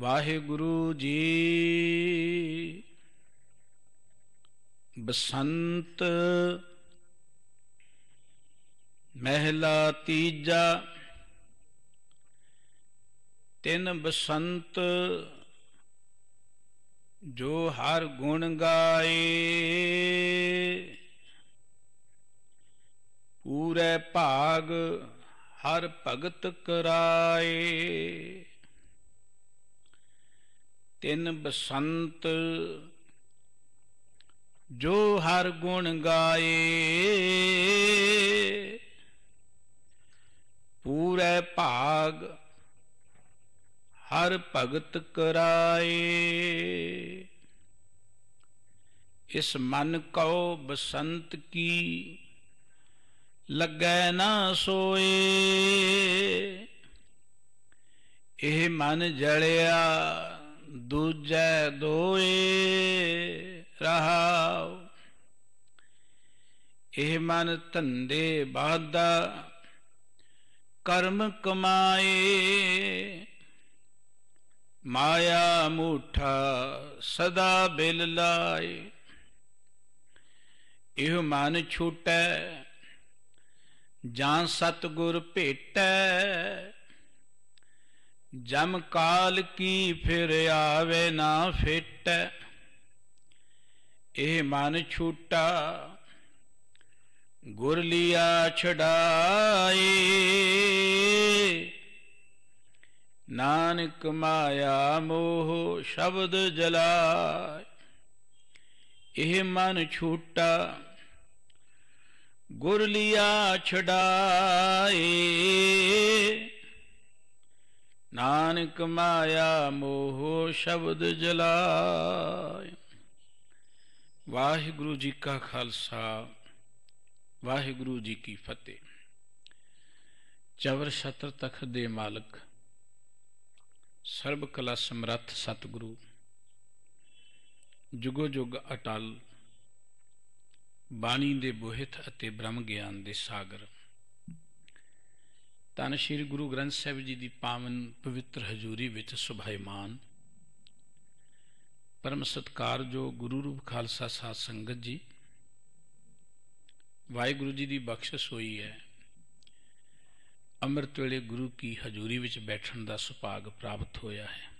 ਵਾਹਿਗੁਰੂ ਜੀ। ਬਸੰਤ ਮਹਿਲਾ ਤੀਜਾ। ਤਿੰਨ ਬਸੰਤ ਜੋ ਹਰ ਗੁਣ ਗਾਏ। ਪੂਰੇ ਭਾਗ ਹਰ ਭਗਤ ਕਰਾਏ। ਤਿੰਨ ਬਸੰਤ, ਜੋ ਹਰ ਗੁਣ ਗਾਏ, ਪੂਰੇ ਭਾਗ ਹਰ ਭਗਤ ਕਰਾਏ। ਇਸ ਮਨ ਕਉ ਬਸੰਤ ਕੀ ਲੱਗੈ ਨਾ ਸੋਏ। ਇਹ ਮਨ ਜਲਿਆ ਦੂਜੈ ਦੋਏ ਰਹਾਉ। ਇਹ ਮਨ ਧੰਦੇ ਬਾਦਾ ਕਰਮ ਕਮਾਏ। ਮਾਇਆ ਮੂਠਾ ਸਦਾ ਬਿਲ ਲਾਏ। ਇਹ ਮਨ ਛੂਟੈ, ਜਾਂ ਸਤਗੁਰ ਭੇਟੈ ਜਮ ਕਾਲ ਕੀ ਫਿਰ ਆਵੇ ਨਾ ਫਿਟੈ। ਇਹ ਮਨ ਛੂਟਾ, ਗੁਰ ਲਿਆ ਛਡਾਏ। ਨਾਨਕ ਮਾਇਆ ਮੋਹ ਸ਼ਬਦ ਜਲਾਏ। ਇਹ ਮਨ ਛੂਟਾ, ਗੁਰ ਲਿਆ ਛਡਾਏ। ਨਾਨਕ ਮਾਇਆ ਮੋਹ ਸ਼ਬਦ ਜਲਾਇ ਵਾਹਿਗੁਰੂ ਜੀ ਕਾ ਖਾਲਸਾ, ਵਾਹਿਗੁਰੂ ਜੀ ਕੀ ਫਤਿਹ। ਚਵਰ ਛਤਰ ਤਖਤ ਦੇ ਮਾਲਕ, ਸਰਬ ਕਲਾ ਸਮਰੱਥ ਸਤਿਗੁਰੂ, ਜੁਗੋ ਜੁਗ ਅਟਲ, ਬਾਣੀ ਦੇ ਬੋਹਿਤ ਅਤੇ ਬ੍ਰਹਮ ਗਿਆਨ ਦੇ ਸਾਗਰ। ਧੰਨ ਸ਼੍ਰੀ ਗੁਰੂ ਗ੍ਰੰਥ ਸਾਹਿਬ ਜੀ ਦੀ ਪਾਵਨ ਪਵਿੱਤਰ ਹਜ਼ੂਰੀ ਵਿੱਚ ਸੁਭਾਈਮਾਨ। ਪਰਮ ਸਤਕਾਰ ਜੋ ਗੁਰੂ ਰੂਪ ਖਾਲਸਾ ਸਾਧ ਸੰਗਤ ਜੀ, ਵਾਹਿਗੁਰੂ ਜੀ ਦੀ ਬਖਸ਼ਿਸ਼ ਹੋਈ ਹੈ। ਅੰਮ੍ਰਿਤ ਵੇਲੇ ਗੁਰੂ ਕੀ ਹਜ਼ੂਰੀ ਵਿੱਚ ਬੈਠਣ ਦਾ ਸੁਭਾਗ ਪ੍ਰਾਪਤ ਹੋਇਆ ਹੈ।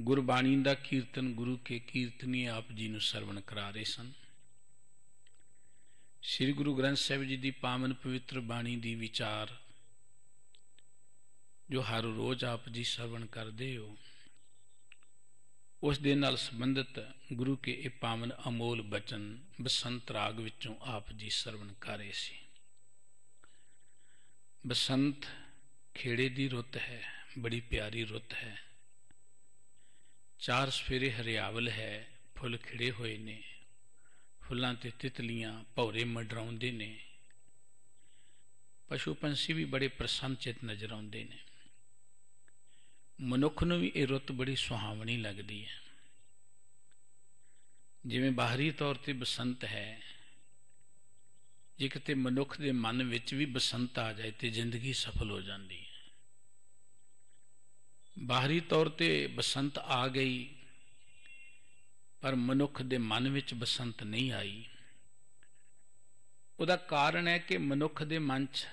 ਗੁਰਬਾਣੀ ਦਾ ਕੀਰਤਨ ਗੁਰੂ ਕੇ ਕੀਰਤਨੀ ਆਪ ਜੀ ਨੂੰ ਸਰਵਣ ਕਰਾ ਰਹੇ ਸਨ। ਸ੍ਰੀ ਗੁਰੂ ਗ੍ਰੰਥ ਸਾਹਿਬ ਜੀ ਦੀ ਪਾਵਨ ਪਵਿੱਤਰ ਬਾਣੀ ਦੀ ਵਿਚਾਰ, ਜੋ ਹਰ ਰੋਜ਼ ਆਪ ਜੀ ਸਰਵਣ ਕਰਦੇ ਹੋ, ਉਸ ਦੇ ਨਾਲ ਸੰਬੰਧਿਤ ਗੁਰੂ ਕੇ ਇਹ ਪਾਵਨ ਅਮੋਲ ਬਚਨ ਬਸੰਤ ਰਾਗ ਵਿੱਚੋਂ ਆਪ ਜੀ ਸਰਵਣ ਕਰ ਰਹੇ ਸੀ। ਬਸੰਤ ਖੇੜੇ ਦੀ ਰੁੱਤ ਹੈ, ਬੜੀ ਪਿਆਰੀ ਰੁੱਤ ਹੈ। ਚਾਰ ਸਫੇਰੇ ਹਰਿਆਵਲ ਹੈ, ਫੁੱਲ ਖਿੜੇ ਹੋਏ ਨੇ। ਫੁੱਲਾਂ ਤੇ ਤਿਤਲੀਆਂ ਭੌਰੇ ਮੰਡਰਾਉਂਦੇ ਨੇ। ਪਸ਼ੂ ਪੰਛੀ ਵੀ ਬੜੇ ਪ੍ਰਸੰਨ ਚਿਤ ਨਜ਼ਰ ਆਉਂਦੇ ਨੇ। ਮਨੁੱਖ ਨੂੰ ਵੀ ਇਹ ਰੁੱਤ ਬੜੀ ਸੁਹਾਵਣੀ ਲੱਗਦੀ ਹੈ। ਜਿਵੇਂ ਬਾਹਰੀ ਤੌਰ ਤੇ ਬਸੰਤ ਹੈ, ਜੇ ਕਿਤੇ ਮਨੁੱਖ ਦੇ ਮਨ ਵਿੱਚ ਵੀ ਬਸੰਤ ਆ ਜਾਏ ਤੇ ਜ਼ਿੰਦਗੀ ਸਫਲ ਹੋ ਜਾਂਦੀ ਹੈ। ਬਾਹਰੀ ਤੌਰ ਤੇ ਬਸੰਤ ਆ ਗਈ ਪਰ ਮਨੁੱਖ ਦੇ ਮਨ ਵਿੱਚ ਬਸੰਤ ਨਹੀਂ ਆਈ। ਉਹਦਾ ਕਾਰਨ ਹੈ ਕਿ ਮਨੁੱਖ ਦੇ ਮਨ 'ਚ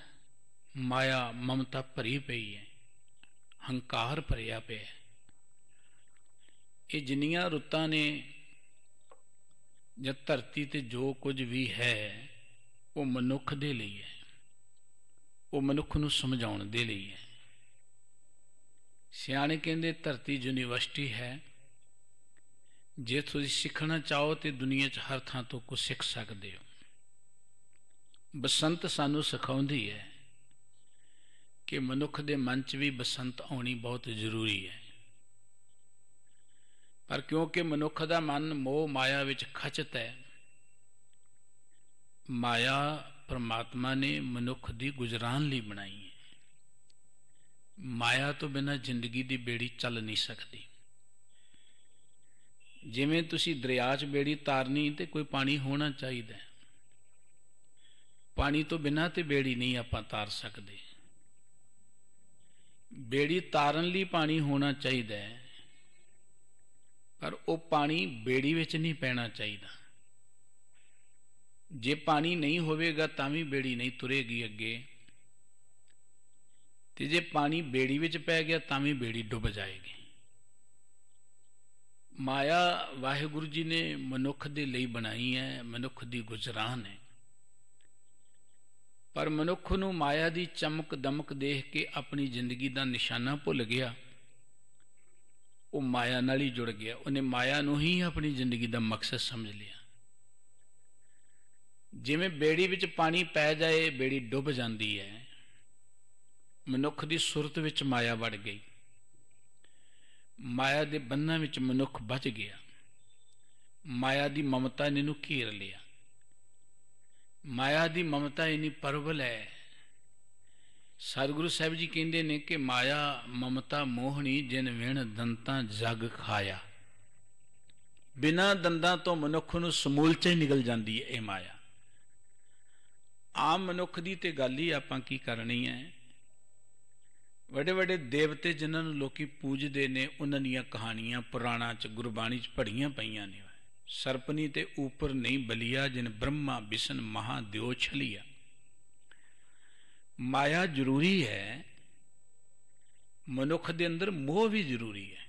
ਮਾਇਆ, ਮਮਤਾ ਭਰੀ ਪਈ ਹੈ, ਹੰਕਾਰ ਭਰਿਆ ਪਿਆ ਹੈ। ਇਹ ਜਿੰਨੀਆਂ ਰੁੱਤਾਂ ਨੇ ਜਾਂ ਧਰਤੀ ਤੇ ਜੋ ਕੁਝ ਵੀ ਹੈ, ਉਹ ਮਨੁੱਖ ਦੇ ਲਈ ਹੈ। ਉਹ ਮਨੁੱਖ ਨੂੰ ਸਮਝਾਉਣ ਦੇ ਲਈ ਹੈ। ਸਿਆਣੇ ਕਹਿੰਦੇ ਧਰਤੀ ਯੂਨੀਵਰਸਿਟੀ ਹੈ ਜੇ ਤੁਸੀਂ ਸਿੱਖਣਾ ਚਾਹੋ ਤੇ ਦੁਨੀਆ 'ਚ ਹਰ ਥਾਂ ਤੋਂ ਕੁਝ ਸਿੱਖ ਸਕਦੇ ਹੋ। ਬਸੰਤ ਸਾਨੂੰ ਸਿਖਾਉਂਦੀ ਹੈ ਕਿ ਮਨੁੱਖ ਦੇ ਮਨ 'ਚ ਵੀ ਬਸੰਤ ਆਉਣੀ ਬਹੁਤ ਜ਼ਰੂਰੀ ਹੈ। ਪਰ ਕਿਉਂਕਿ ਮਨੁੱਖ ਦਾ ਮਨ ਮੋਹ ਮਾਇਆ ਵਿੱਚ ਖਚਤ ਹੈ, ਮਾਇਆ ਪਰਮਾਤਮਾ ਨੇ ਮਨੁੱਖ ਦੀ ਗੁਜ਼ਰਾਨ ਲਈ ਬਣਾਈ ਹੈ। ਮਾਇਆ ਤੋਂ ਬਿਨਾਂ ਜ਼ਿੰਦਗੀ ਦੀ ਬੇੜੀ ਚੱਲ ਨਹੀਂ ਸਕਦੀ। ਜਿਵੇਂ ਤੁਸੀਂ ਦਰਿਆ 'ਚ ਬੇੜੀ ਤਾਰਨੀ ਤੇ ਕੋਈ ਪਾਣੀ ਹੋਣਾ ਚਾਹੀਦਾ ਪਾਣੀ ਤੋਂ ਬਿਨਾਂ ਤੇ ਬੇੜੀ ਨਹੀਂ ਆਪਾਂ ਤਾਰ ਸਕਦੇ। ਬੇੜੀ ਤਾਰਨ ਲਈ ਪਾਣੀ ਹੋਣਾ ਚਾਹੀਦਾ ਹੈ, ਪਰ ਉਹ ਪਾਣੀ ਬੇੜੀ ਵਿੱਚ ਨਹੀਂ ਪੈਣਾ ਚਾਹੀਦਾ। ਜੇ ਪਾਣੀ ਨਹੀਂ ਹੋਵੇਗਾ ਤਾਂ ਵੀ ਬੇੜੀ ਨਹੀਂ ਤੁਰੇਗੀ ਅੱਗੇ। ਤੇ ਜੇ ਪਾਣੀ ਬੇੜੀ ਵਿੱਚ ਪੈ ਗਿਆ ਤਾਂ ਵੀ ਬੇੜੀ ਡੁੱਬ ਜਾਏਗੀ। ਮਾਇਆ ਵਾਹਿਗੁਰੂ ਜੀ ਨੇ ਮਨੁੱਖ ਦੇ ਲਈ ਬਣਾਈ ਹੈ, ਮਨੁੱਖ ਦੀ ਗੁਜ਼ਰਾਨ ਹੈ। ਪਰ ਮਨੁੱਖ ਨੂੰ ਮਾਇਆ ਦੀ ਚਮਕ ਦਮਕ ਦੇਖ ਕੇ ਆਪਣੀ ਜ਼ਿੰਦਗੀ ਦਾ ਨਿਸ਼ਾਨਾ ਭੁੱਲ ਗਿਆ। ਉਹ ਮਾਇਆ ਨਾਲ ਹੀ ਜੁੜ ਗਿਆ। ਉਹਨੇ ਮਾਇਆ ਨੂੰ ਹੀ ਆਪਣੀ ਜ਼ਿੰਦਗੀ ਦਾ ਮਕਸਦ ਸਮਝ ਲਿਆ। ਜਿਵੇਂ ਬੇੜੀ ਵਿੱਚ ਪਾਣੀ ਪੈ ਜਾਏ, ਬੇੜੀ ਡੁੱਬ ਜਾਂਦੀ ਹੈ। ਮਨੁੱਖ ਦੀ ਸੁਰਤ ਵਿੱਚ ਮਾਇਆ ਵੜ ਗਈ। ਮਾਇਆ ਦੇ ਬੰਧਨਾਂ ਵਿੱਚ ਮਨੁੱਖ ਬਚ ਗਿਆ। ਮਾਇਆ ਦੀ ਮਮਤਾ ਨੇ ਨੂੰ ਘੇਰ ਲਿਆ। ਮਾਇਆ ਦੀ ਮਮਤਾ ਇਨੀ ਪਰਵਲ ਹੈ। ਸਤਿਗੁਰੂ ਸਾਹਿਬ ਜੀ ਕਹਿੰਦੇ ਨੇ ਕਿ ਮਾਇਆ, ਮਮਤਾ, ਮੋਹਣੀ, ਜਿਨ ਵਿਣ ਦੰਤਾਂ ਜਗ ਖਾਇਆ। ਬਿਨਾਂ ਦੰਦਾਂ ਤੋਂ ਮਨੁੱਖ ਨੂੰ ਸਮੂਲਚੇ ਨਿਕਲ ਜਾਂਦੀ ਹੈ ਇਹ ਮਾਇਆ। ਆਮ ਮਨੁੱਖ ਦੀ ਤੇ ਗੱਲ ਹੀ ਆਪਾਂ ਕੀ ਕਰਨੀ ਹੈ? ਵੱਡੇ ਵੱਡੇ ਦੇਵਤੇ ਜਿਨ੍ਹਾਂ ਨੂੰ ਲੋਕੀ ਪੂਜਦੇ ਨੇ, ਉਹਨਾਂ ਦੀਆਂ ਕਹਾਣੀਆਂ ਪੁਰਾਣਾ ਚ, ਗੁਰਬਾਣੀ ਚ ਪੜੀਆਂ ਪਈਆਂ ਨੇ। ਸਰਪਨੀ ਤੇ ਉਪਰ ਨਹੀਂ ਬਲੀਆ, ਜਿਨ ਬ੍ਰਹਮਾ ਵਿਸ਼ਨ ਮਹਾਦੇਵ ਛਲੀਆ। ਮਾਇਆ ਜ਼ਰੂਰੀ ਹੈ, ਮਨੁੱਖ ਦੇ ਅੰਦਰ ਮੋਹ ਵੀ ਜ਼ਰੂਰੀ ਹੈ।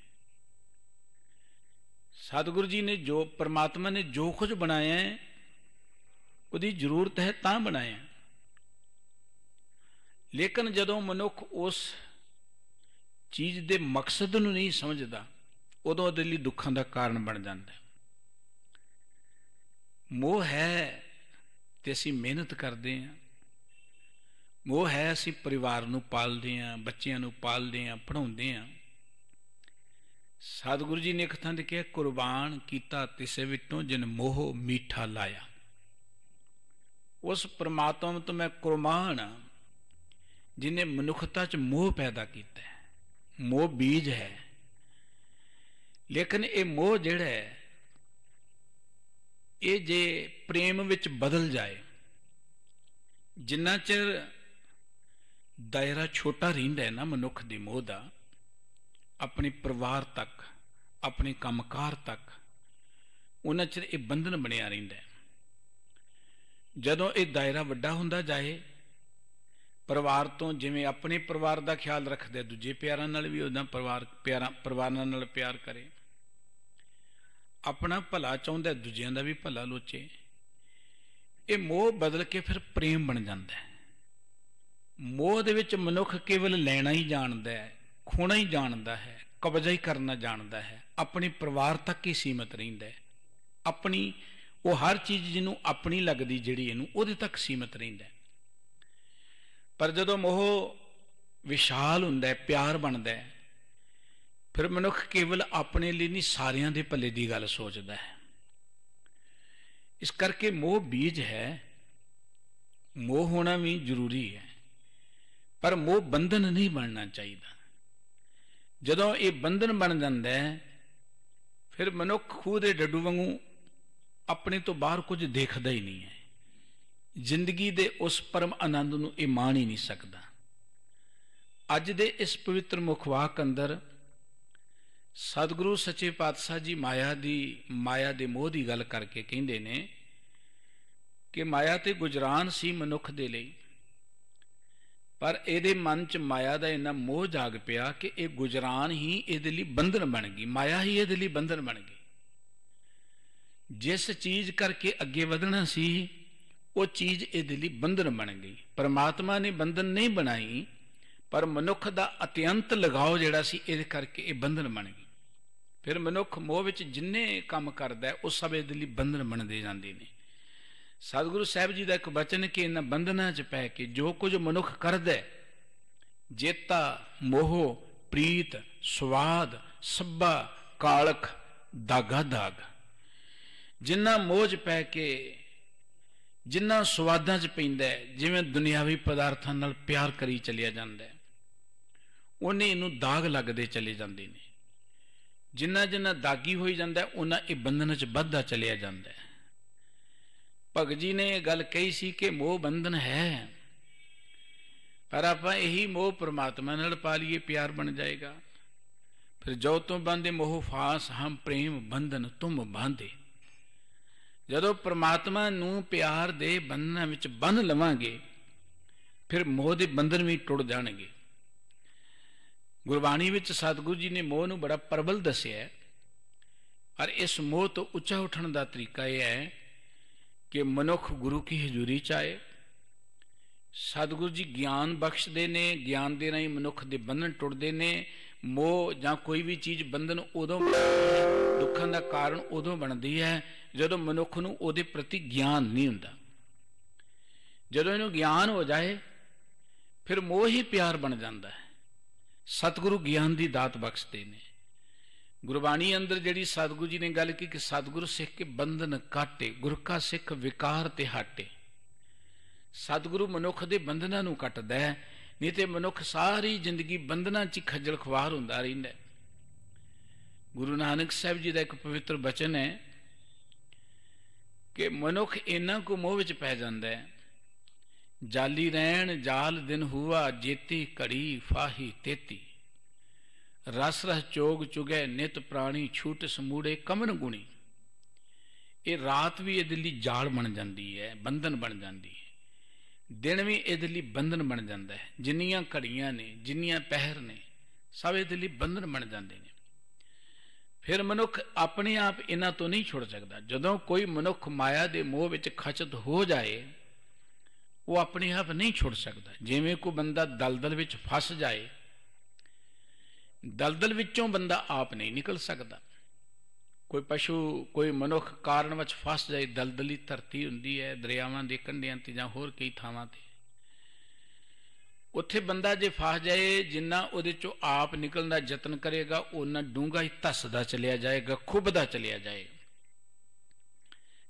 ਸਤਿਗੁਰੂ ਜੀ ਨੇ ਜੋ, ਪਰਮਾਤਮਾ ਨੇ ਜੋ ਕੁਝ ਬਣਾਇਆ ਹੈ, ਉਹਦੀ ਜ਼ਰੂਰਤ ਹੈ ਤਾਂ ਬਣਾਇਆ। ਲੇਕਿਨ ਜਦੋਂ ਮਨੁੱਖ ਉਸ ਚੀਜ਼ ਦੇ ਮਕਸਦ ਨੂੰ ਨਹੀਂ ਸਮਝਦਾ, ਉਦੋਂ ਉਹਦੇ ਲਈ ਦੁੱਖਾਂ ਦਾ ਕਾਰਨ ਬਣ ਜਾਂਦਾ ਹੈ। ਮੋਹ ਹੈ ਤੇ ਅਸੀਂ ਮਿਹਨਤ ਕਰਦੇ ਹਾਂ। ਮੋਹ ਹੈ ਅਸੀਂ ਪਰਿਵਾਰ ਨੂੰ ਪਾਲਦੇ ਹਾਂ, ਬੱਚਿਆਂ ਨੂੰ ਪਾਲਦੇ ਹਾਂ ਪੜਾਉਂਦੇ ਹਾਂ। ਸਤਿਗੁਰੂ ਜੀ ਨੇ ਇੱਕ ਥਾਂ ਤੇ ਕਿਹਾ, ਕੁਰਬਾਨ ਕੀਤਾ ਤਿਸੇ ਵਿੱਚੋਂ ਜਿਨ ਮੋਹ ਮੀਠਾ ਲਾਇਆ। ਉਸ ਪ੍ਰਮਾਤਮਾ ਤੋਂ ਮੈਂ ਕੁਰਬਾਨ ਹਾਂ ਜਿਨੇ ਮਨੁੱਖਤਾ 'ਚ ਮੋਹ ਪੈਦਾ ਕੀਤਾ ਮੋਹ ਬੀਜ ਹੈ। ਲੇਕਿਨ ਇਹ ਮੋਹ ਜਿਹੜਾ ਹੈ, ਇਹ ਜੇ ਪ੍ਰੇਮ ਵਿੱਚ ਬਦਲ ਜਾਏ, ਜਿੰਨਾ ਚਿਰ ਦਾਇਰਾ ਛੋਟਾ ਰਹਿੰਦਾ ਹੈ ਨਾ ਮਨੁੱਖ ਦੇ ਮੋਹ ਦਾ, ਆਪਣੇ ਪਰਿਵਾਰ ਤੱਕ, ਆਪਣੇ ਕੰਮਕਾਰ ਤੱਕ, ਉਹਨਾਂ ਚਿਰ ਇਹ ਬੰਧਨ ਬਣਿਆ ਰਹਿੰਦਾ ਜਦੋਂ ਇਹ ਦਾਇਰਾ ਵੱਡਾ ਹੁੰਦਾ ਜਾਏ ਪਰਿਵਾਰ ਤੋਂ ਜਿਵੇਂ ਆਪਣੇ ਪਰਿਵਾਰ ਦਾ ਖਿਆਲ ਰੱਖਦਾ ਦੂਜੇ ਪਿਆਰਾਂ ਨਾਲ ਵੀ ਉਹਦਾ ਪਰਿਵਾਰ, ਪਿਆਰਾਂ, ਪਰਿਵਾਰਾਂ ਨਾਲ ਪਿਆਰ ਕਰੇ। ਆਪਣਾ ਭਲਾ ਚਾਹੁੰਦਾ, ਦੂਜਿਆਂ ਦਾ ਵੀ ਭਲਾ ਲੋਚੇ। ਇਹ ਮੋਹ ਬਦਲ ਕੇ ਫਿਰ ਪ੍ਰੇਮ ਬਣ ਜਾਂਦਾ ਹੈ। ਮੋਹ ਦੇ ਵਿੱਚ ਮਨੁੱਖ ਕੇਵਲ ਲੈਣਾ ਹੀ ਜਾਣਦਾ ਹੈ, ਖੋਣਾ ਹੀ ਜਾਣਦਾ ਹੈ, ਕਬਜ਼ਾ ਹੀ ਕਰਨਾ ਜਾਣਦਾ ਹੈ। ਆਪਣੇ ਪਰਿਵਾਰ ਤੱਕ ਹੀ ਸੀਮਤ ਰਹਿੰਦਾ ਹੈ। ਆਪਣੀ, ਉਹ ਹਰ ਚੀਜ਼ ਜਿਹਨੂੰ ਆਪਣੀ ਲੱਗਦੀ ਜਿਹੜੀ ਇਹਨੂੰ, ਉਹਦੇ ਤੱਕ ਸੀਮਤ ਰਹਿੰਦਾ ਹੈ। ਪਰ ਜਦੋਂ ਮੋਹ ਵਿਸ਼ਾਲ ਹੁੰਦਾ ਹੈ, ਪਿਆਰ ਬਣਦਾ ਹੈ, ਫਿਰ ਮਨੁੱਖ ਕੇਵਲ ਆਪਣੇ ਲਈ ਨਹੀਂ, ਸਾਰਿਆਂ ਦੇ ਭਲੇ ਦੀ ਗੱਲ ਸੋਚਦਾ ਹੈ। ਇਸ ਕਰਕੇ ਮੋਹ ਬੀਜ ਹੈ, ਮੋਹ ਹੋਣਾ ਵੀ ਜ਼ਰੂਰੀ ਹੈ, ਪਰ ਮੋਹ ਬੰਧਨ ਨਹੀਂ ਬਣਨਾ ਚਾਹੀਦਾ। ਜਦੋਂ ਇਹ ਬੰਧਨ ਬਣ ਜਾਂਦਾ ਹੈ, ਫਿਰ ਮਨੁੱਖ ਖੂਹ ਦੇ ਡੱਡੂ ਵਾਂਗੂ ਆਪਣੇ ਤੋਂ ਬਾਹਰ ਕੁਝ ਦੇਖਦਾ ਹੀ ਨਹੀਂ ਹੈ। ਜ਼ਿੰਦਗੀ ਦੇ ਉਸ ਪਰਮ ਆਨੰਦ ਨੂੰ ਇਹ ਮਾਣ ਹੀ ਨਹੀਂ ਸਕਦਾ। ਅੱਜ ਦੇ ਇਸ ਪਵਿੱਤਰ ਮੁਖਵਾਕ ਅੰਦਰ ਸਤਿਗੁਰੂ ਸੱਚੇ ਪਾਤਸ਼ਾਹ ਜੀ ਮਾਇਆ ਦੀ, ਮਾਇਆ ਦੇ ਮੋਹ ਦੀ ਗੱਲ ਕਰਕੇ ਕਹਿੰਦੇ ਨੇ ਕਿ ਮਾਇਆ ਤੇ ਗੁਜਰਾਨ ਸੀ ਮਨੁੱਖ ਦੇ ਲਈ, ਪਰ ਇਹਦੇ ਮਨ 'ਚ ਮਾਇਆ ਦਾ ਇੰਨਾ ਮੋਹ ਜਾਗ ਪਿਆ ਕਿ ਇਹ ਗੁਜਰਾਨ ਹੀ ਇਹਦੇ ਲਈ ਬੰਧਨ ਬਣ ਗਈ, ਮਾਇਆ ਹੀ ਇਹਦੇ ਲਈ ਬੰਧਨ ਬਣ ਗਈ। ਜਿਸ ਚੀਜ਼ ਕਰਕੇ ਅੱਗੇ ਵਧਣਾ ਸੀ ਉਹ ਚੀਜ਼ ਇਹਦੇ ਲਈ ਬੰਧਨ ਬਣ ਗਈ। ਪਰਮਾਤਮਾ ਨੇ ਬੰਧਨ ਨਹੀਂ ਬਣਾਈ, ਪਰ ਮਨੁੱਖ ਦਾ ਅਤਿਅੰਤ ਲਗਾਓ ਜਿਹੜਾ ਸੀ, ਇਹਦੇ ਕਰਕੇ ਇਹ ਬੰਧਨ ਬਣ ਗਈ। ਫਿਰ ਮਨੁੱਖ ਮੋਹ ਵਿੱਚ ਜਿੰਨੇ ਕੰਮ ਕਰਦਾ, ਉਹ ਸਭ ਇਹਦੇ ਲਈ ਬੰਧਨ ਬਣਦੇ ਜਾਂਦੇ ਨੇ। ਸਤਿਗੁਰੂ ਸਾਹਿਬ ਜੀ ਦਾ ਇੱਕ ਬਚਨ ਕਿ ਇਹਨਾਂ ਬੰਧਨਾਂ 'ਚ ਪੈ ਕੇ ਜੋ ਕੁਝ ਮਨੁੱਖ ਕਰਦਾ ਜੇਤਾ, ਮੋਹ, ਪ੍ਰੀਤ, ਸਵਾਦ ਸੱਬਾ ਕਾਲਖ, ਦਾਗਾ, ਦਾਗ। ਜਿੰਨਾ ਮੋਹ 'ਚ ਪੈ ਕੇ ਜਿੰਨਾ ਸਵਾਦਾਂ 'ਚ ਪੈਂਦਾ ਜਿਵੇਂ ਦੁਨਿਆਵੀ ਪਦਾਰਥਾਂ ਨਾਲ ਪਿਆਰ ਕਰੀ ਚੱਲਿਆ ਜਾਂਦਾ ਉਹਨੇ ਇਹਨੂੰ ਦਾਗ ਲੱਗਦੇ ਚਲੇ ਜਾਂਦੇ ਨੇ। ਜਿੰਨਾ ਜਿੰਨਾ ਦਾਗੀ ਹੋਈ ਜਾਂਦਾ ਉਹਨਾਂ ਇਹ ਬੰਧਨ 'ਚ ਵੱਧਦਾ ਚਲਿਆ ਜਾਂਦਾ ਭਗਤ ਜੀ ਨੇ ਇਹ ਗੱਲ ਕਹੀ ਸੀ ਕਿ ਮੋਹ ਬੰਧਨ ਹੈ, ਪਰ ਆਪਾਂ ਇਹੀ ਮੋਹ ਪ੍ਰਮਾਤਮਾ ਨਾਲ ਪਾ ਲਈਏ, ਪਿਆਰ ਬਣ ਜਾਏਗਾ। ਫਿਰ ਜੋ ਤੋਂ ਬੰਦੇ ਮੋਹ ਫਾਸ, ਹਮ ਪ੍ਰੇਮ ਬੰਧਨ ਤੁਮ ਬਾਂਧੇ। ਜਦੋਂ ਪ੍ਰਮਾਤਮਾ ਨੂੰ ਪਿਆਰ ਦੇ ਬੰਧਨਾਂ ਵਿੱਚ ਬੰਨ ਲਵਾਂਗੇ, ਫਿਰ ਮੋਹ ਦੇ ਬੰਧਨ ਵੀ ਟੁੱਟ ਜਾਣਗੇ। ਗੁਰਬਾਣੀ ਵਿੱਚ ਸਤਿਗੁਰੂ ਜੀ ਨੇ ਮੋਹ ਨੂੰ ਬੜਾ ਪ੍ਰਬਲ ਦੱਸਿਆ ਹੈ। ਔਰ ਇਸ ਮੋਹ ਤੋਂ ਉੱਚਾ ਉੱਠਣ ਦਾ ਤਰੀਕਾ ਇਹ ਹੈ ਕਿ ਮਨੁੱਖ ਗੁਰੂ ਕੀ ਹਜ਼ੂਰੀ ਚ ਆਏ। ਸਤਿਗੁਰੂ ਜੀ ਗਿਆਨ ਬਖਸ਼ਦੇ ਨੇ, ਗਿਆਨ ਦੇ ਰਾਹੀਂ ਮਨੁੱਖ ਦੇ ਬੰਧਨ ਟੁੱਟਦੇ ਨੇ। ਮੋਹ ਜਾਂ ਕੋਈ ਵੀ ਚੀਜ਼ ਬੰਧਨ ਉਦੋਂ ਦੁੱਖਾਂ ਦਾ ਕਾਰਨ ਉਦੋਂ ਬਣਦੀ ਹੈ ਜਦੋਂ ਮਨੁੱਖ ਨੂੰ ਉਹਦੇ ਪ੍ਰਤੀ ਗਿਆਨ ਨਹੀਂ ਹੁੰਦਾ। ਜਦੋਂ ਇਹਨੂੰ ਗਿਆਨ ਹੋ ਜਾਏ, ਫਿਰ ਮੋਹ ਹੀ ਪਿਆਰ ਬਣ ਜਾਂਦਾ ਹੈ। ਸਤਿਗੁਰੂ ਗਿਆਨ ਦੀ ਦਾਤ ਬਖਸ਼ਦੇ ਨੇ। ਗੁਰਬਾਣੀ ਅੰਦਰ ਜਿਹੜੀ ਸਤਿਗੁਰੂ ਜੀ ਨੇ ਗੱਲ ਕੀਤੀ ਕਿ ਸਤਿਗੁਰੂ ਸਿੱਖ ਕੇ ਬੰਧਨ ਕਾਟੇ, ਗੁਰ ਕਾ ਸਿੱਖ ਵਿਕਾਰ ਤੇ ਹਟੇ। ਸਤਿਗੁਰੂ ਮਨੁੱਖ ਦੇ ਬੰਧਨਾਂ ਨੂੰ ਕੱਟਦਾ ਹੈ, ਨਹੀਂ ਤੇ ਮਨੁੱਖ ਸਾਰੀ ਜ਼ਿੰਦਗੀ ਬੰਧਨਾਂ 'ਚ ਖੱਜਲ ਖਵਾਰ ਹੁੰਦਾ ਰਹਿੰਦਾ ਗੁਰੂ ਨਾਨਕ ਸਾਹਿਬ ਜੀ ਦਾ ਇੱਕ ਪਵਿੱਤਰ ਬਚਨ ਹੈ ਕਿ ਮਨੁੱਖ ਇੰਨਾ ਕੁ ਮੋਹ ਵਿੱਚ ਪੈ ਜਾਂਦਾ ਹੈ। ਜਾਲੀ ਰਹਿਣ, ਜਾਲ ਦਿਨ ਹੁਆ, ਜੇਤੀ ਘੜੀ, ਫਾਹੀ ਤੇਤੀ। ਰਸ ਰਸ ਚੋਗ ਚੁਗੈ, ਨਿਤ ਪ੍ਰਾਣੀ ਛੂਟ ਸਮੂੜੇ, ਕਮਨ ਗੁਣੀ। ਇਹ ਰਾਤ ਵੀ ਇਹਦੇ ਲਈ ਜਾਲ ਬਣ ਜਾਂਦੀ ਹੈ, ਬੰਧਨ ਬਣ ਜਾਂਦੀ ਹੈ। ਦਿਨ ਵੀ ਇਹਦੇ ਲਈ ਬੰਧਨ ਬਣ ਜਾਂਦਾ ਹੈ। ਜਿੰਨੀਆਂ ਘੜੀਆਂ ਨੇ, ਜਿੰਨੀਆਂ ਪਹਿਰ ਨੇ, ਸਭ ਇਹਦੇ ਲਈ ਬੰਧਨ ਬਣ ਜਾਂਦੇ ਨੇ। ਫਿਰ ਮਨੁੱਖ ਆਪਣੇ ਆਪ ਇਹਨਾਂ ਤੋਂ ਨਹੀਂ ਛੁੱਟ ਸਕਦਾ। ਜਦੋਂ ਕੋਈ ਮਨੁੱਖ ਮਾਇਆ ਦੇ ਮੋਹ ਵਿੱਚ ਖਚਤ ਹੋ ਜਾਏ, ਉਹ ਆਪਣੇ ਆਪ ਨਹੀਂ ਛੁੱਟ ਸਕਦਾ। ਜਿਵੇਂ ਕੋਈ ਬੰਦਾ ਦਲਦਲ ਵਿੱਚ ਫਸ ਜਾਏ, ਦਲਦਲ ਵਿੱਚੋਂ ਬੰਦਾ ਆਪ ਨਹੀਂ ਨਿਕਲ ਸਕਦਾ। ਕੋਈ ਪਸ਼ੂ, ਕੋਈ ਮਨੁੱਖ ਕਾਰਨ ਵਿੱਚ ਫਸ ਜਾਏ, ਦਲਦਲੀ ਧਰਤੀ ਹੁੰਦੀ ਹੈ, ਦਰਿਆਵਾਂ ਦੇ ਕੰਢਿਆਂ ਤੇ ਜਾਂ ਹੋਰ ਕਈ ਥਾਵਾਂ ਤੇ। ਉੱਥੇ ਬੰਦਾ ਜੇ ਫਸ ਜਾਏ, ਜਿੰਨਾ ਉਹਦੇ ਚੋਂ ਆਪ ਨਿਕਲਣ ਦਾ ਯਤਨ ਕਰੇਗਾ ਉਹਨਾਂ ਡੂੰਗਾ ਹੀ ਧੱਸਦਾ ਚਲਿਆ ਜਾਏਗਾ ਖੁੱਬਦਾ ਚਲਿਆ ਜਾਏਗਾ।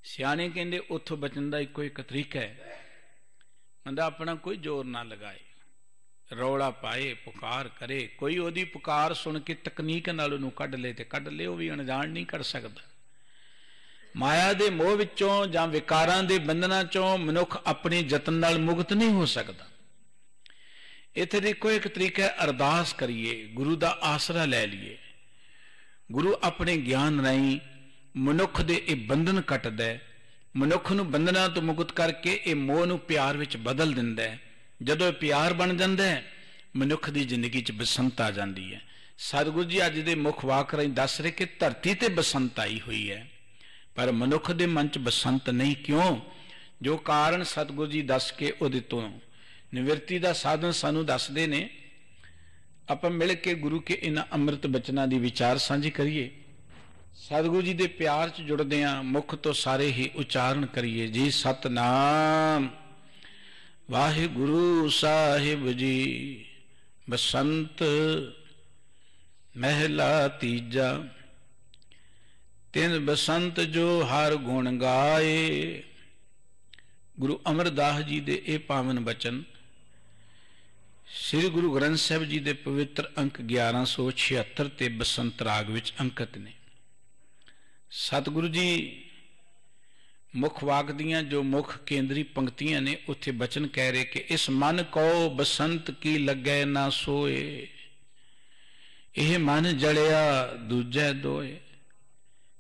ਸਿਆਣੇ ਕਹਿੰਦੇ ਉੱਥੋਂ ਬਚਣ ਦਾ ਇੱਕੋ ਇੱਕ ਤਰੀਕਾ ਹੈ। ਬੰਦਾ ਆਪਣਾ ਕੋਈ ਜ਼ੋਰ ਨਾ ਲਗਾਏ, ਰੌਲਾ ਪਾਏ, ਪੁਕਾਰ ਕਰੇ, ਕੋਈ ਉਹਦੀ ਪੁਕਾਰ ਸੁਣ ਕੇ ਤਕਨੀਕ ਨਾਲ ਉਹਨੂੰ ਕੱਢ ਲੇ ਤੇ ਕੱਢ ਲੇ, ਉਹ ਵੀ ਅਣਜਾਣ ਨਹੀਂ ਕਰ ਸਕਦਾ। ਮਾਇਆ ਦੇ ਮੋਹ ਵਿੱਚੋਂ ਜਾਂ ਵਿਕਾਰਾਂ ਦੇ ਬੰਧਨਾਂ ਚੋਂ ਮਨੁੱਖ ਆਪਣੇ ਯਤਨ ਨਾਲ ਮੁਕਤ ਨਹੀਂ ਹੋ ਸਕਦਾ। ਇੱਥੇ ਦੇਖੋ ਇੱਕ ਤਰੀਕਾ ਅਰਦਾਸ ਕਰੀਏ, ਗੁਰੂ ਦਾ ਆਸਰਾ ਲੈ ਲਈਏ। ਗੁਰੂ ਆਪਣੇ ਗਿਆਨ ਰਾਹੀਂ ਮਨੁੱਖ ਦੇ ਇਹ ਬੰਧਨ ਕੱਟਦਾ ਹੈ। ਮਨੁੱਖ ਨੂੰ ਬੰਧਨਾਂ ਤੋਂ ਮੁਕਤ ਕਰਕੇ ਇਹ ਮੋਹ ਨੂੰ ਪਿਆਰ ਵਿੱਚ ਬਦਲ ਦਿੰਦਾ ਹੈ। ਜਦੋਂ ਪਿਆਰ ਬਣ ਜਾਂਦਾ ਹੈ, ਮਨੁੱਖ ਦੀ ਜ਼ਿੰਦਗੀ 'ਚ ਬਸੰਤ ਆ ਜਾਂਦੀ ਹੈ। ਸਤਿਗੁਰੂ ਜੀ ਅੱਜ ਦੇ ਮੁੱਖ ਵਾਕ ਰਾਹੀਂ ਦੱਸ ਰਹੇ ਕਿ ਧਰਤੀ ਤੇ ਬਸੰਤ ਆਈ ਹੋਈ ਹੈ। ਪਰ ਮਨੁੱਖ ਦੇ ਮਨ 'ਚ ਬਸੰਤ ਨਹੀਂ ਕਿਉਂ? ਜੋ ਕਾਰਨ ਸਤਿਗੁਰੂ ਜੀ ਦੱਸ ਕੇ ਉਹਦੇ ਤੋਂ ਨਿਵਰਤੀ ਦਾ ਸਾਧਨ ਸਾਨੂੰ ਦੱਸਦੇ ਨੇ, ਆਪਾਂ ਮਿਲ ਕੇ ਗੁਰੂ ਕੇ ਇਹਨਾਂ ਅੰਮ੍ਰਿਤ ਬਚਨਾਂ ਦੀ ਵਿਚਾਰ ਸਾਂਝੀ ਕਰੀਏ। ਸਤਿਗੁਰੂ ਜੀ ਦੇ ਪਿਆਰ 'ਚ ਜੁੜਦੇ ਆਂ, ਮੁਖ ਤੋਂ ਸਾਰੇ ਹੀ ਉਚਾਰਨ ਕਰੀਏ। ਜੀ ਸਤਨਾਮ। ਵਾਹਿਗੁਰੂ ਸਾਹਿਬ ਜੀ, ਬਸੰਤ ਮਹਿਲਾ ਤੀਜਾ। ਤਿੰਨ ਬਸੰਤ ਜੋ ਹਰ ਗੁਣ ਗਾਏ। ਗੁਰੂ ਅਮਰਦਾਸ ਜੀ ਦੇ ਇਹ ਪਾਵਨ ਬਚਨ ਸ੍ਰੀ ਗੁਰੂ ਗ੍ਰੰਥ ਸਾਹਿਬ ਜੀ ਦੇ ਪਵਿੱਤਰ ਅੰਕ 1176 ਤੇ ਬਸੰਤ ਰਾਗ ਵਿੱਚ ਅੰਕਿਤ ਨੇ। ਸਤਿਗੁਰੂ ਜੀ ਮੁੱਖ ਵਾਕ ਦੀਆਂ ਜੋ ਮੁੱਖ ਕੇਂਦਰੀ ਪੰਕਤੀਆਂ ਨੇ, ਉੱਥੇ ਬਚਨ ਕਹਿ ਰਹੇ ਕਿ ਇਸ ਮਨ ਕੋ ਬਸੰਤ ਕੀ ਲੱਗੈ ਨਾ ਸੋਏ, ਇਹ ਮਨ ਜੜਿਆ ਦੂਜੇ ਦੋਏ।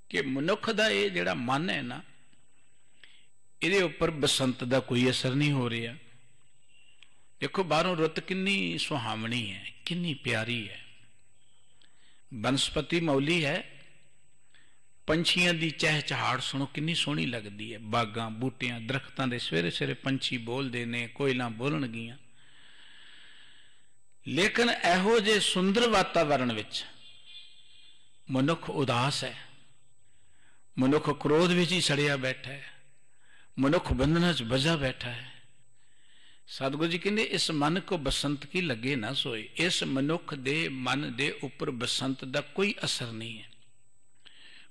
ਕਿ ਮਨੁੱਖ ਦਾ ਇਹ ਜਿਹੜਾ ਮਨ ਹੈ ਨਾ, ਇਹਦੇ ਉੱਪਰ ਬਸੰਤ ਦਾ ਕੋਈ ਅਸਰ ਨਹੀਂ ਹੋ ਰਿਹਾ। ਦੇਖੋ ਬਾਹਰੋਂ ਰੁੱਤ ਕਿੰਨੀ ਸੁਹਾਵਣੀ ਹੈ, ਕਿੰਨੀ ਪਿਆਰੀ ਹੈ। ਬਨਸਪਤੀ ਮੌਲੀ ਹੈ, ਪੰਛੀਆਂ ਦੀ ਚਹਿਚਹਾੜ ਸੁਣੋ ਕਿੰਨੀ ਸੋਹਣੀ ਲੱਗਦੀ ਹੈ। ਬਾਗਾਂ, ਬੂਟਿਆਂ, ਦਰਖਤਾਂ ਦੇ ਸਵੇਰੇ ਸਵੇਰੇ ਪੰਛੀ ਬੋਲਦੇ ਨੇ, ਕੋਇਲਾਂ ਬੋਲਣਗੀਆਂ। ਲੇਕਿਨ ਇਹੋ ਜੇ ਸੁੰਦਰ ਵਾਤਾਵਰਣ ਵਿੱਚ ਮਨੁੱਖ ਉਦਾਸ ਹੈ। ਮਨੁੱਖ ਕ੍ਰੋਧ ਵਿੱਚ ਹੀ ਸੜਿਆ ਬੈਠਾ ਹੈ। ਮਨੁੱਖ ਬੰਧਨਾਂ 'ਚ ਵਜਾ ਬੈਠਾ ਹੈ। ਸਤਿਗੁਰੂ ਜੀ ਕਹਿੰਦੇ, ਇਸ ਮਨ ਕੋ ਬਸੰਤ ਕੀ ਲੱਗੇ ਨਾ ਸੋਏ। ਇਸ ਮਨੁੱਖ ਦੇ ਮਨ ਦੇ ਉੱਪਰ ਬਸੰਤ ਦਾ ਕੋਈ ਅਸਰ ਨਹੀਂ ਹੈ।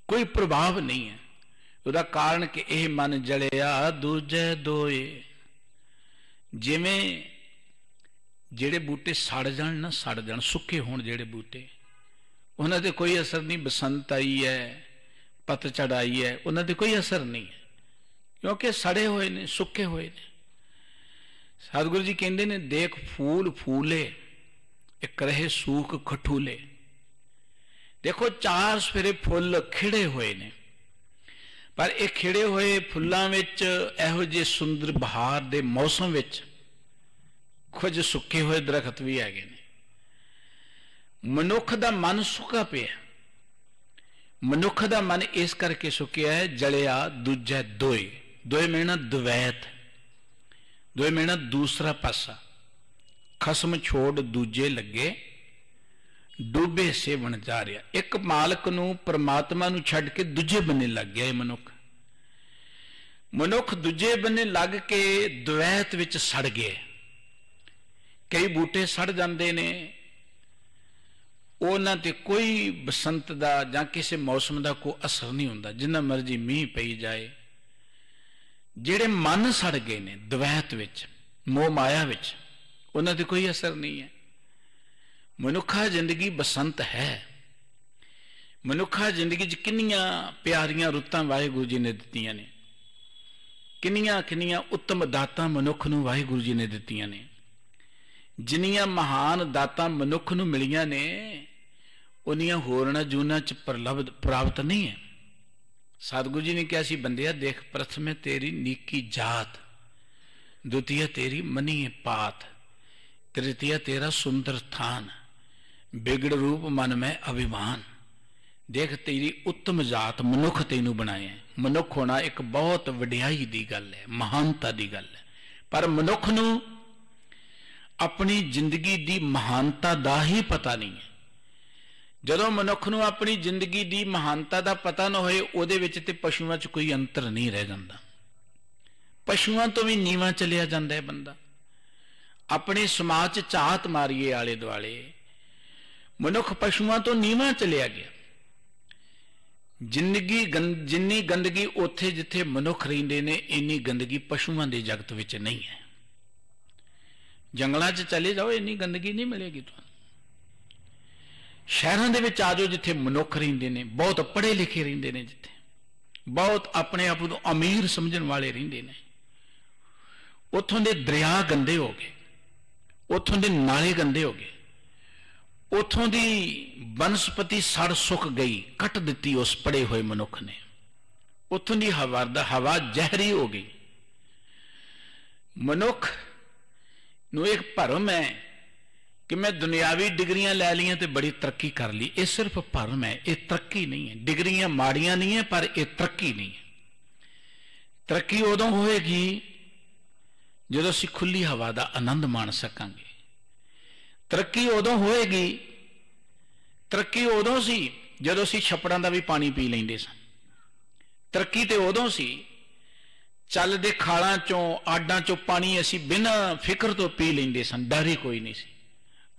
ਕੋਈ ਪ੍ਰਭਾਵ ਨਹੀਂ ਹੈ। ਉਹਦਾ ਕਾਰਨ ਕਿ ਇਹ ਮਨ ਜਲਿਆ ਦੂਜੇ ਦੋਏ। ਜਿਵੇਂ ਜਿਹੜੇ ਬੂਟੇ ਸੜ ਜਾਣ ਨਾ, ਸੜ ਜਾਣ, ਸੁੱਕੇ ਹੋਣ ਜਿਹੜੇ ਬੂਟੇ, ਉਹਨਾਂ ਤੇ ਕੋਈ ਅਸਰ ਨਹੀਂ। ਬਸੰਤ ਆਈ ਹੈ ਪਤ ਚੜਾਈ ਹੈ, ਉਹਨਾਂ ਤੇ ਕੋਈ ਅਸਰ ਨਹੀਂ। ਕਿਉਂਕਿ ਸੜੇ ਹੋਏ ਨੇ, ਸੁੱਕੇ ਹੋਏ ਨੇ। ਸਤਿਗੁਰੂ ਜੀ ਕਹਿੰਦੇ ਨੇ, ਦੇਖ ਫੂਲ ਫੂਲੇ, ਇੱਕ ਰਹੇ ਸੂਖ ਖਠੂਲੇ ਦੇਖੋ, ਚਾਰ ਸਵੇਰੇ ਫੁੱਲ ਖਿੜੇ ਹੋਏ ਨੇ। ਪਰ ਇਹ ਖਿੜੇ ਹੋਏ ਫੁੱਲਾਂ ਵਿੱਚ ਇਹੋ ਜਿਹੇ ਸੁੰਦਰ ਬਹਾਰ ਦੇ ਮੌਸਮ ਵਿੱਚ ਕੁਝ ਸੁੱਕੇ ਹੋਏ ਦਰਖਤ ਵੀ ਹੈਗੇ ਨੇ। ਮਨੁੱਖ ਦਾ ਮਨ ਸੁੱਕਾ ਪਿਆ। ਮਨੁੱਖ ਦਾ ਮਨ ਇਸ ਕਰਕੇ ਸੁੱਕਿਆ ਹੈ, ਜਲਿਆ ਦੂਜਾ ਦੋਏ। ਦੋਏ ਮੇਣਾ ਦਵੈਤ। ਦੋਏ ਮੇਣਾ ਦੂਸਰਾ ਪਾਸਾ। ਖਸਮ ਛੋੜ ਦੂਜੇ ਲੱਗੇ, ਡੂਬੇ ਸੇਵਣ ਜਾ ਰਿਹਾ। ਇੱਕ ਮਾਲਕ ਨੂੰ, ਪ੍ਰਮਾਤਮਾ ਨੂੰ ਛੱਡ ਕੇ ਦੂਜੇ ਬੰਨੇ ਲੱਗ ਗਿਆ ਇਹ ਮਨੁੱਖ। ਮਨੁੱਖ ਦੂਜੇ ਬੰਨੇ ਲੱਗ ਕੇ ਦਵੈਤ ਵਿੱਚ ਸੜ ਗਿਆ। ਕਈ ਬੂਟੇ ਸੜ ਜਾਂਦੇ ਨੇ। ਉਹਨਾਂ ਤੇ ਕੋਈ ਬਸੰਤ ਦਾ ਜਾਂ ਕਿਸੇ ਮੌਸਮ ਦਾ ਕੋਈ ਅਸਰ ਨਹੀਂ ਹੁੰਦਾ। ਜਿੰਨਾ ਮਰਜ਼ੀ ਮੀਂਹ ਪਈ ਜਾਏ ਜਿਹੜੇ ਮਨ ਸੜ ਗਏ ਨੇ ਦਵੈਤ ਵਿੱਚ, ਮੋਹ ਮਾਇਆ ਵਿੱਚ, ਉਹਨਾਂ ਤੇ ਕੋਈ ਅਸਰ ਨਹੀਂ ਹੈ। ਮਨੁੱਖਾ ਜ਼ਿੰਦਗੀ ਬਸੰਤ ਹੈ। ਮਨੁੱਖਾ ਜ਼ਿੰਦਗੀ 'ਚ ਕਿੰਨੀਆਂ ਪਿਆਰੀਆਂ ਰੁੱਤਾਂ ਵਾਹਿਗੁਰੂ ਜੀ ਨੇ ਦਿੱਤੀਆਂ ਨੇ। ਕਿੰਨੀਆਂ ਕਿੰਨੀਆਂ ਉੱਤਮ ਦਾਤਾਂ ਮਨੁੱਖ ਨੂੰ ਵਾਹਿਗੁਰੂ ਜੀ ਨੇ ਦਿੱਤੀਆਂ ਨੇ। ਜਿੰਨੀਆਂ ਮਹਾਨ ਦਾਤਾਂ ਮਨੁੱਖ ਨੂੰ ਮਿਲੀਆਂ ਨੇ ਉਨੀਆਂ ਹੋਰਨਾਂ ਜੂਨਾਂ 'ਚ ਪ੍ਰਲਬਧ ਪ੍ਰਾਪਤ ਨਹੀਂ ਹੈ। ਸਤਿਗੁਰੂ ਜੀ ਨੇ ਕਿਹਾ ਸੀ, ਬੰਦਿਆ, ਦੇਖ, ਪ੍ਰਥਮੇ ਤੇਰੀ ਨੀਕੀ ਜਾਤ, ਦੁਤੀਆ ਤੇਰੀ ਮਨੀ ਪਾਤ, ਤ੍ਰਿਤੀਆ ਤੇਰਾ ਸੁੰਦਰ ਥਾਨ, ਬਿਗੜ ਰੂਪ ਮਨ ਮੈਂ ਅਭਿਮਾਨ। ਦੇਖ, ਤੇਰੀ ਉੱਤਮ ਜਾਤ ਮਨੁੱਖ ਤੈਨੂੰ ਬਣਾਇਆ ਮਨੁੱਖ ਹੋਣਾ ਇੱਕ ਬਹੁਤ ਵਡਿਆਈ ਦੀ ਗੱਲ ਹੈ, ਮਹਾਨਤਾ ਦੀ ਗੱਲ ਹੈ। ਪਰ ਮਨੁੱਖ ਨੂੰ ਆਪਣੀ ਜ਼ਿੰਦਗੀ ਦੀ ਮਹਾਨਤਾ ਦਾ ਹੀ ਪਤਾ ਨਹੀਂ ਹੈ। ਜਦੋਂ ਮਨੁੱਖ ਨੂੰ ਆਪਣੀ ਜ਼ਿੰਦਗੀ ਦੀ ਮਹਾਨਤਾ ਦਾ ਪਤਾ ਨਾ ਹੋਏ, ਉਹਦੇ ਵਿੱਚ ਤੇ ਪਸ਼ੂਆਂ 'ਚ ਕੋਈ ਅੰਤਰ ਨਹੀਂ ਰਹਿ ਜਾਂਦਾ। ਪਸ਼ੂਆਂ ਤੋਂ ਵੀ ਨੀਵਾ ਚਲਿਆ ਜਾਂਦਾ ਹੈ ਬੰਦਾ। ਆਪਣੇ ਸਮਾਜ 'ਚ ਚਾਹਤ ਮਾਰੀਏ ਆਲੇ ਦੁਆਲੇ, ਮਨੁੱਖ ਪਸ਼ੂਆਂ ਤੋਂ ਨੀਵਾ ਚਲਿਆ ਗਿਆ। ਜ਼ਿੰਦਗੀ ਜਿੰਨੀ ਗੰਦਗੀ ਉੱਥੇ ਜਿੱਥੇ ਮਨੁੱਖ ਰਹਿੰਦੇ ਨੇ, ਇੰਨੀ ਗੰਦਗੀ ਪਸ਼ੂਆਂ ਦੇ ਜਗਤ ਵਿੱਚ ਨਹੀਂ ਹੈ। ਜੰਗਲਾਂ 'ਚ ਚਲੇ ਜਾਓ, ਇੰਨੀ ਗੰਦਗੀ ਨਹੀਂ ਮਿਲੇਗੀ ਤੁਹਾਨੂੰ। ਸ਼ਹਿਰਾਂ ਦੇ ਵਿੱਚ ਆ ਜਾਓ ਜਿੱਥੇ ਮਨੁੱਖ ਰਹਿੰਦੇ ਨੇ, ਬਹੁਤ ਪੜ੍ਹੇ ਲਿਖੇ ਰਹਿੰਦੇ ਨੇ ਜਿੱਥੇ। ਬਹੁਤ ਆਪਣੇ ਆਪ ਨੂੰ ਅਮੀਰ ਸਮਝਣ ਵਾਲੇ ਰਹਿੰਦੇ ਨੇ। ਉੱਥੋਂ ਦੇ ਦਰਿਆ ਗੰਦੇ ਹੋ ਗਏ, ਉੱਥੋਂ ਦੇ ਨਾਲੇ ਗੰਦੇ ਹੋ ਗਏ। ਉਥੋਂ ਦੀ ਬਨਸਪਤੀ ਸੜ ਸੁੱਕ ਗਈ, ਕੱਟ ਦਿੱਤੀ ਉਸ ਪੜੇ ਹੋਏ ਮਨੁੱਖ ਨੇ। ਉਥੋਂ ਦੀ ਹਵਾ ਦਾ, ਹਵਾ ਜ਼ਹਿਰੀ ਹੋ ਗਈ। ਮਨੁੱਖ ਨੂੰ ਇੱਕ ਭਰਮ ਹੈ ਕਿ ਮੈਂ ਦੁਨਿਆਵੀ ਡਿਗਰੀਆਂ ਲੈ ਲਈਆਂ ਤੇ ਬੜੀ ਤਰੱਕੀ ਕਰ ਲਈ ਇਹ ਸਿਰਫ ਭਰਮ ਹੈ ਇਹ ਤਰੱਕੀ ਨਹੀਂ ਹੈ ਡਿਗਰੀਆਂ ਮਾੜੀਆਂ ਨਹੀਂ ਹੈ ਪਰ ਇਹ ਤਰੱਕੀ ਨਹੀਂ ਹੈ ਤਰੱਕੀ ਉਦੋਂ ਹੋਏਗੀ ਜਦੋਂ ਅਸੀਂ ਖੁੱਲੀ ਹਵਾ ਦਾ ਆਨੰਦ ਮਾਣ ਸਕਾਂਗੇ ਤਰੱਕੀ ਉਦੋਂ ਹੋਏਗੀ ਤਰੱਕੀ ਉਦੋਂ ਸੀ ਜਦੋਂ ਅਸੀਂ ਛੱਪੜਾਂ ਦਾ ਵੀ ਪਾਣੀ ਪੀ ਲੈਂਦੇ ਸਾਂ ਤਰੱਕੀ ਤੇ ਉਦੋਂ ਸੀ ਚੱਲਦੇ ਖਾਲਾਂ ਚੋਂ ਆਡਾਂ ਚੋਂ ਪਾਣੀ ਅਸੀਂ ਬਿਨਾਂ ਫਿਕਰ ਤੋਂ ਪੀ ਲੈਂਦੇ ਸਾਂ ਡਰ ਹੀ ਕੋਈ ਨਹੀਂ ਸੀ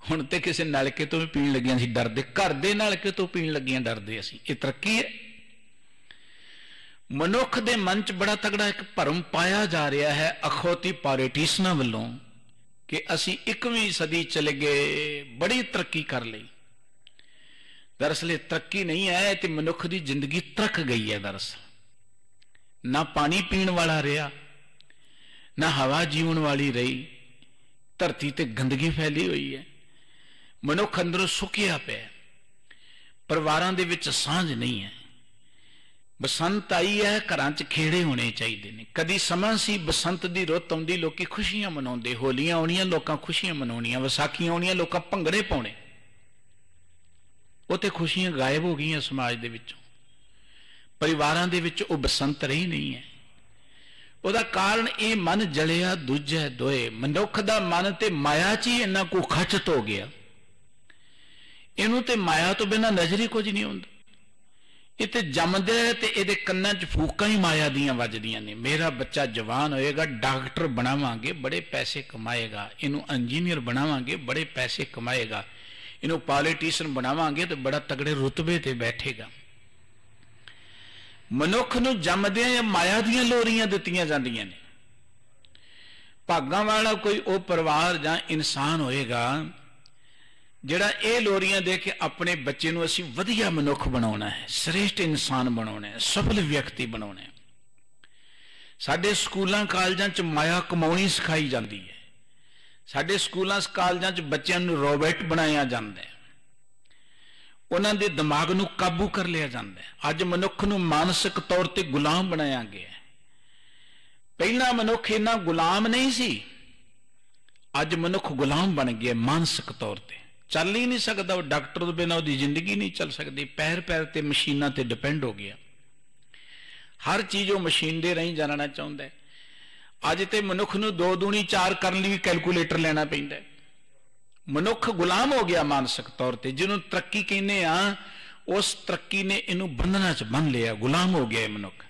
ਹੁਣ ਤੇ ਕਿਸੇ ਨਲਕੇ ਤੋਂ ਵੀ ਪੀਣ ਲੱਗੀਆਂ ਸੀ, ਡਰਦੇ। ਘਰ ਦੇ ਨਲਕੇ ਤੋਂ ਪੀਣ ਲੱਗੀਆਂ, ਡਰਦੇ ਅਸੀਂ। ਇਹ ਤਰੱਕੀ ਹੈ। ਮਨੁੱਖ ਦੇ ਮਨ 'ਚ ਬੜਾ ਤਗੜਾ ਇੱਕ ਭਰਮ ਪਾਇਆ ਜਾ ਰਿਹਾ ਹੈ, ਅਖੌਤੀ ਪਾਰਟੀਸ਼ਨਾਂ ਵੱਲੋਂ, ਕਿ ਅਸੀਂ 21ਵੀਂ ਸਦੀ ਚਲੇ ਗਏ, ਬੜੀ ਤਰੱਕੀ ਕਰ ਲਈ। ਦਰਅਸਲ ਇਹ ਤਰੱਕੀ ਨਹੀਂ ਹੈ ਤੇ ਮਨੁੱਖ ਦੀ ਜ਼ਿੰਦਗੀ ਤਰੱਕ ਗਈ ਹੈ ਦਰਅਸਲ ਨਾ ਪਾਣੀ ਪੀਣ ਵਾਲਾ ਰਿਹਾ, ਨਾ ਹਵਾ ਜੀਵਨ ਵਾਲੀ ਰਹੀ, ਧਰਤੀ ਤੇ ਗੰਦਗੀ ਫੈਲੀ ਹੋਈ ਹੈ। ਮਨੁੱਖ ਅੰਦਰੋਂ ਸੁੱਕਿਆ ਪਿਆ ਪਰਿਵਾਰਾਂ ਦੇ ਵਿੱਚ ਸਾਂਝ ਨਹੀਂ ਹੈ। ਬਸੰਤ ਆਈ ਹੈ, ਘਰਾਂ 'ਚ ਖੇੜੇ ਹੋਣੇ ਚਾਹੀਦੇ ਨੇ। ਕਦੀ ਸਮਾਂ ਸੀ ਬਸੰਤ ਦੀ ਰੁੱਤ ਆਉਂਦੀ, ਲੋਕੀ ਖੁਸ਼ੀਆਂ ਮਨਾਉਂਦੇ। ਹੋਲੀਆਂ ਆਉਣੀਆਂ, ਲੋਕਾਂ ਖੁਸ਼ੀਆਂ ਮਨਾਉਣੀਆਂ। ਵਿਸਾਖੀਆਂ ਆਉਣੀਆਂ, ਲੋਕਾਂ ਭੰਗੜੇ ਪਾਉਣੇ। ਉਹ ਤੇ ਖੁਸ਼ੀਆਂ ਗਾਇਬ ਹੋ ਗਈਆਂ ਸਮਾਜ ਦੇ ਵਿੱਚੋਂ। ਪਰਿਵਾਰਾਂ ਦੇ ਵਿੱਚ ਉਹ ਬਸੰਤ ਰਹੀ ਨਹੀਂ ਹੈ। ਉਹਦਾ ਕਾਰਨ ਇਹ ਮਨ ਜਲਿਆ, ਦੂਜੇ ਦੋਏ। ਮਨੁੱਖ ਦਾ ਮਨ ਤੇ ਮਾਇਆ 'ਚ ਹੀ ਇੰਨਾ ਕੋ ਖਚਤ ਹੋ ਗਿਆ। ਇਹਨੂੰ ਤੇ ਮਾਇਆ ਤੋਂ ਬਿਨਾ ਨਜ਼ਰ ਹੀ ਕੁਝ ਨਹੀਂ ਹੁੰਦਾ। ਇਹ ਤੇ ਜੰਮਦੇ ਤੇ ਇਹਦੇ ਕੰਨਾਂ 'ਚ ਫੂਕਾਂ ਹੀ ਮਾਇਆ ਦੀਆਂ ਵੱਜਦੀਆਂ ਨੇ। ਮੇਰਾ ਬੱਚਾ ਜਵਾਨ ਹੋਏਗਾ, ਡਾਕਟਰ ਬਣਾਵਾਂਗੇ, ਬੜੇ ਪੈਸੇ ਕਮਾਏਗਾ। ਇਹਨੂੰ ਇੰਜੀਨੀਅਰ ਬਣਾਵਾਂਗੇ, ਬੜੇ ਪੈਸੇ ਕਮਾਏਗਾ। ਇਹਨੂੰ ਪੋਲੀਟੀਸ਼ੀਅਨ ਬਣਾਵਾਂਗੇ ਤੇ ਬੜਾ ਤਗੜੇ ਰੁਤਬੇ ਤੇ ਬੈਠੇਗਾ। ਮਨੁੱਖ ਨੂੰ ਜੰਮਦਿਆਂ ਮਾਇਆ ਦੀਆਂ ਲੋਰੀਆਂ ਦਿੱਤੀਆਂ ਜਾਂਦੀਆਂ ਨੇ। ਭਾਗਾਂ ਵਾਲਾ ਕੋਈ ਉਹ ਪਰਿਵਾਰ ਜਾਂ ਇਨਸਾਨ ਹੋਏਗਾ ਜਿਹੜਾ ਇਹ ਲੋਰੀਆਂ ਦੇ ਕੇ ਆਪਣੇ ਬੱਚੇ ਨੂੰ ਅਸੀਂ ਵਧੀਆ ਮਨੁੱਖ ਬਣਾਉਣਾ ਹੈ, ਸ੍ਰੇਸ਼ਟ ਇਨਸਾਨ ਬਣਾਉਣਾ ਹੈ ਸਫਲ ਵਿਅਕਤੀ ਬਣਾਉਣਾ ਹੈ। ਸਾਡੇ ਸਕੂਲਾਂ ਕਾਲਜਾਂ 'ਚ ਮਾਇਆ ਕਮਾਉਣੀ ਸਿਖਾਈ ਜਾਂਦੀ ਹੈ। ਸਾਡੇ ਸਕੂਲਾਂ ਕਾਲਜਾਂ 'ਚ ਬੱਚਿਆਂ ਨੂੰ ਰੋਬੋਟ ਬਣਾਇਆ ਜਾਂਦਾ ਹੈ। ਉਹਨਾਂ ਦੇ ਦਿਮਾਗ ਨੂੰ ਕਾਬੂ ਕਰ ਲਿਆ ਜਾਂਦਾ ਹੈ। ਅੱਜ ਮਨੁੱਖ ਨੂੰ ਮਾਨਸਿਕ ਤੌਰ ਤੇ ਗੁਲਾਮ ਬਣਾਇਆ ਗਿਆ ਹੈ। ਪਹਿਲਾਂ ਮਨੁੱਖ ਇਹਨਾਂ ਗੁਲਾਮ ਨਹੀਂ ਸੀ। ਅੱਜ ਮਨੁੱਖ ਗੁਲਾਮ ਬਣ ਗਿਆ ਮਾਨਸਿਕ ਤੌਰ ਤੇ। ਚੱਲ ਹੀ ਨਹੀਂ ਸਕਦਾ, ਉਹ ਡਾਕਟਰ ਤੋਂ ਬਿਨਾਂ ਉਹਦੀ ਜ਼ਿੰਦਗੀ ਨਹੀਂ ਚੱਲ ਸਕਦੀ। ਪੈਰ ਪੈਰ ਤੇ ਮਸ਼ੀਨਾਂ ਤੇ ਡਿਪੈਂਡ ਹੋ ਗਿਆ। ਹਰ ਚੀਜ਼ ਉਹ ਮਸ਼ੀਨ ਦੇ ਰਾਹੀਂ ਜਾਣਨਾ ਚਾਹੁੰਦਾ ਹੈ। ਅੱਜ ਤੇ ਮਨੁੱਖ ਨੂੰ ਦੋ ਦੂਣੀ ਚਾਰ ਕਰਨ ਲਈ ਵੀ ਕੈਲਕੂਲੇਟਰ ਲੈਣਾ ਪੈਂਦਾ ਹੈ। ਮਨੁੱਖ ਗੁਲਾਮ ਹੋ ਗਿਆ ਮਾਨਸਿਕ ਤੌਰ ਤੇ, ਜਿਹਨੂੰ ਤਰੱਕੀ ਕਹਿੰਦੇ ਆ, ਉਸ ਤਰੱਕੀ ਨੇ ਇਹਨੂੰ ਬੰਧਨਾਂ 'ਚ ਬੰਨ ਲਿਆ, ਗੁਲਾਮ ਹੋ ਗਿਆ ਇਹ ਮਨੁੱਖ।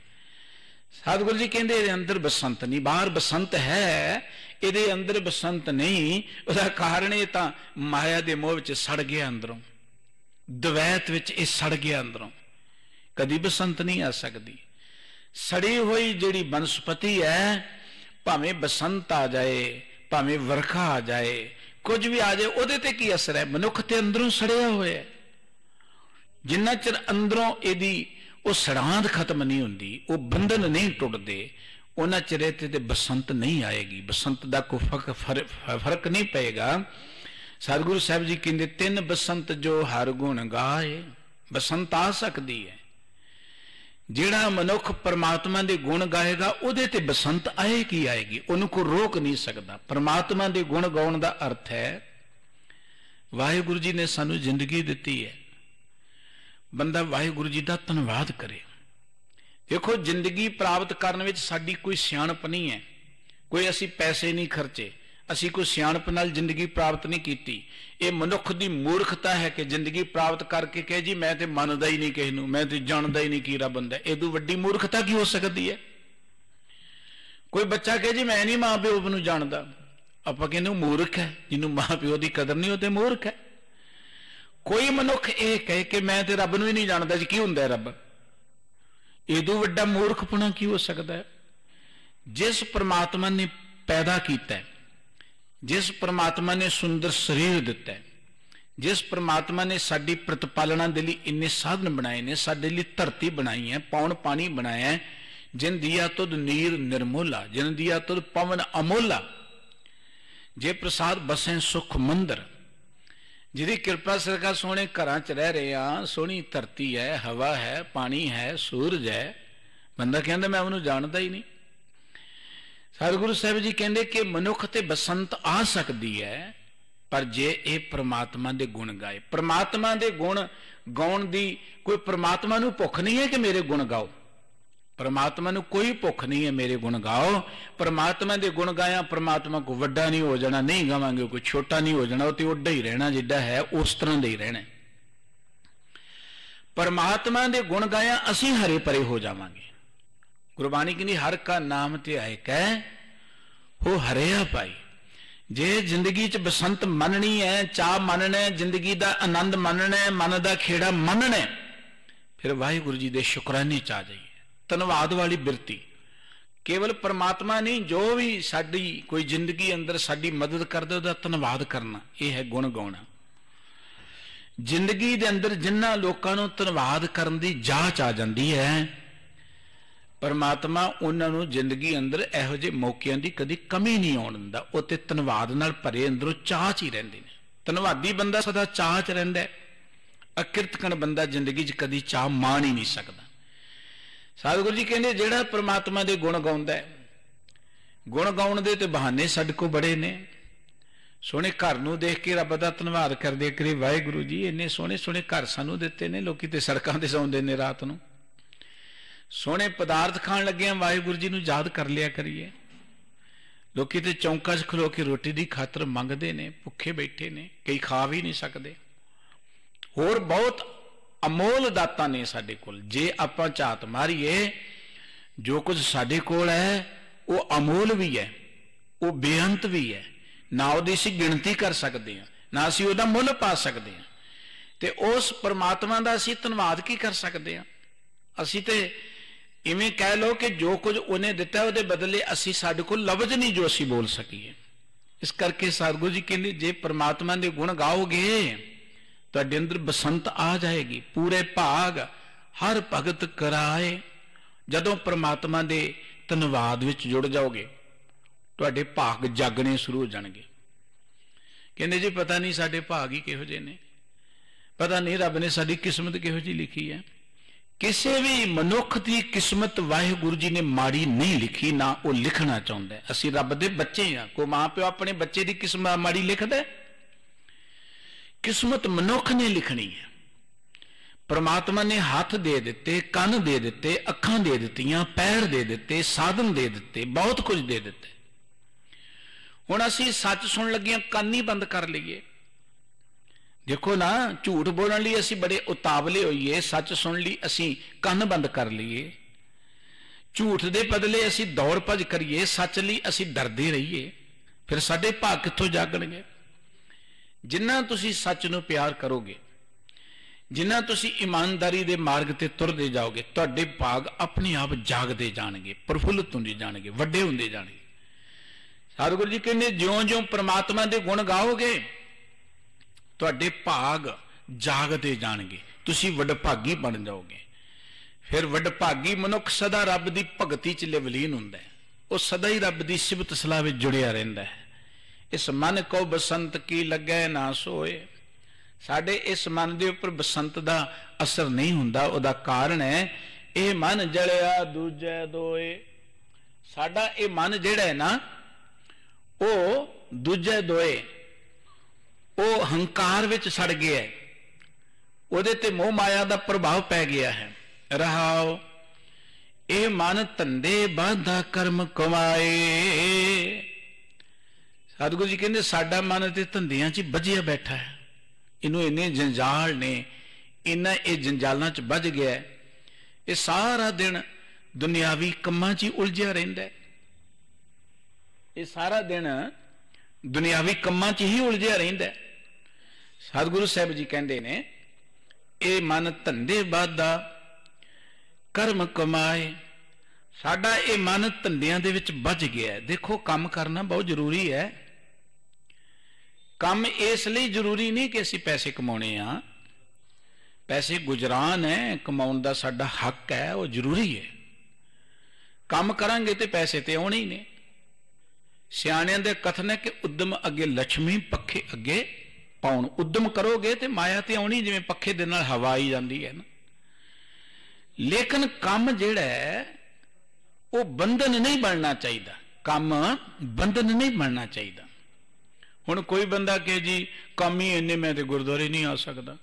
ਸਤਿਗੁਰੂ ਜੀ ਕਹਿੰਦੇ, ਇਹਦੇ ਅੰਦਰ ਬਸੰਤ ਨਹੀਂ, ਬਾਹਰ ਬਸੰਤ ਹੈ ਇਹਦੇ ਅੰਦਰ ਬਸੰਤ ਨਹੀਂ, ਉਹਦਾ ਕਾਰਨ ਇਹ ਤਾਂ ਮਾਇਆ ਦੇ ਮੋਹ ਵਿੱਚ ਸੜ ਗਿਆ ਅੰਦਰੋਂ। ਦਵੈਤ ਵਿੱਚ ਇਹ ਸੜ ਗਿਆ ਅੰਦਰੋਂ। ਕਦੀ ਬਸੰਤ ਨਹੀਂ ਆ ਸਕਦੀ। ਸੜੀ ਹੋਈ ਜਿਹੜੀ ਬਨਸਪਤੀ ਹੈ, ਭਾਵੇਂ ਬਸੰਤ ਆ ਜਾਏ, ਭਾਵੇਂ ਵਰਖਾ ਆ ਜਾਏ, ਕੁਝ ਵੀ ਆ ਜਾਏ, ਉਹਦੇ ਤੇ ਕੀ ਅਸਰ ਹੈ? ਮਨੁੱਖ ਤੇ ਅੰਦਰੋਂ ਸੜਿਆ ਹੋਇਆ ਜਿੰਨਾ ਚਿਰ ਅੰਦਰੋਂ ਇਹਦੀ ਉਹ ਸੜਾਂਦ ਖਤਮ ਨਹੀਂ ਹੁੰਦੀ, ਉਹ ਬੰਧਨ ਨਹੀਂ ਟੁੱਟਦੇ ਉਹਨਾਂ ਚਿਰੇ ਤੇ ਬਸੰਤ ਨਹੀਂ ਆਏਗੀ। ਬਸੰਤ ਦਾ ਕੋਈ ਫ਼ਰਕ ਨਹੀਂ ਪਏਗਾ। ਸਤਿਗੁਰੂ ਸਾਹਿਬ ਜੀ ਕਹਿੰਦੇ, ਤਿੰਨ ਬਸੰਤ ਜੋ ਹਰ ਗੁਣ ਗਾਏ, ਬਸੰਤ ਆ ਸਕਦੀ ਹੈ। ਜਿਹੜਾ ਮਨੁੱਖ ਪਰਮਾਤਮਾ ਦੇ ਗੁਣ ਗਾਏਗਾ, ਉਹਦੇ ਤੇ ਬਸੰਤ ਆਏਗੀ ਆਏਗੀ? ਉਹਨੂੰ ਕੋਈ ਰੋਕ ਨਹੀਂ ਸਕਦਾ। ਪਰਮਾਤਮਾ ਦੇ ਗੁਣ ਗਾਉਣ ਦਾ ਅਰਥ ਹੈ, ਵਾਹਿਗੁਰੂ ਜੀ ਨੇ ਸਾਨੂੰ ਜ਼ਿੰਦਗੀ ਦਿੱਤੀ ਹੈ। ਬੰਦਾ ਵਾਹਿਗੁਰੂ ਜੀ ਦਾ ਧੰਨਵਾਦ ਕਰੇ। ਦੇਖੋ, ਜ਼ਿੰਦਗੀ ਪ੍ਰਾਪਤ ਕਰਨ ਵਿੱਚ ਸਾਡੀ ਕੋਈ ਸਿਆਣਪ ਨਹੀਂ ਹੈ। ਕੋਈ ਅਸੀਂ ਪੈਸੇ ਨਹੀਂ ਖਰਚੇ, ਅਸੀਂ ਕੋਈ ਸਿਆਣਪ ਨਾਲ ਜ਼ਿੰਦਗੀ ਪ੍ਰਾਪਤ ਨਹੀਂ ਕੀਤੀ। ਇਹ ਮਨੁੱਖ ਦੀ ਮੂਰਖਤਾ ਹੈ ਕਿ ਜ਼ਿੰਦਗੀ ਪ੍ਰਾਪਤ ਕਰਕੇ ਕਹੇ, ਜੀ, ਮੈਂ ਤੇ ਮੰਨਦਾ ਹੀ ਨਹੀਂ ਕਿਸੇ ਨੂੰ, ਮੈਂ ਤੇ ਜਾਣਦਾ ਹੀ ਨਹੀਂ ਕੀ ਰੱਬ ਹੁੰਦਾ। ਇਹ ਤੋਂ ਵੱਡੀ ਮੂਰਖਤਾ ਕੀ ਹੋ ਸਕਦੀ ਹੈ? ਕੋਈ ਬੱਚਾ ਕਹੇ, ਜੀ, ਮੈਂ ਨਹੀਂ ਮਾਂ ਪਿਓ ਨੂੰ ਜਾਣਦਾ। ਆਪਾਂ ਕਹਿੰਦੇ ਉਹ ਮੂਰਖ ਹੈ, ਜਿਹਨੂੰ ਮਾਂ ਪਿਓ ਦੀ ਕਦਰ ਨਹੀਂ, ਉਹ ਤੇ ਮੂਰਖ ਹੈ। ਕੋਈ ਮਨੁੱਖ ਇਹ ਕਹੇ ਕਿ ਮੈਂ ਤੇ ਰੱਬ ਨੂੰ ਹੀ ਨਹੀਂ ਜਾਣਦਾ ਜੀ, ਕੀ ਹੁੰਦਾ ਹੈ ਰੱਬ? ਇਹਦੋਂ ਵੱਡਾ ਮੂਰਖਪਣਾ ਕੀ ਹੋ ਸਕਦਾ ਹੈ? ਜਿਸ ਪ੍ਰਮਾਤਮਾ ਨੇ ਪੈਦਾ ਕੀਤਾ ਜਿਸ ਪ੍ਰਮਾਤਮਾ ਨੇ ਸੁੰਦਰ ਸਰੀਰ ਦਿੱਤਾ ਜਿਸ ਪ੍ਰਮਾਤਮਾ ਨੇ ਸਾਡੀ ਪ੍ਰਤਪਾਲਣਾ ਦੇ ਲਈ ਇੰਨੇ ਸਾਧਨ ਬਣਾਏ ਨੇ, ਸਾਡੇ ਲਈ ਧਰਤੀ ਬਣਾਈ ਹੈ, ਪੌਣ ਪਾਣੀ ਬਣਾਇਆ ਹੈ, ਜਿਨ ਦੀਆ ਤੁਧ ਨੀਰ ਨਿਰਮੋਲਾ, ਜਿਨ ਦੀਆ ਤੁਧ ਪਵਨ ਅਮੋਲਾ, ਜੇ ਪ੍ਰਸਾਦ ਬਸੈ ਸੁਖ ਮੰਦਰ ਜਿਹਦੀ ਕਿਰਪਾ ਸਰਕਾਰ ਸੋਹਣੇ ਘਰਾਂ 'ਚ ਰਹਿ ਰਹੇ ਆ, ਸੋਹਣੀ ਧਰਤੀ ਹੈ, ਹਵਾ ਹੈ, ਪਾਣੀ ਹੈ, ਸੂਰਜ ਹੈ। ਬੰਦਾ ਕਹਿੰਦਾ ਮੈਂ ਉਹਨੂੰ ਜਾਣਦਾ ਹੀ ਨਹੀਂ। ਸਤਿਗੁਰੂ ਸਾਹਿਬ ਜੀ ਕਹਿੰਦੇ ਕਿ ਮਨੁੱਖ ਤੇ ਬਸੰਤ ਆ ਸਕਦੀ ਹੈ, ਪਰ ਜੇ ਇਹ ਪ੍ਰਮਾਤਮਾ ਦੇ ਗੁਣ ਗਾਏ। ਪ੍ਰਮਾਤਮਾ ਦੇ ਗੁਣ ਗਾਉਣ ਦੀ ਕੋਈ ਪ੍ਰਮਾਤਮਾ ਨੂੰ ਭੁੱਖ ਨਹੀਂ ਹੈ ਕਿ ਮੇਰੇ ਗੁਣ ਗਾਓ? ਪਰਮਾਤਮਾ ਨੂੰ ਕੋਈ ਭੁੱਖ ਨਹੀਂ ਹੈ ਮੇਰੇ ਗੁਣ ਗਾਓ। ਪਰਮਾਤਮਾ ਦੇ ਗੁਣ ਗਾਇਆ ਪਰਮਾਤਮਾ ਕੋ ਵੱਡਾ ਨਹੀਂ ਹੋ ਜਾਣਾ, ਨਹੀਂ ਗਾਵਾਂਗੇ, ਕੋਈ ਛੋਟਾ ਨਹੀਂ ਹੋ ਜਾਣਾ, ਉਹ ਤੇ ਉੱਡਾ ਹੀ ਰਹਿਣਾ ਜਿੱਡਾ ਹੈ, ਉਸ ਤਰ੍ਹਾਂ ਦੇ ਹੀ ਰਹਿਣਾ ਪਰਮਾਤਮਾ ਦੇ ਗੁਣ ਗਾਇਆ ਅਸੀਂ ਹਰੇ ਪਰੇ ਹੋ ਜਾਵਾਂਗੇ। ਗੁਰਬਾਣੀ ਕਹਿੰਦੀ, ਹਰ ਕਾ ਨਾਮ ਤੇ ਆਏ ਕਹਿ, ਹੋ ਹਰਿਆ ਪਾਈ ਜੇ ਜ਼ਿੰਦਗੀ 'ਚ ਬਸੰਤ ਮੰਨਣੀ ਹੈ, ਚਾਹ ਮੰਨਣਾ ਜ਼ਿੰਦਗੀ ਦਾ ਆਨੰਦ ਮੰਨਣਾ ਮਨ ਦਾ ਖੇੜਾ ਮੰਨਣਾ ਫਿਰ ਵਾਹਿਗੁਰੂ ਜੀ ਦੇ ਸ਼ੁਕਰਾਨੇ ਚ ਆ ਜਾਈਏ। ਧੰਨਵਾਦ ਵਾਲੀ ਬਿਰਤੀ। ਕੇਵਲ ਪਰਮਾਤਮਾ ਨਹੀਂ ਜੋ ਵੀ ਸਾਡੀ ਕੋਈ ਜ਼ਿੰਦਗੀ ਅੰਦਰ ਸਾਡੀ ਮਦਦ ਕਰਦਾ, ਉਹਦਾ ਧੰਨਵਾਦ ਕਰਨਾ। ਇਹ ਹੈ ਗੁਣ ਗਾਉਣਾ। ਜ਼ਿੰਦਗੀ ਦੇ ਅੰਦਰ ਜਿੰਨਾ ਲੋਕਾਂ ਨੂੰ ਧੰਨਵਾਦ ਕਰਨ ਦੀ ਜਾਂਚ ਆ ਜਾਂਦੀ ਹੈ, ਪਰਮਾਤਮਾ ਉਹਨਾਂ ਨੂੰ ਜ਼ਿੰਦਗੀ ਅੰਦਰ ਇਹੋ ਜਿਹੇ ਮੌਕਿਆਂ ਦੀ ਕਦੀ ਕਮੀ ਨਹੀਂ ਆਉਣ ਦਿੰਦਾ। ਉਹ ਤੇ ਧੰਨਵਾਦ ਨਾਲ ਭਰੇ ਅੰਦਰੋਂ ਚਾਹ ਚ ਹੀ ਰਹਿੰਦੇ ਨੇ। ਧੰਨਵਾਦੀ ਬੰਦਾ ਸਦਾ ਚਾਹ ਚ ਰਹਿੰਦਾ ਹੈ। ਅਕਿਰਤਕਣ ਬੰਦਾ ਜ਼ਿੰਦਗੀ 'ਚ ਕਦੀ ਚਾਹ ਮਾਣ ਹੀ ਨਹੀਂ ਸਕਦਾ। ਸਤਿਗੁਰੂ ਜੀ ਕਹਿੰਦੇ ਜਿਹੜਾ ਪ੍ਰਮਾਤਮਾ ਦੇ ਗੁਣ ਗਾਉਂਦਾ ਹੈ, ਗੁਣ ਗਾਉਣ ਦੇ ਤੇ ਬਹਾਨੇ ਸਾਡੇ ਕੋ ਬੜੇ ਨੇ। ਸੋਹਣੇ ਘਰ ਨੂੰ ਦੇਖ ਕੇ ਰੱਬ ਦਾ ਧੰਨਵਾਦ ਕਰਦੇ ਕਰੇ ਵਾਹਿਗੁਰੂ ਜੀ, ਇੰਨੇ ਸੋਹਣੇ ਸੋਹਣੇ ਘਰ ਸਾਨੂੰ ਦਿੱਤੇ ਨੇ, ਲੋਕੀ ਤੇ ਸੜਕਾਂ ਤੇ ਸੌਂਦੇ ਨੇ ਰਾਤ ਨੂੰ। ਸੋਹਣੇ ਪਦਾਰਥ ਖਾਣ ਲੱਗੇ ਆ ਵਾਹਿਗੁਰੂ ਜੀ ਨੂੰ ਯਾਦ ਕਰ ਲਿਆ ਕਰੀਏ। ਲੋਕੀ ਤੇ ਚੌਂਕਾਂ 'ਚ ਖਲੋ ਕੇ ਰੋਟੀ ਦੀ ਖਾਤਰ ਮੰਗਦੇ ਨੇ, ਭੁੱਖੇ ਬੈਠੇ ਨੇ, ਕਈ ਖਾ ਵੀ ਨਹੀਂ ਸਕਦੇ। ਹੋਰ ਬਹੁਤ ਅਮੋਲ ਦਾਤਾਂ ਨੇ ਸਾਡੇ ਕੋਲ। ਜੇ ਆਪਾਂ ਝਾਤ ਮਾਰੀਏ, ਜੋ ਕੁਝ ਸਾਡੇ ਕੋਲ ਹੈ, ਉਹ ਅਮੋਲ ਵੀ ਹੈ, ਉਹ ਬੇਅੰਤ ਵੀ ਹੈ। ਨਾ ਉਹਦੀ ਅਸੀਂ ਗਿਣਤੀ ਕਰ ਸਕਦੇ ਹਾਂ, ਨਾ ਅਸੀਂ ਉਹਦਾ ਮੁੱਲ ਪਾ ਸਕਦੇ ਹਾਂ। ਤੇ ਉਸ ਪਰਮਾਤਮਾ ਦਾ ਅਸੀਂ ਧੰਨਵਾਦ ਕੀ ਕਰ ਸਕਦੇ ਹਾਂ? ਅਸੀਂ ਤੇ ਇਵੇਂ ਕਹਿ ਲਓ ਕਿ ਜੋ ਕੁਝ ਉਹਨੇ ਦਿੱਤਾ ਉਹਦੇ ਬਦਲੇ ਅਸੀਂ ਸਾਡੇ ਕੋਲ ਲਫ਼ਜ਼ ਨਹੀਂ ਜੋ ਅਸੀਂ ਬੋਲ ਸਕੀਏ। ਇਸ ਕਰਕੇ ਸਤਿਗੁਰੂ ਜੀ ਕਹਿੰਦੇ, ਜੇ ਪਰਮਾਤਮਾ ਦੇ ਗੁਣ ਗਾਓਗੇ ਤੁਹਾਡੇ ਅੰਦਰ ਬਸੰਤ ਆ ਜਾਏਗੀ, ਪੂਰੇ ਭਾਗ ਹਰ ਭਗਤ ਕਰਾਏ। ਜਦੋਂ ਪ੍ਰਮਾਤਮਾ ਦੇ ਧੰਨਵਾਦ ਵਿੱਚ ਜੁੜ ਜਾਓਗੇ, ਤੁਹਾਡੇ ਭਾਗ ਜਾਗਣੇ ਸ਼ੁਰੂ ਹੋ ਜਾਣਗੇ। ਕਹਿੰਦੇ ਜੀ, ਪਤਾ ਨਹੀਂ ਸਾਡੇ ਭਾਗ ਹੀ ਕਿਹੋ ਜਿਹੇ ਨੇ। ਪਤਾ ਨਹੀਂ ਰੱਬ ਨੇ ਸਾਡੀ ਕਿਸਮਤ ਕਿਹੋ ਜਿਹੀ ਲਿਖੀ ਹੈ। ਕਿਸੇ ਵੀ ਮਨੁੱਖ ਦੀ ਕਿਸਮਤ ਵਾਹਿਗੁਰੂ ਜੀ ਨੇ ਮਾੜੀ ਨਹੀਂ ਲਿਖੀ, ਨਾ ਉਹ ਲਿਖਣਾ ਚਾਹੁੰਦਾ ਅਸੀਂ ਰੱਬ ਦੇ ਬੱਚੇ ਆ ਕੋ ਮਾਂ ਪਿਓ ਆਪਣੇ ਬੱਚੇ ਦੀ ਕਿਸਮਤ ਮਾੜੀ ਲਿਖਦਾ ਕਿਸਮਤ ਮਨੁੱਖ ਨੇ ਲਿਖਣੀ ਹੈ। ਪਰਮਾਤਮਾ ਨੇ ਹੱਥ ਦੇ ਦਿੱਤੇ, ਕੰਨ ਦੇ ਦਿੱਤੇ, ਅੱਖਾਂ ਦੇ ਦਿੱਤੀਆਂ, ਪੈਰ ਦੇ ਦਿੱਤੇ, ਸਾਧਨ ਦੇ ਦਿੱਤੇ, ਬਹੁਤ ਕੁਝ ਦੇ ਦਿੱਤੇ। ਹੁਣ ਅਸੀਂ ਸੱਚ ਸੁਣਨ ਲੱਗਿਆਂ, ਕੰਨ ਹੀ ਬੰਦ ਕਰ ਲਈਏ। ਦੇਖੋ ਨਾ, ਝੂਠ ਬੋਲਣ ਲਈ ਅਸੀਂ ਬੜੇ ਉਤਾਵਲੇ ਹੋਈਏ, ਸੱਚ ਸੁਣ ਲਈ ਅਸੀਂ ਕੰਨ ਬੰਦ ਕਰ ਲਈਏ। ਝੂਠ ਦੇ ਬਦਲੇ ਅਸੀਂ ਦੌੜ ਭੱਜ ਕਰੀਏ, ਸੱਚ ਲਈ ਅਸੀਂ ਡਰਦੇ ਰਹੀਏ। ਫਿਰ ਸਾਡੇ ਭਾਗ ਕਿੱਥੋਂ ਜਾਗਣਗੇ? ਜਿੰਨਾ ਤੁਸੀਂ ਸੱਚ ਨੂੰ ਪਿਆਰ ਕਰੋਗੇ, ਜਿੰਨਾ ਤੁਸੀਂ ਇਮਾਨਦਾਰੀ ਦੇ ਮਾਰਗ ਤੇ ਤੁਰਦੇ ਜਾਓਗੇ, ਤੁਹਾਡੇ ਭਾਗ ਆਪਣੇ ਆਪ ਜਾਗਦੇ ਜਾਣਗੇ, ਪ੍ਰਫੁੱਲਤ ਹੁੰਦੇ ਜਾਣਗੇ, ਵੱਡੇ ਹੁੰਦੇ ਜਾਣਗੇ। ਸਤਿਗੁਰੂ ਜੀ ਕਹਿੰਦੇ, ਜਿਉਂ-ਜਿਉਂ ਪ੍ਰਮਾਤਮਾ ਦੇ ਗੁਣ ਗਾਓਗੇ, ਤੁਹਾਡੇ ਭਾਗ ਜਾਗਦੇ ਜਾਣਗੇ, ਤੁਸੀਂ ਵਡਭਾਗੀ ਬਣ ਜਾਓਗੇ। ਫਿਰ ਵਡਭਾਗੀ ਮਨੁੱਖ ਸਦਾ ਰੱਬ ਦੀ ਭਗਤੀ 'ਚ ਲਿਵਲੀਨ ਹੁੰਦਾ ਹੈ, ਉਹ ਸਦਾ ਹੀ ਰੱਬ ਦੀ ਸਿਫਤ ਸਲਾਹ ਵਿੱਚ ਜੁੜਿਆ ਰਹਿੰਦਾ ਹੈ। ਇਸ ਮਨ ਕੋ ਬਸੰਤ ਕੀ ਲੱਗੈ ਨਾ ਸੋਏ। ਸਾਡੇ ਇਸ ਮਨ ਦੇ ਉੱਪਰ ਬਸੰਤ ਦਾ ਅਸਰ ਨਹੀਂ ਹੁੰਦਾ, ਉਹਦਾ ਕਾਰਨ ਹੈ, ਇਹ ਮਨ ਜਲਿਆ ਦੂਜੇ ਦੋਏ। ਸਾਡਾ ਇਹ ਮਨ ਜਿਹੜਾ ਹੈ ਨਾ, ਉਹ ਦੂਜੇ ਦੋਏ। ਉਹ ਹੰਕਾਰ ਵਿੱਚ ਸੜ ਗਿਆ ਹੈ। ਉਹਦੇ ਤੇ ਮੋਹ ਮਾਇਆ ਦਾ ਪ੍ਰਭਾਵ ਪੈ ਗਿਆ ਹੈ। ਰਹਾਓ, ਇਹ ਮਨ ਧੰਦੇ ਬਾਧਾ ਕਰਮ ਕਮਾਏ। ਸਤਿਗੁਰੂ ਜੀ ਕਹਿੰਦੇ, ਸਾਡਾ ਮਨ ਤੇ ਧੰਦਿਆਂ 'ਚ ਵੱਜਿਆ ਬੈਠਾ ਹੈ। ਇਹਨੂੰ ਇੰਨੇ ਜੰਜਾਲ ਨੇ ਇਹਨਾਂ ਇਹ ਜੰਜਾਲਾਂ 'ਚ ਵੱਜ ਗਿਆ ਇਹ ਸਾਰਾ ਦਿਨ ਦੁਨਿਆਵੀ ਕੰਮਾਂ 'ਚ ਹੀ ਉਲਝਿਆ ਰਹਿੰਦਾ ਇਹ ਸਾਰਾ ਦਿਨ ਦੁਨਿਆਵੀ ਕੰਮਾਂ 'ਚ ਹੀ ਉਲਝਿਆ ਰਹਿੰਦਾ ਸਤਿਗੁਰੂ ਸਾਹਿਬ ਜੀ ਕਹਿੰਦੇ ਨੇ, ਇਹ ਮਨ ਧੰਦੇ ਬਾਦਾ ਕਰਮ ਕਮਾਏ। ਸਾਡਾ ਇਹ ਮਨ ਧੰਦਿਆਂ ਦੇ ਵਿੱਚ ਵੱਜ ਗਿਆ ਦੇਖੋ, ਕੰਮ ਕਰਨਾ ਬਹੁਤ ਜ਼ਰੂਰੀ ਹੈ। ਕੰਮ ਇਸ ਲਈ ਜ਼ਰੂਰੀ ਨਹੀਂ ਕਿ ਅਸੀਂ ਪੈਸੇ ਕਮਾਉਣੇ ਆ। ਪੈਸੇ ਗੁਜਰਾਨ ਹੈ, ਕਮਾਉਣ ਦਾ ਸਾਡਾ ਹੱਕ ਹੈ, ਉਹ ਜ਼ਰੂਰੀ ਹੈ। ਕੰਮ ਕਰਾਂਗੇ ਤੇ ਪੈਸੇ ਤੇ ਆਉਣੇ ਹੀ ਨੇ। ਸਿਆਣਿਆਂ ਦੇ ਕਥਨ ਹੈ ਕਿ ਉਦਮ ਅੱਗੇ ਲక్ష్ਮੀ ਪੱਖੇ ਅੱਗੇ ਪਾਉਣ। ਉਦਮ ਕਰੋਗੇ ਤੇ ਮਾਇਆ ਤੇ ਆਉਣੀ, ਜਿਵੇਂ ਪੱਖੇ ਦੇ ਨਾਲ ਹਵਾ ਆਈ ਜਾਂਦੀ ਹੈ ਨਾ। ਲੇਕਿਨ ਕੰਮ ਜਿਹੜਾ ਹੈ, ਉਹ ਬੰਧਨ ਨਹੀਂ ਬਣਨਾ ਚਾਹੀਦਾ। ਕੰਮ ਬੰਧਨ ਨਹੀਂ ਬਣਨਾ ਚਾਹੀਦਾ। ਹੁਣ ਕੋਈ ਬੰਦਾ ਕਹੇ ਜੀ, ਕੰਮ ਹੀ ਇੰਨੇ ਮੈਂ ਤੇ ਗੁਰਦੁਆਰੇ ਨਹੀਂ ਆ ਸਕਦਾ।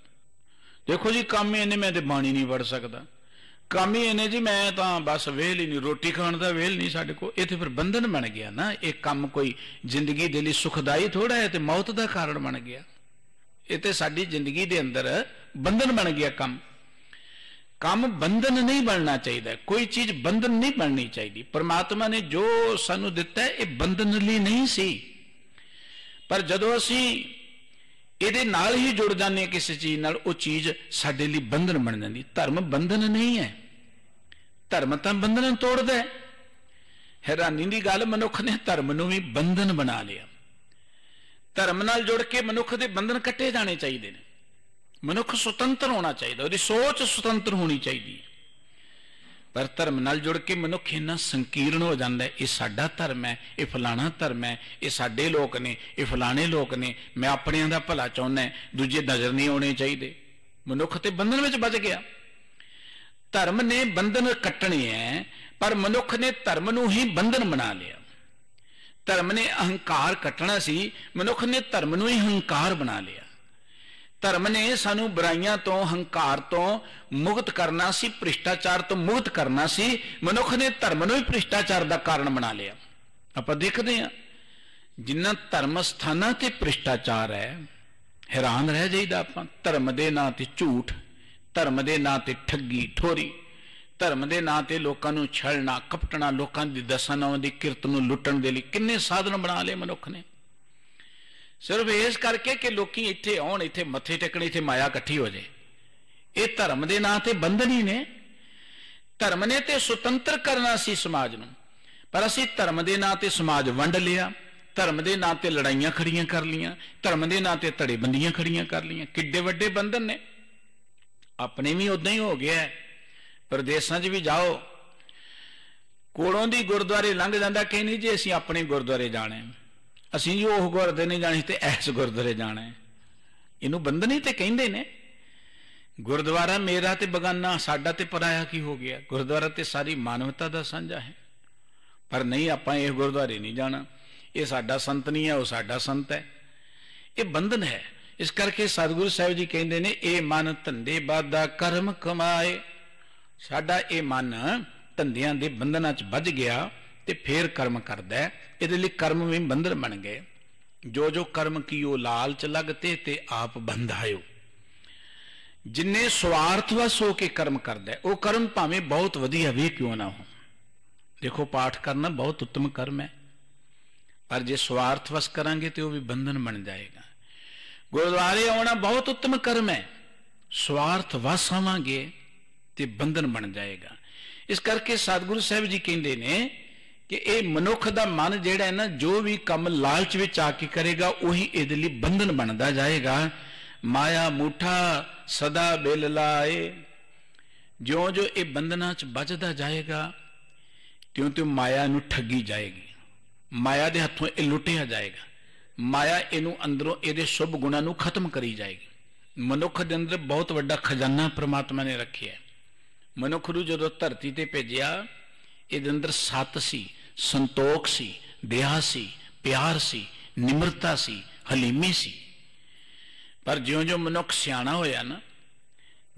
ਦੇਖੋ ਜੀ, ਕੰਮ ਹੀ ਇੰਨੇ ਮੈਂ ਤੇ ਬਾਣੀ ਨਹੀਂ ਵੜ ਸਕਦਾ। ਕੰਮ ਹੀ ਇੰਨੇ ਜੀ, ਮੈਂ ਤਾਂ ਬਸ ਵੇਲ ਹੀ ਨਹੀਂ, ਰੋਟੀ ਖਾਣ ਦਾ ਵੇਲ ਨਹੀਂ ਸਾਡੇ ਕੋ ਇਹ ਤੇ ਫਿਰ ਬੰਧਨ ਬਣ ਗਿਆ ਨਾ। ਇਹ ਕੰਮ ਕੋਈ ਜ਼ਿੰਦਗੀ ਦੇ ਲਈ ਸੁਖਦਾਈ ਥੋੜਾ ਹੈ ਤੇ ਮੌਤ ਦਾ ਕਾਰਨ ਬਣ ਗਿਆ। ਇਹ ਤੇ ਸਾਡੀ ਜ਼ਿੰਦਗੀ ਦੇ ਅੰਦਰ ਬੰਧਨ ਬਣ ਗਿਆ ਕੰਮ। ਕੰਮ ਬੰਧਨ ਨਹੀਂ ਬਣਨਾ ਚਾਹੀਦਾ। ਕੋਈ ਚੀਜ਼ ਬੰਧਨ ਨਹੀਂ ਬਣਨੀ ਚਾਹੀਦੀ। ਪਰਮਾਤਮਾ ਨੇ ਜੋ ਸਾਨੂੰ ਦਿੱਤਾ, ਇਹ ਬੰਧਨ ਲਈ ਨਹੀਂ ਸੀ। ਪਰ ਜਦੋਂ ਅਸੀਂ ਇਹਦੇ ਨਾਲ ਹੀ ਜੁੜ ਜਾਂਦੇ ਹਾਂ ਕਿਸੇ ਚੀਜ਼ ਨਾਲ, ਉਹ ਚੀਜ਼ ਸਾਡੇ ਲਈ ਬੰਧਨ ਬਣ ਜਾਂਦੀ ਧਰਮ ਬੰਧਨ ਨਹੀਂ ਹੈ। ਧਰਮ ਤਾਂ ਬੰਧਨ ਤੋੜਦਾ ਹੈ। ਹੈਰਾਨੀ ਦੀ ਗੱਲ, ਮਨੁੱਖ ਨੇ ਧਰਮ ਨੂੰ ਵੀ ਬੰਧਨ ਬਣਾ ਲਿਆ। ਧਰਮ ਨਾਲ ਜੁੜ ਕੇ ਮਨੁੱਖ ਦੇ ਬੰਧਨ ਕੱਟੇ ਜਾਣੇ ਚਾਹੀਦੇ ਨੇ। ਮਨੁੱਖ ਸੁਤੰਤਰ ਹੋਣਾ ਚਾਹੀਦਾ, ਉਹਦੀ ਸੋਚ ਸੁਤੰਤਰ ਹੋਣੀ ਚਾਹੀਦੀ ਹੈ। ਪਰ ਧਰਮ ਨਾਲ ਜੁੜ ਕੇ ਮਨੁੱਖ ਇੰਨਾ ਸੰਕੀਰਣ ਹੋ ਜਾਂਦਾ ਇਹ ਸਾਡਾ ਧਰਮ ਹੈ, ਇਹ ਫਲਾਣਾ ਧਰਮ ਹੈ, ਇਹ ਸਾਡੇ ਲੋਕ ਨੇ, ਇਹ ਫਲਾਣੇ ਲੋਕ ਨੇ, ਮੈਂ ਆਪਣਿਆਂ ਦਾ ਭਲਾ ਚਾਹੁੰਦਾ ਦੂਜੇ ਨਜ਼ਰ ਨਹੀਂ ਆਉਣੇ ਚਾਹੀਦੇ। ਮਨੁੱਖ ਤੇ ਬੰਧਨ ਵਿੱਚ ਬਚ ਗਿਆ। ਧਰਮ ਨੇ ਬੰਧਨ ਕੱਟਣੇ ਐ ਪਰ ਮਨੁੱਖ ਨੇ ਧਰਮ ਨੂੰ ਹੀ ਬੰਧਨ ਬਣਾ ਲਿਆ। ਧਰਮ ਨੇ ਅਹੰਕਾਰ ਕੱਟਣਾ ਸੀ, ਮਨੁੱਖ ਨੇ ਧਰਮ ਨੂੰ ਹੀ ਹੰਕਾਰ ਬਣਾ ਲਿਆ। ਧਰਮ ਨੇ ਸਾਨੂੰ ਬੁਰਾਈਆਂ ਤੋਂ, ਹੰਕਾਰ ਤੋਂ ਮੁਕਤ ਕਰਨਾ ਸੀ, ਭ੍ਰਿਸ਼ਟਾਚਾਰ ਤੋਂ ਮੁਕਤ ਕਰਨਾ ਸੀ, ਮਨੁੱਖ ਨੇ ਧਰਮ ਨੂੰ ਹੀ ਭ੍ਰਿਸ਼ਟਾਚਾਰ ਦਾ ਕਾਰਨ ਬਣਾ ਲਿਆ। ਆਪਾਂ ਦੇਖਦੇ ਹਾਂ ਜਿਨ੍ਹਾਂ ਧਰਮ ਸਥਾਨਾਂ ਤੇ ਭ੍ਰਿਸ਼ਟਾਚਾਰ ਹੈ, ਹੈਰਾਨ ਰਹਿ ਜਾਈਦਾ ਆਪਾਂ, ਧਰਮ ਦੇ ਨਾਂ ਤੇ ਝੂਠ, ਧਰਮ ਦੇ ਨਾਂ ਤੇ ਠੱਗੀ, ਠੋਰੀ, ਧਰਮ ਦੇ ਨਾਂ ਤੇ ਲੋਕਾਂ ਨੂੰ ਛਲਣਾ, ਕਪਟਣਾ, ਲੋਕਾਂ ਦੀ ਦਸਾਂ ਦੀ ਕਿਰਤ ਨੂੰ ਲੁੱਟਣ ਦੇ ਲਈ ਕਿੰਨੇ ਸਾਧਨ ਬਣਾ ਲਏ ਮਨੁੱਖ ਨੇ। ਸਿਰਫ ਇਸ ਕਰਕੇ ਕਿ ਲੋਕੀ ਇੱਥੇ ਆਉਣ, ਇੱਥੇ ਮੱਥੇ ਟੇਕਣ, ਇੱਥੇ ਮਾਇਆ ਇਕੱਠੀ ਹੋ ਜਾਏ ਇਹ ਧਰਮ ਦੇ ਨਾਂ ਤੇ ਬੰਧਨ ਹੀ ਨੇ। ਧਰਮ ਨੇ ਤੇ ਸੁਤੰਤਰ ਕਰਨਾ ਸੀ ਸਮਾਜ ਨੂੰ। ਪਰ ਅਸੀਂ ਧਰਮ ਦੇ ਨਾਂ ਤੇ ਸਮਾਜ ਵੰਡ ਲਿਆ। ਧਰਮ ਦੇ ਨਾਂ ਤੇ ਲੜਾਈਆਂ ਖੜੀਆਂ ਕਰ ਲੀਆਂ ਧਰਮ ਦੇ ਨਾਂ ਤੇ ਧੜੇਬੰਦੀਆਂ ਖੜੀਆਂ ਕਰ ਲੀਆਂ ਕਿੱਡੇ ਵੱਡੇ ਬੰਧਨ ਨੇ। ਆਪਣੇ ਵੀ ਉਦਾਂ ਹੀ ਹੋ ਗਿਆ ਪ੍ਰਦੇਸ਼ਾਂ 'ਚ ਵੀ ਜਾਓ। ਕੋਲੋਂ ਦੀ ਗੁਰਦੁਆਰੇ ਲੰਘ ਜਾਂਦਾ ਕਿ ਨਹੀਂ ਜੀ, ਅਸੀਂ ਆਪਣੇ ਗੁਰਦੁਆਰੇ ਜਾਣਾ ਅਸੀਂ ਜੋ ਉਹ ਗੁਰਦੇ ਨਹੀਂ ਜਾਣੀ ਤੇ ਐਸ ਗੁਰਦੁਆਰੇ ਜਾਣਾ ਇਹਨੂੰ ਬੰਦਨੀ ਤੇ ਕਹਿੰਦੇ ਨੇ। ਗੁਰਦੁਆਰਾ ਮੇਰਾ ਤੇ ਬਗਾਨਾ, ਸਾਡਾ ਤੇ ਪਰਾਇਆ ਕੀ ਹੋ ਗਿਆ? ਗੁਰਦੁਆਰਾ ਤੇ ਸਾਰੀ ਮਾਨਵਤਾ ਦਾ ਸਾਂਝਾ ਹੈ। ਪਰ ਨਹੀਂ, ਆਪਾਂ ਇਹ ਗੁਰਦੁਆਰੇ ਨਹੀਂ ਜਾਣਾ। ਇਹ ਸਾਡਾ ਸੰਤ ਨਹੀਂ ਹੈ, ਉਹ ਸਾਡਾ ਸੰਤ ਹੈ। ਇਹ ਬੰਧਨ ਹੈ। ਇਸ ਕਰਕੇ ਸਤਿਗੁਰੂ ਸਾਹਿਬ ਜੀ ਕਹਿੰਦੇ ਨੇ, ਇਹ ਮਨ ਧੰਦੇ ਬਾਦਾ ਕਰਮ ਕਮਾਏ। ਸਾਡਾ ਇਹ ਮਨ ਧੰਦਿਆਂ ਦੇ ਬੰਧਨਾਂ 'ਚ ਵੱਜ ਗਿਆ। ਤੇ ਫੇਰ ਕਰਮ ਕਰਦਾ ਇਹਦੇ ਲਈ ਕਰਮ ਵੀ ਬੰਧਨ ਬਣ ਗਏ। ਜੋ ਜੋ ਕਰਮ ਕੀਓ ਲਾਲਚ ਲਗਤੇ ਤੇ ਆਪ ਬੰਧਾਇਓ। ਜਿੰਨੇ ਸਵਾਰਥਵਸ ਹੋ ਕੇ ਕਰਮ ਕਰਦਾ ਉਹ ਕਰਮ ਭਾਵੇਂ ਬਹੁਤ ਵਧੀਆ ਵੀ ਕਿਉਂ ਨਾ ਹੋ। ਦੇਖੋ ਪਾਠ ਕਰਨਾ ਬਹੁਤ ਉੱਤਮ ਕਰਮ ਹੈ। ਪਰ ਜੇ ਸਵਾਰਥਵਸ ਕਰਾਂਗੇ ਤੇ ਉਹ ਵੀ ਬੰਧਨ ਬਣ ਜਾਏਗਾ। ਗੁਰਦੁਆਰੇ ਆਉਣਾ ਬਹੁਤ ਉੱਤਮ ਕਰਮ ਹੈ। ਸਵਾਰਥਵਸ ਆਵਾਂਗੇ ਤੇ ਬੰਧਨ ਬਣ ਜਾਏਗਾ। ਇਸ ਕਰਕੇ ਸਤਿਗੁਰੂ ਸਾਹਿਬ ਜੀ ਕਹਿੰਦੇ ਨੇ ਕਿ ਇਹ ਮਨੁੱਖ ਦਾ ਮਨ ਜਿਹੜਾ ਹੈ ਨਾ, ਜੋ ਵੀ ਕੰਮ ਲਾਲਚ ਵਿੱਚ ਆ ਕੇ ਕਰੇਗਾ, ਉਹੀ ਇਹਦੇ ਲਈ ਬੰਧਨ ਬਣਦਾ ਜਾਏਗਾ। ਮਾਇਆ ਮੂਠਾ ਸਦਾ ਬਿਲ ਲਾਏ ਜਿਉਂ ਜੋ ਇਹ ਬੰਧਨਾਂ 'ਚ ਬਚਦਾ ਜਾਏਗਾ ਤਿਉਂ ਤਿਉਂ ਮਾਇਆ ਨੂੰ ਠੱਗੀ ਜਾਏਗੀ। ਮਾਇਆ ਦੇ ਹੱਥੋਂ ਇਹ ਲੁੱਟਿਆ ਜਾਏਗਾ। ਮਾਇਆ ਇਹਨੂੰ ਅੰਦਰੋਂ ਇਹਦੇ ਸ਼ੁਭ ਗੁਣਾਂ ਨੂੰ ਖਤਮ ਕਰੀ ਜਾਏਗੀ। ਮਨੁੱਖ ਦੇ ਅੰਦਰ ਬਹੁਤ ਵੱਡਾ ਖਜ਼ਾਨਾ ਪ੍ਰਮਾਤਮਾ ਨੇ ਰੱਖਿਆ ਮਨੁੱਖ ਨੂੰ ਜਦੋਂ ਧਰਤੀ ਤੇ ਭੇਜਿਆ ਇਹਦੇ ਅੰਦਰ ਸਤ ਸੀ, ਸੰਤੋਖ ਸੀ ਦਇਆ ਸੀ, ਪਿਆਰ ਸੀ, ਨਿਮਰਤਾ ਸੀ, ਹਲੀਮੀ ਸੀ। ਪਰ ਜਿਉਂ-ਜਿਉਂ ਮਨੁੱਖ ਸਿਆਣਾ ਹੋਇਆ ਨਾ,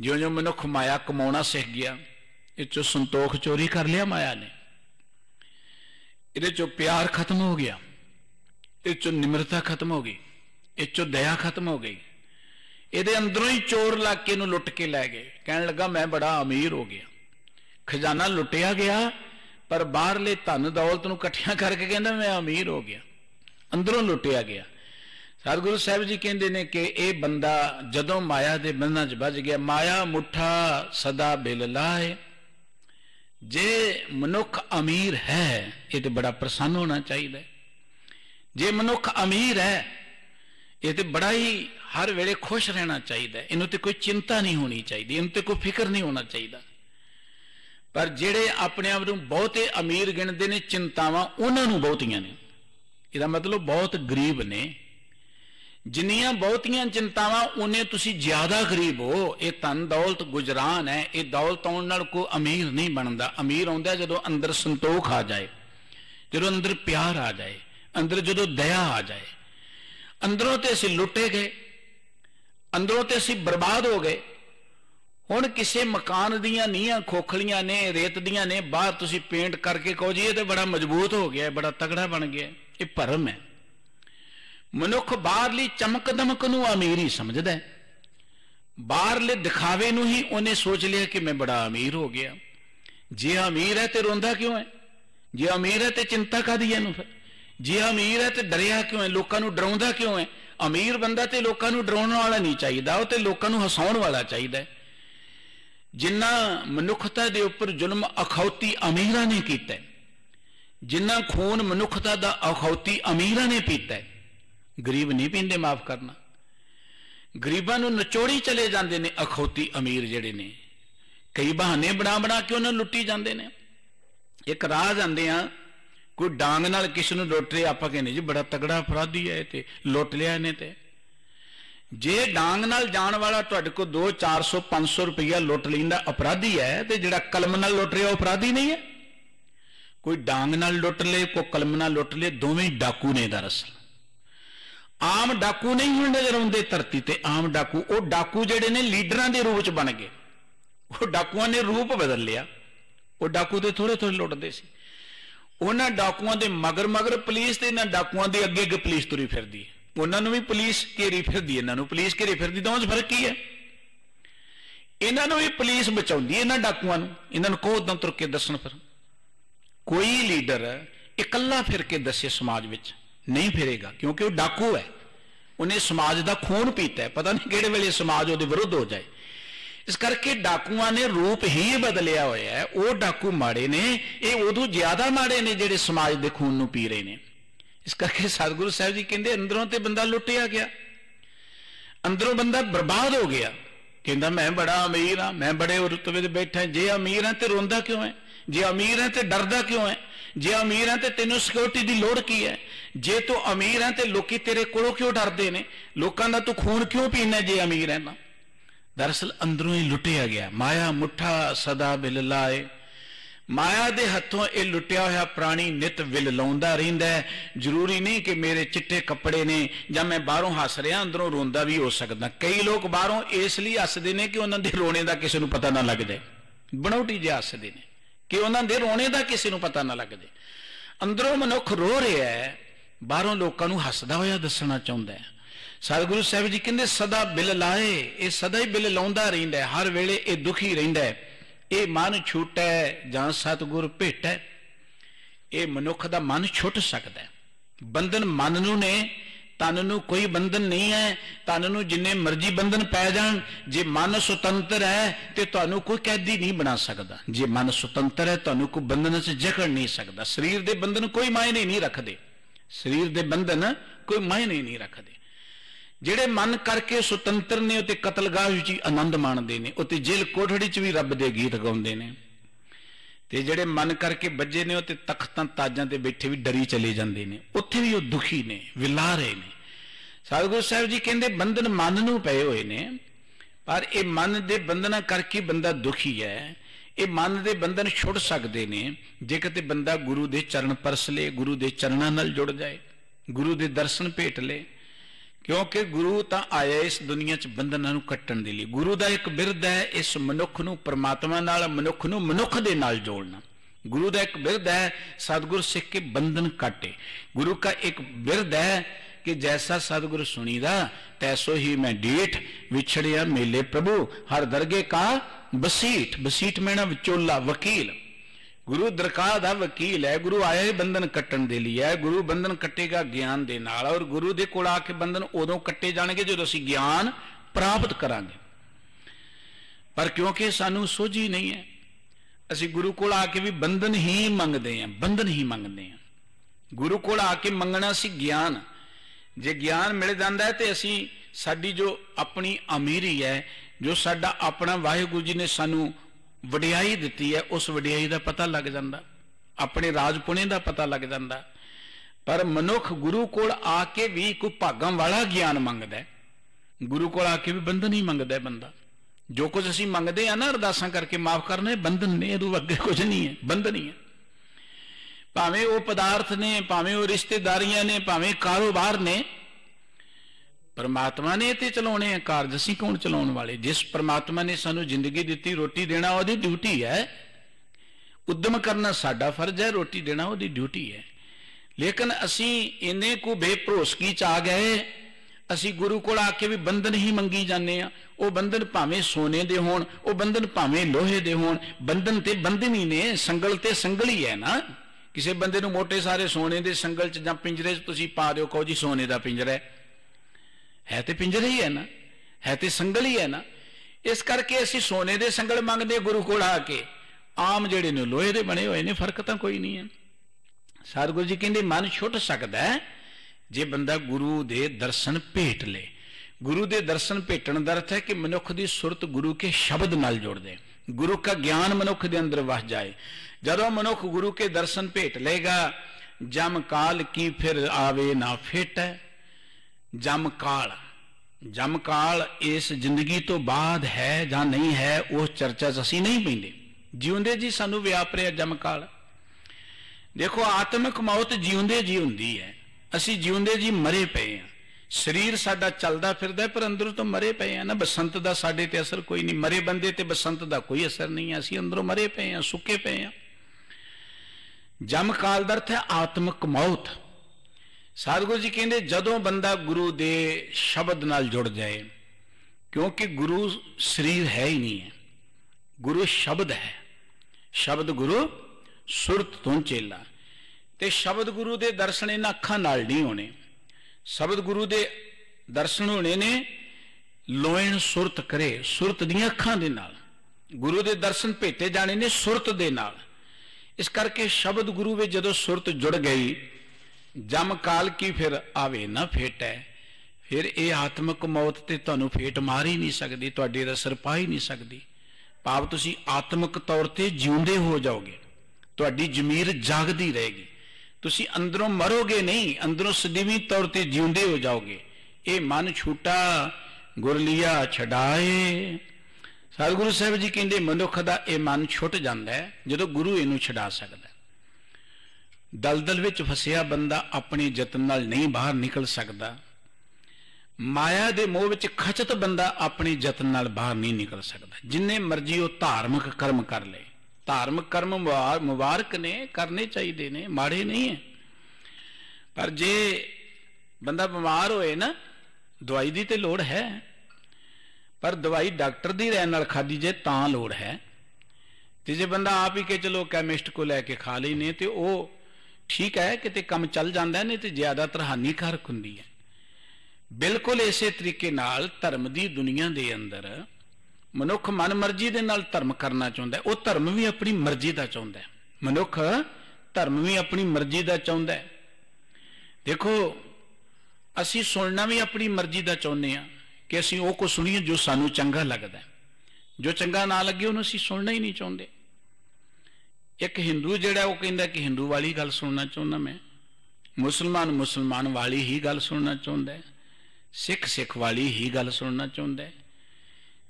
ਜਿਉਂ-ਜਿਉਂ ਮਨੁੱਖ ਮਾਇਆ ਕਮਾਉਣਾ ਸਿੱਖ ਗਿਆ, ਇਹ ਚੋਂ ਸੰਤੋਖ ਚੋਰੀ ਕਰ ਲਿਆ ਮਾਇਆ ਨੇ। ਇਹਦੇ ਚੋਂ ਪਿਆਰ ਖਤਮ ਹੋ ਗਿਆ, ਇਹ ਚੋਂ ਨਿਮਰਤਾ ਖਤਮ ਹੋ ਗਈ, ਇਹ ਚੋਂ ਦਇਆ ਖਤਮ ਹੋ ਗਈ। ਇਹਦੇ ਅੰਦਰੋਂ ਹੀ ਚੋਰ ਲੱਗ ਕੇ ਇਹਨੂੰ ਲੁੱਟ ਕੇ ਲੈ ਗਏ। ਕਹਿਣ ਲੱਗਾ, ਮੈਂ ਬੜਾ ਅਮੀਰ ਹੋ ਗਿਆ। ਖਜ਼ਾਨਾ ਲੁੱਟਿਆ ਗਿਆ ਪਰ ਬਾਹਰਲੇ ਧਨ ਦੌਲਤ ਨੂੰ ਇਕੱਠਿਆਂ ਕਰਕੇ ਕਹਿੰਦਾ ਮੈਂ ਅਮੀਰ ਹੋ ਗਿਆ। ਅੰਦਰੋਂ ਲੁੱਟਿਆ ਗਿਆ। ਸਤਿਗੁਰੂ ਸਾਹਿਬ ਜੀ ਕਹਿੰਦੇ ਨੇ ਕਿ ਇਹ ਬੰਦਾ ਜਦੋਂ ਮਾਇਆ ਦੇ ਬੰਧਨਾਂ 'ਚ ਵੱਜ ਗਿਆ, ਮਾਇਆ ਮੁੱਠਾ ਸਦਾ ਬਿਲ ਲਾਏ ਜੇ ਮਨੁੱਖ ਅਮੀਰ ਹੈ, ਇਹ ਤੇ ਬੜਾ ਪ੍ਰਸੰਨ ਹੋਣਾ ਚਾਹੀਦਾ ਜੇ ਮਨੁੱਖ ਅਮੀਰ ਹੈ, ਇਹ ਤੇ ਬੜਾ ਹੀ ਹਰ ਵੇਲੇ ਖੁਸ਼ ਰਹਿਣਾ ਚਾਹੀਦਾ ਇਹਨੂੰ ਤੇ ਕੋਈ ਚਿੰਤਾ ਨਹੀਂ ਹੋਣੀ ਚਾਹੀਦੀ, ਇਹਨੂੰ ਤੇ ਕੋਈ ਫਿਕਰ ਨਹੀਂ ਹੋਣਾ ਚਾਹੀਦਾ। ਪਰ ਜਿਹੜੇ ਆਪਣੇ ਆਪ ਨੂੰ ਬਹੁਤੇ ਅਮੀਰ ਗਿਣਦੇ ਨੇ, ਚਿੰਤਾਵਾਂ ਉਹਨਾਂ ਨੂੰ ਬਹੁਤੀਆਂ ਨੇ। ਇਹਦਾ ਮਤਲਬ ਬਹੁਤ ਗਰੀਬ ਨੇ। ਜਿੰਨੀਆਂ ਬਹੁਤੀਆਂ ਚਿੰਤਾਵਾਂ ਉਹਨੇ ਤੁਸੀਂ ਜ਼ਿਆਦਾ ਗਰੀਬ ਹੋ। ਇਹ ਧਨ ਦੌਲਤ ਗੁਜਰਾਨ ਹੈ। ਇਹ ਦੌਲਤ ਆਉਣ ਨਾਲ ਕੋਈ ਅਮੀਰ ਨਹੀਂ ਬਣਦਾ। ਅਮੀਰ ਆਉਂਦਾ ਜਦੋਂ ਅੰਦਰ ਸੰਤੋਖ ਆ ਜਾਏ, ਜਦੋਂ ਅੰਦਰ ਪਿਆਰ ਆ ਜਾਏ, ਅੰਦਰ ਜਦੋਂ ਦਇਆ ਆ ਜਾਏ। ਅੰਦਰੋਂ ਤੇ ਅਸੀਂ ਲੁੱਟੇ ਗਏ। ਅੰਦਰੋਂ ਤੇ ਅਸੀਂ ਬਰਬਾਦ ਹੋ ਗਏ। ਹੁਣ ਕਿਸੇ ਮਕਾਨ ਦੀਆਂ ਨੀਆਂ ਖੋਖਲੀਆਂ ਨੇ, ਰੇਤ ਦੀਆਂ ਨੇ, ਬਾਹਰ ਤੁਸੀਂ ਪੇਂਟ ਕਰਕੇ ਕਹੋ ਜੀ, ਇਹ ਤੇ ਬੜਾ ਮਜ਼ਬੂਤ ਹੋ ਗਿਆ, ਬੜਾ ਤਗੜਾ ਬਣ ਗਿਆ। ਇਹ ਭਰਮ ਹੈ। ਮਨੁੱਖ ਬਾਹਰਲੀ ਚਮਕ ਦਮਕ ਨੂੰ ਅਮੀਰ ਹੀ ਸਮਝਦਾ ਹੈ। ਬਾਹਰਲੇ ਦਿਖਾਵੇ ਨੂੰ ਹੀ ਉਹਨੇ ਸੋਚ ਲਿਆ ਕਿ ਮੈਂ ਬੜਾ ਅਮੀਰ ਹੋ ਗਿਆ। ਜੇ ਅਮੀਰ ਹੈ ਤੇ ਰੋਂਦਾ ਕਿਉਂ ਹੈ? ਜੇ ਅਮੀਰ ਹੈ ਤੇ ਚਿੰਤਾ ਕਾਦੀ ਹੈ ਇਹਨੂੰ ਫਿਰ? ਜੇ ਅਮੀਰ ਹੈ ਤੇ ਡਰਿਆ ਕਿਉਂ ਹੈ? ਲੋਕਾਂ ਨੂੰ ਡਰਾਉਂਦਾ ਕਿਉਂ ਹੈ? ਅਮੀਰ ਬੰਦਾ ਤੇ ਲੋਕਾਂ ਨੂੰ ਡਰਾਉਣ ਵਾਲਾ ਨਹੀਂ ਚਾਹੀਦਾ, ਉਹ ਤੇ ਲੋਕਾਂ ਨੂੰ ਹਸਾਉਣ ਵਾਲਾ ਚਾਹੀਦਾ ਹੈ। ਜਿੰਨਾ ਮਨੁੱਖਤਾ ਦੇ ਉੱਪਰ ਜ਼ੁਲਮ ਅਖੌਤੀ ਅਮੀਰਾਂ ਨੇ ਕੀਤਾ ਜਿੰਨਾ ਖੂਨ ਮਨੁੱਖਤਾ ਦਾ ਅਖੌਤੀ ਅਮੀਰਾਂ ਨੇ ਪੀਤਾ ਗਰੀਬ ਨਹੀਂ ਪੀਂਦੇ, ਮਾਫ ਕਰਨਾ। ਗਰੀਬਾਂ ਨੂੰ ਨਚੋੜੀ ਚਲੇ ਜਾਂਦੇ ਨੇ ਅਖੌਤੀ ਅਮੀਰ ਜਿਹੜੇ ਨੇ। ਕਈ ਬਹਾਨੇ ਬਣਾ ਬਣਾ ਕੇ ਉਹਨਾਂ ਲੁੱਟੀ ਜਾਂਦੇ ਨੇ। ਇੱਕ ਰਾਹ ਜਾਂਦੇ ਆ, ਕੋਈ ਡਾਂਗ ਨਾਲ ਕਿਸ ਨੂੰ ਲੁੱਟ ਰਿਹਾ, ਆਪਾਂ ਕਹਿੰਦੇ ਜੀ ਬੜਾ ਤਗੜਾ ਅਪਰਾਧੀ ਹੈ ਤੇ, ਲੁੱਟ ਲਿਆ ਇਹਨੇ ਤੇ। ਜੇ ਡਾਂਗ ਨਾਲ ਜਾਣ ਵਾਲਾ ਤੁਹਾਡੇ ਕੋਲ 2 400 500 ਰੁਪਇਆ ਲੁੱਟ ਲੈਂਦਾ ਅਪਰਾਧੀ ਹੈ ਤੇ ਜਿਹੜਾ ਕਲਮ ਨਾਲ ਲੁੱਟ ਰਿਹਾ ਉਹ ਅਪਰਾਧੀ ਨਹੀਂ ਹੈ। ਕੋਈ ਡਾਂਗ ਨਾਲ ਲੁੱਟ ਲੇ, ਕੋਈ ਕਲਮ ਨਾਲ ਲੁੱਟ ਲੇ, ਦੋਵੇਂ ਡਾਕੂ ਨੇ ਦਰਅਸਲ ਆਮ ਡਾਕੂ ਨਹੀਂ ਹੁਣ ਨਜ਼ਰ ਆਉਂਦੇ ਧਰਤੀ ਤੇ, ਆਮ ਡਾਕੂ, ਉਹ ਡਾਕੂ ਜਿਹੜੇ ਨੇ ਲੀਡਰਾਂ ਦੇ ਰੂਪ ਚ ਬਣ ਗਏ। ਉਹ ਡਾਕੂਆਂ ਨੇ ਰੂਪ ਬਦਲ ਲਿਆ। ਉਹ ਡਾਕੂ ਤੇ ਥੋੜੇ ਥੋੜੇ ਲੁੱਟਦੇ ਸੀ। ਉਹਨਾਂ ਡਾਕੂਆਂ ਦੇ ਮਗਰ ਮਗਰ ਪੁਲਿਸ ਤੇ ਇਹਨਾਂ ਡਾਕੂਆਂ ਦੇ ਅੱਗੇ ਅੱਗੇ ਪੁਲਿਸ ਤੁਰੀ ਫਿਰਦੀ ਹੈ। ਉਹਨਾਂ ਨੂੰ ਵੀ ਪੁਲਿਸ ਘੇਰੀ ਫਿਰਦੀ ਇਹਨਾਂ ਨੂੰ ਪੁਲਿਸ ਘੇਰੀ ਫਿਰਦੀ, ਦੋਵਾਂ 'ਚ ਫ਼ਰਕ ਕੀ ਹੈ? ਇਹਨਾਂ ਨੂੰ ਵੀ ਪੁਲਿਸ ਬਚਾਉਂਦੀ ਹੈ, ਇਹਨਾਂ ਡਾਕੂਆਂ ਨੂੰ। ਇਹਨਾਂ ਨੂੰ ਕੋਹ ਉਦਾਂ ਤੁਰ ਕੇ ਦੱਸਣ ਫਿਰ ਕੋਈ ਲੀਡਰ ਇਕੱਲਾ ਫਿਰ ਕੇ ਦੱਸੇ ਸਮਾਜ ਵਿੱਚ ਨਹੀਂ ਫਿਰੇਗਾ, ਕਿਉਂਕਿ ਉਹ ਡਾਕੂ ਹੈ। ਉਹਨੇ ਸਮਾਜ ਦਾ ਖੂਨ ਪੀਤਾ ਹੈ, ਪਤਾ ਨਹੀਂ ਕਿਹੜੇ ਵੇਲੇ ਸਮਾਜ ਉਹਦੇ ਵਿਰੁੱਧ ਹੋ ਜਾਏ। ਇਸ ਕਰਕੇ ਡਾਕੂਆਂ ਨੇ ਰੂਪ ਹੀ ਬਦਲਿਆ ਹੋਇਆ ਹੈ। ਉਹ ਡਾਕੂ ਮਾੜੇ ਨੇ, ਇਹ ਉਦੋਂ ਜ਼ਿਆਦਾ ਮਾੜੇ ਨੇ ਜਿਹੜੇ ਸਮਾਜ ਦੇ ਖੂਨ ਨੂੰ ਪੀ ਰਹੇ ਨੇ। ਇਸ ਕਰਕੇ ਸਤਿਗੁਰੂ ਸਾਹਿਬ ਜੀ ਕਹਿੰਦੇ, ਅੰਦਰੋਂ ਤੇ ਬੰਦਾ ਲੁੱਟਿਆ ਗਿਆ। ਅੰਦਰੋਂ ਬੰਦਾ ਬਰਬਾਦ ਹੋ ਗਿਆ। ਕਹਿੰਦਾ, ਮੈਂ ਬੜਾ ਅਮੀਰ ਆ ਮੈਂ ਬੜੇ ਰੁਤਬੇ ਤੇ ਬੈਠਾ ਜੇ ਅਮੀਰ ਆ ਤੇ ਰੋਂਦਾ ਕਿਉਂ ਹੈ? ਜੇ ਅਮੀਰ ਹੈ ਤੇ ਡਰਦਾ ਕਿਉਂ ਹੈ? ਜੇ ਅਮੀਰ ਹੈ ਤੇ ਤੈਨੂੰ ਸਿਕਿਉਰਿਟੀ ਦੀ ਲੋੜ ਕੀ ਹੈ? ਜੇ ਤੂੰ ਅਮੀਰ ਹੈ ਤੇ ਲੋਕੀ ਤੇਰੇ ਕੋਲੋਂ ਕਿਉਂ ਡਰਦੇ ਨੇ? ਲੋਕਾਂ ਦਾ ਤੂੰ ਖੂਨ ਕਿਉਂ ਪੀਣਾ ਜੇ ਅਮੀਰ ਹੈ ਨਾ? ਦਰਅਸਲ ਅੰਦਰੋਂ ਹੀ ਲੁੱਟਿਆ ਗਿਆ। ਮਾਇਆ ਮੁੱਠਾ ਸਦਾ ਬਿਲ ਲਾਏ। ਮਾਇਆ ਦੇ ਹੱਥੋਂ ਇਹ ਲੁੱਟਿਆ ਹੋਇਆ ਪ੍ਰਾਣੀ ਨਿਤ ਵਿਲ ਲਾਉਂਦਾ ਰਹਿੰਦਾ ਹੈ। ਜ਼ਰੂਰੀ ਨਹੀਂ ਕਿ ਮੇਰੇ ਚਿੱਟੇ ਕੱਪੜੇ ਨੇ ਜਾਂ ਮੈਂ ਬਾਹਰੋਂ ਹੱਸ ਰਿਹਾ, ਅੰਦਰੋਂ ਰੋਂਦਾ ਵੀ ਹੋ ਸਕਦਾ। ਕਈ ਲੋਕ ਬਾਹਰੋਂ ਇਸ ਲਈ ਹੱਸਦੇ ਨੇ ਕਿ ਉਹਨਾਂ ਦੇ ਰੋਣੇ ਦਾ ਕਿਸੇ ਨੂੰ ਪਤਾ ਨਾ ਲੱਗਦੇ। ਬਣਾਉਟੀ ਜਿਹਾ ਹੱਸਦੇ ਨੇ ਕਿ ਉਹਨਾਂ ਦੇ ਰੋਣੇ ਦਾ ਕਿਸੇ ਨੂੰ ਪਤਾ ਨਾ ਲੱਗਦੇ। ਅੰਦਰੋਂ ਮਨੁੱਖ ਰੋ ਰਿਹਾ ਹੈ, ਬਾਹਰੋਂ ਲੋਕਾਂ ਨੂੰ ਹੱਸਦਾ ਹੋਇਆ ਦੱਸਣਾ ਚਾਹੁੰਦਾ ਹੈ। ਸਤਿਗੁਰੂ ਸਾਹਿਬ ਜੀ ਕਹਿੰਦੇ, ਸਦਾ ਬਿਲ ਲਾਏ, ਇਹ ਸਦਾ ਹੀ ਬਿਲ ਲਾਉਂਦਾ ਰਹਿੰਦਾ ਹੈ। ਹਰ ਵੇਲੇ ਇਹ ਦੁਖੀ ਰਹਿੰਦਾ ਹੈ। ਇਹ ਮਨ ਛੁੱਟੈ, ਜਾਂ ਸਤਿਗੁਰ ਭੇਟੈ, ਇਹ ਮਨੁੱਖ ਦਾ ਮਨ ਛੁੱਟ ਸਕਦਾ ਹੈ। ਬੰਧਨ ਮਨ ਨੂੰ ਨੇ, ਤਨ ਨੂੰ ਕੋਈ ਬੰਧਨ ਨਹੀਂ ਹੈ, ਤਨ ਨੂੰ ਜਿੰਨੇ ਮਰਜ਼ੀ ਬੰਧਨ ਪੈ ਜਾਣ, ਜੇ ਮਨ ਸੁਤੰਤਰ ਹੈ, ਤੇ ਤੁਹਾਨੂੰ ਕੋਈ ਕੈਦੀ ਨਹੀਂ ਬਣਾ ਸਕਦਾ। ਜੇ ਮਨ ਸੁਤੰਤਰ ਹੈ, ਤੁਹਾਨੂੰ ਕੋਈ ਬੰਧਨ 'ਚ ਜਕੜ ਨਹੀਂ ਸਕਦਾ। ਸਰੀਰ ਦੇ ਬੰਧਨ ਕੋਈ ਮਾਇਨੇ ਨਹੀਂ ਰੱਖਦੇ। ਸਰੀਰ ਦੇ ਬੰਧਨ ਕੋਈ ਮਾਇਨੇ ਨਹੀਂ ਰੱਖਦੇ। ਜਿਹੜੇ ਮਨ ਕਰਕੇ ਸੁਤੰਤਰ ਨੇ, ਉਹ ਤੇ ਕਤਲਗਾਹ ਵਿੱਚ ਹੀ ਆਨੰਦ ਮਾਣਦੇ ਨੇ। ਉਹ ਤੇ ਜੇਲ੍ਹ ਕੋਠੜੀ 'ਚ ਵੀ ਰੱਬ ਦੇ ਗੀਤ ਗਾਉਂਦੇ ਨੇ। ਤੇ ਜਿਹੜੇ ਮਨ ਕਰਕੇ ਵੱਜੇ ਨੇ, ਉਹ ਤੇ ਤਖਤਾਂ ਤਾਜਾਂ ਤੇ ਬੈਠੇ ਵੀ ਡਰੀ ਚਲੇ ਜਾਂਦੇ ਨੇ। ਉੱਥੇ ਵੀ ਉਹ ਦੁਖੀ ਨੇ ਵਿਲਾ ਰਹੇ ਨੇ। ਸਤਿਗੁਰੂ ਸਾਹਿਬ ਜੀ ਕਹਿੰਦੇ, ਬੰਧਨ ਮਨ ਨੂੰ ਪਏ ਹੋਏ ਨੇ, ਪਰ ਇਹ ਮਨ ਦੇ ਬੰਧਨਾਂ ਕਰਕੇ ਬੰਦਾ ਦੁਖੀ ਹੈ। ਇਹ ਮਨ ਦੇ ਬੰਧਨ ਛੁੱਟ ਸਕਦੇ ਨੇ ਜੇ ਕਿਤੇ ਬੰਦਾ ਗੁਰੂ ਦੇ ਚਰਨ ਪਰਸ ਲੇ, ਗੁਰੂ ਦੇ ਚਰਨਾਂ ਨਾਲ ਜੁੜ ਜਾਏ, ਗੁਰੂ ਦੇ ਦਰਸ਼ਨ ਭੇਟ ਲੇ। ਕਿਉਂਕਿ ਗੁਰੂ ਤਾਂ ਆਇਆ ਇਸ ਦੁਨੀਆ 'ਚ ਬੰਧਨਾਂ ਨੂੰ ਕੱਟਣ ਦੇ ਲਈ। ਗੁਰੂ ਦਾ ਇੱਕ ਬਿਰਧ ਹੈ, ਇਸ ਮਨੁੱਖ ਨੂੰ, ਪਰਮਾਤਮਾ ਨਾਲ ਮਨੁੱਖ ਨੂੰ ਮਨੁੱਖ ਦੇ ਨਾਲ ਜੋੜਨਾ। ਗੁਰੂ ਦਾ ਇੱਕ ਬਿਰਧ ਹੈ, ਸਤਿਗੁਰ ਸਿੱਖ ਕੇ ਬੰਧਨ ਕਾਟੇ। ਗੁਰੂ ਦਾ ਇੱਕ ਬਿਰਧ ਹੈ ਕਿ ਜੈਸਾ ਸਤਿਗੁਰ ਸੁਣੀਦਾ, ਤੈਸੋ ਹੀ ਮੈਂ ਡੀਠ, ਵਿਛੜਿਆ ਮੇਲੇ ਪ੍ਰਭੂ। ਹਰ ਦਰਗੇ ਕਾ ਬਸੀਠ ਬਸੀਠ ਮੈਣਾ ਵਿਚੋਲਾ ਵਕੀਲ। ਗੁਰੂ ਦਰਗਾਹ ਦਾ ਵਕੀਲ ਹੈ, ਗੁਰੂ ਆਇਆ ਹੈ ਬੰਧਨ ਕੱਟਣ ਦੇ ਲਈ ਹੈ, ਗੁਰੂ ਬੰਧਨ ਕੱਟੇਗਾ ਗਿਆਨ ਦੇ ਨਾਲ ਔਰ ਗੁਰੂ ਦੇ ਕੋਲ ਆ ਕੇ ਬੰਧਨ ਉਦੋਂ ਕੱਟੇ ਜਾਣਗੇ ਜਦੋਂ ਅਸੀਂ ਗਿਆਨ ਪ੍ਰਾਪਤ ਕਰਾਂਗੇ। ਪਰ ਕਿਉਂਕਿ ਸਾਨੂੰ ਸੋਝੀ ਨਹੀਂ ਹੈ, ਅਸੀਂ ਗੁਰੂ ਕੋਲ ਆ ਕੇ ਵੀ ਬੰਧਨ ਹੀ ਮੰਗਦੇ ਹਾਂ, ਬੰਧਨ ਹੀ ਮੰਗਦੇ ਹਾਂ। ਗੁਰੂ ਕੋਲ ਆ ਕੇ ਮੰਗਣਾ ਸੀ ਗਿਆਨ। ਜੇ ਗਿਆਨ ਮਿਲ ਜਾਂਦਾ ਹੈ ਤੇ ਅਸੀਂ ਸਾਡੀ ਜੋ ਆਪਣੀ ਅਮੀਰੀ ਹੈ, ਜੋ ਸਾਡਾ ਆਪਣਾ ਵਾਹਿਗੁਰੂ ਜੀ ਨੇ ਸਾਨੂੰ ਵਡਿਆਈ ਦਿੱਤੀ ਹੈ, ਉਸ ਵਡਿਆਈ ਦਾ ਪਤਾ ਲੱਗ ਜਾਂਦਾ। ਆਪਣੇ ਰਾਜਪੁਣੇ ਦਾ ਪਤਾ ਲੱਗ ਜਾਂਦਾ। ਪਰ ਮਨੁੱਖ ਗੁਰੂ ਕੋਲ ਆ ਕੇ ਵੀ ਕੋਈ ਭਾਗਾਂ ਵਾਲਾ ਗਿਆਨ ਮੰਗਦਾ ਹੈ। ਗੁਰੂ ਕੋਲ ਆ ਕੇ ਵੀ ਬੰਧਨ ਹੀ ਮੰਗਦਾ ਬੰਦਾ। ਜੋ ਕੁਝ ਅਸੀਂ ਮੰਗਦੇ ਆ ਨਾ, ਅਰਦਾਸਾਂ ਕਰਕੇ ਮਾਫ ਕਰਨੇ, ਬੰਧਨ ਨੇ, ਇਹਦੋਂ ਅੱਗੇ ਕੁਝ ਨਹੀਂ ਹੈ, ਬੰਧਨ ਹੀ ਹੈ। ਭਾਵੇਂ ਉਹ ਪਦਾਰਥ ਨੇ, ਭਾਵੇਂ ਉਹ ਰਿਸ਼ਤੇਦਾਰੀਆਂ ਨੇ, ਭਾਵੇਂ ਕਾਰੋਬਾਰ ਨੇ ਪਰਮਾਤਮਾ ਨੇ ਤੇ ਚਲਾਉਣੇ ਆ ਕਾਰਜ, ਅਸੀਂ ਕੌਣ ਚਲਾਉਣ ਵਾਲੇ? ਜਿਸ ਪਰਮਾਤਮਾ ਨੇ ਸਾਨੂੰ ਜ਼ਿੰਦਗੀ ਦਿੱਤੀ, ਰੋਟੀ ਦੇਣਾ ਉਹਦੀ ਡਿਊਟੀ ਹੈ। ਉਦਮ ਕਰਨਾ ਸਾਡਾ ਫਰਜ਼ ਹੈ, ਰੋਟੀ ਦੇਣਾ ਉਹਦੀ ਡਿਊਟੀ ਹੈ। ਲੇਕਿਨ ਅਸੀਂ ਇੰਨੇ ਕੋ ਬੇਭਰੋਸਗੀ ਚ ਆ ਗਏ, ਅਸੀਂ ਗੁਰੂ ਕੋਲ ਆ ਕੇ ਵੀ ਬੰਧਨ ਹੀ ਮੰਗੀ ਜਾਂਦੇ ਆ। ਉਹ ਬੰਧਨ ਭਾਵੇਂ ਸੋਨੇ ਦੇ ਹੋਣ, ਉਹ ਬੰਧਨ ਭਾਵੇਂ ਲੋਹੇ ਦੇ ਹੋਣ, ਬੰਧਨ ਤੇ ਬੰਧਨ ਹੀ ਨੇ, ਸੰਗਲ ਤੇ ਸੰਗਲ ਹੀ ਹੈ ਨਾ। ਕਿਸੇ ਬੰਦੇ ਨੂੰ ਮੋٹے ਸਾਰੇ ਸੋਨੇ ਦੇ ਸੰਗਲ ਚ ਜਾਂ ਪਿੰਜਰੇ 'ਚ ਤੁਸੀਂ ਪਾ ਦਿਓ, ਕਹੋ ਜੀ ਸੋਨੇ ਦਾ ਪਿੰਜਰਾ ਹੈ। ਹੈ ਤੇ ਪਿੰਜਰ ਹੀ ਹੈ ਨਾ, ਹੈ ਤੇ ਸੰਗਲ ਹੀ ਹੈ ਨਾ। ਇਸ ਕਰਕੇ ਅਸੀਂ ਸੋਨੇ ਦੇ ਸੰਗਲ ਮੰਗਦੇ ਗੁਰੂ ਕੋਲ ਆ ਕੇ, ਆਮ ਜਿਹੜੇ ਨੇ ਲੋਹੇ ਦੇ ਬਣੇ ਹੋਏ ਨੇ, ਫ਼ਰਕ ਤਾਂ ਕੋਈ ਨਹੀਂ ਹੈ। ਸਤਿਗੁਰੂ ਜੀ ਕਹਿੰਦੇ, ਮਨ ਛੁੱਟ ਸਕਦਾ ਹੈ ਜੇ ਬੰਦਾ ਗੁਰੂ ਦੇ ਦਰਸ਼ਨ ਭੇਟ ਲੇ। ਗੁਰੂ ਦੇ ਦਰਸ਼ਨ ਭੇਟਣ ਦਾ ਅਰਥ ਹੈ ਕਿ ਮਨੁੱਖ ਦੀ ਸੁਰਤ ਗੁਰੂ ਕੇ ਸ਼ਬਦ ਨਾਲ ਜੁੜ ਦੇ। ਗੁਰੂ ਦਾ ਗਿਆਨ ਮਨੁੱਖ ਦੇ ਅੰਦਰ ਵਸ ਜਾਏ। ਜਦੋਂ ਮਨੁੱਖ ਗੁਰੂ ਕੇ ਦਰਸ਼ਨ ਭੇਟ ਲੇਗਾ ਜਮ ਕਾਲ ਕੀ ਫਿਰ ਆਵੇ ਨਾ ਫੇਟੈ। ਜਮ ਕਾਲ। ਜਮ ਕਾਲ ਇਸ ਜ਼ਿੰਦਗੀ ਤੋਂ ਬਾਅਦ ਹੈ ਜਾਂ ਨਹੀਂ ਹੈ ਉਸ ਚਰਚਾ 'ਚ ਅਸੀਂ ਨਹੀਂ ਪੈਂਦੇ। ਜਿਉਂਦੇ ਜੀ ਸਾਨੂੰ ਵਿਆਪ ਰਿਹਾ ਜਮ ਕਾਲ। ਦੇਖੋ, ਆਤਮਿਕ ਮੌਤ ਜਿਉਂਦੇ ਜੀ ਹੁੰਦੀ ਹੈ। ਅਸੀਂ ਜਿਉਂਦੇ ਜੀ ਮਰੇ ਪਏ ਆ ਸਰੀਰ ਸਾਡਾ ਚੱਲਦਾ ਫਿਰਦਾ ਪਰ ਅੰਦਰੋਂ ਤੋਂ ਮਰੇ ਪਏ ਆ ਨਾ। ਬਸੰਤ ਦਾ ਸਾਡੇ ਤੇ ਅਸਰ ਕੋਈ ਨਹੀਂ। ਮਰੇ ਬੰਦੇ ਤੇ ਬਸੰਤ ਦਾ ਕੋਈ ਅਸਰ ਨਹੀਂ ਹੈ। ਅਸੀਂ ਅੰਦਰੋਂ ਮਰੇ ਪਏ ਆ ਸੁੱਕੇ ਪਏ ਆ ਜਮ ਕਾਲ ਦਾ ਅਰਥ ਹੈ ਆਤਮਿਕ ਮੌਤ। ਸਤਿਗੁਰੂ ਜੀ ਕਹਿੰਦੇ, ਜਦੋਂ ਬੰਦਾ ਗੁਰੂ ਦੇ ਸ਼ਬਦ ਨਾਲ ਜੁੜ ਜਾਏ, ਕਿਉਂਕਿ ਗੁਰੂ ਸਰੀਰ ਹੈ ਹੀ ਨਹੀਂ ਹੈ, ਗੁਰੂ ਸ਼ਬਦ ਹੈ। ਸ਼ਬਦ ਗੁਰੂ ਸੁਰਤ ਤੋਂ ਚੇਲਾ। ਤੇ ਸ਼ਬਦ ਗੁਰੂ ਦੇ ਦਰਸ਼ਨ ਇਹਨਾਂ ਅੱਖਾਂ ਨਾਲ ਨਹੀਂ ਹੋਣੇ। ਸ਼ਬਦ ਗੁਰੂ ਦੇ ਦਰਸ਼ਨ ਹੋਣੇ ਨੇ, ਲੋਇਣ ਸੁਰਤ ਕਰੇ, ਸੁਰਤ ਦੀਆਂ ਅੱਖਾਂ ਦੇ ਨਾਲ। ਗੁਰੂ ਦੇ ਦਰਸ਼ਨ ਭੇਟੇ ਜਾਣੇ ਨੇ ਸੁਰਤ ਦੇ ਨਾਲ। ਇਸ ਕਰਕੇ ਸ਼ਬਦ ਗੁਰੂ ਵਿੱਚ ਜਦੋਂ ਸੁਰਤ ਜੁੜ ਗਈ ਜਮ ਕਾਲ ਕੀ ਫਿਰ ਆਵੇ ਨਾ ਫੇਟੈ? ਫਿਰ ਇਹ ਆਤਮਿਕ ਮੌਤ ਤੇ ਤੁਹਾਨੂੰ ਫੇਟ ਮਾਰ ਹੀ ਨਹੀਂ ਸਕਦੀ, ਤੁਹਾਡੇ ਦਾ ਸਿਰ ਪਾ ਹੀ ਨਹੀਂ ਸਕਦੀ। ਭਾਵ ਤੁਸੀਂ ਆਤਮਿਕ ਤੌਰ ਤੇ ਜਿਉਂਦੇ ਹੋ ਜਾਓਗੇ। ਤੁਹਾਡੀ ਜ਼ਮੀਰ ਜਾਗਦੀ ਰਹੇਗੀ। ਤੁਸੀਂ ਅੰਦਰੋਂ ਮਰੋਗੇ ਨਹੀਂ, ਅੰਦਰੋਂ ਸਦੀਵੀ ਤੌਰ ਤੇ ਜਿਉਂਦੇ ਹੋ ਜਾਓਗੇ। ਇਹ ਮਨ ਛੂਟਾ ਗੁਰਲੀਆ ਛਡਾਏ। ਸਤਿਗੁਰੂ ਸਾਹਿਬ ਜੀ ਕਹਿੰਦੇ, ਮਨੁੱਖ ਦਾ ਇਹ ਮਨ ਛੁੱਟ ਜਾਂਦਾ ਹੈ ਜਦੋਂ ਗੁਰੂ ਇਹਨੂੰ ਛਡਾ ਸਕਦਾ ਦਲਦਲ ਵਿੱਚ ਫਸਿਆ ਬੰਦਾ ਆਪਣੇ ਯਤਨ ਨਾਲ ਨਹੀਂ ਬਾਹਰ ਨਿਕਲ ਸਕਦਾ। ਮਾਇਆ ਦੇ ਮੋਹ ਵਿੱਚ ਖਚਤ ਬੰਦਾ ਆਪਣੇ ਯਤਨ ਨਾਲ ਬਾਹਰ ਨਹੀਂ ਨਿਕਲ ਸਕਦਾ। ਜਿੰਨੇ ਮਰਜ਼ੀ ਉਹ ਧਾਰਮਿਕ ਕਰਮ ਕਰ ਲੇ। ਧਾਰਮਿਕ ਕਰਮ ਮੁਬਾਰਕ ਨੇ, ਕਰਨੇ ਚਾਹੀਦੇ ਨੇ, ਮਾੜੇ ਨਹੀਂ ਹੈ ਪਰ ਜੇ ਬੰਦਾ ਬਿਮਾਰ ਹੋਏ ਨਾ, ਦਵਾਈ ਦੀ ਤੇ ਲੋੜ ਹੈ। ਪਰ ਦਵਾਈ ਡਾਕਟਰ ਦੀ ਰਹਿਣ ਨਾਲ ਖਾਦੀ ਜੇ ਤਾਂ ਲੋੜ ਹੈ। ਤੇ ਜੇ ਬੰਦਾ ਆਪ ਹੀ ਕਿ ਚਲੋ ਕੈਮਿਸਟ ਕੋ ਲੈ ਕੇ ਖਾ ਲਈ ਨੇ ਤੇ ਉਹ ਠੀਕ ਹੈ, ਕਿਤੇ ਕੰਮ ਚੱਲ ਜਾਂਦਾ ਨਹੀਂ ਤੇ ਜ਼ਿਆਦਾਤਰ ਹਾਨੀਕਾਰਕ ਹੁੰਦੀ ਹੈ। ਬਿਲਕੁਲ ਇਸੇ ਤਰੀਕੇ ਨਾਲ ਧਰਮ ਦੀ ਦੁਨੀਆ ਦੇ ਅੰਦਰ ਮਨੁੱਖ ਮਨ ਮਰਜ਼ੀ ਦੇ ਨਾਲ ਧਰਮ ਕਰਨਾ ਚਾਹੁੰਦਾ ਉਹ ਧਰਮ ਵੀ ਆਪਣੀ ਮਰਜ਼ੀ ਦਾ ਚਾਹੁੰਦਾ ਮਨੁੱਖ ਧਰਮ ਵੀ ਆਪਣੀ ਮਰਜ਼ੀ ਦਾ ਚਾਹੁੰਦਾ ਦੇਖੋ, ਅਸੀਂ ਸੁਣਨਾ ਵੀ ਆਪਣੀ ਮਰਜ਼ੀ ਦਾ ਚਾਹੁੰਦੇ ਆ ਕਿ ਅਸੀਂ ਉਹ ਕੋ ਸੁਣੀਏ ਜੋ ਸਾਨੂੰ ਚੰਗਾ ਲੱਗਦਾ ਜੋ ਚੰਗਾ ਨਾ ਲੱਗੇ, ਉਹਨੂੰ ਅਸੀਂ ਸੁਣਨਾ ਹੀ ਨਹੀਂ ਚਾਹੁੰਦੇ। ਇੱਕ ਹਿੰਦੂ ਜਿਹੜਾ ਉਹ ਕਹਿੰਦਾ ਕਿ ਹਿੰਦੂ ਵਾਲੀ ਗੱਲ ਸੁਣਨਾ ਚਾਹੁੰਦਾ ਮੈਂ। ਮੁਸਲਮਾਨ ਮੁਸਲਮਾਨ ਵਾਲੀ ਹੀ ਗੱਲ ਸੁਣਨਾ ਚਾਹੁੰਦਾ ਹੈ। ਸਿੱਖ ਸਿੱਖ ਵਾਲੀ ਹੀ ਗੱਲ ਸੁਣਨਾ ਚਾਹੁੰਦਾ ਹੈ।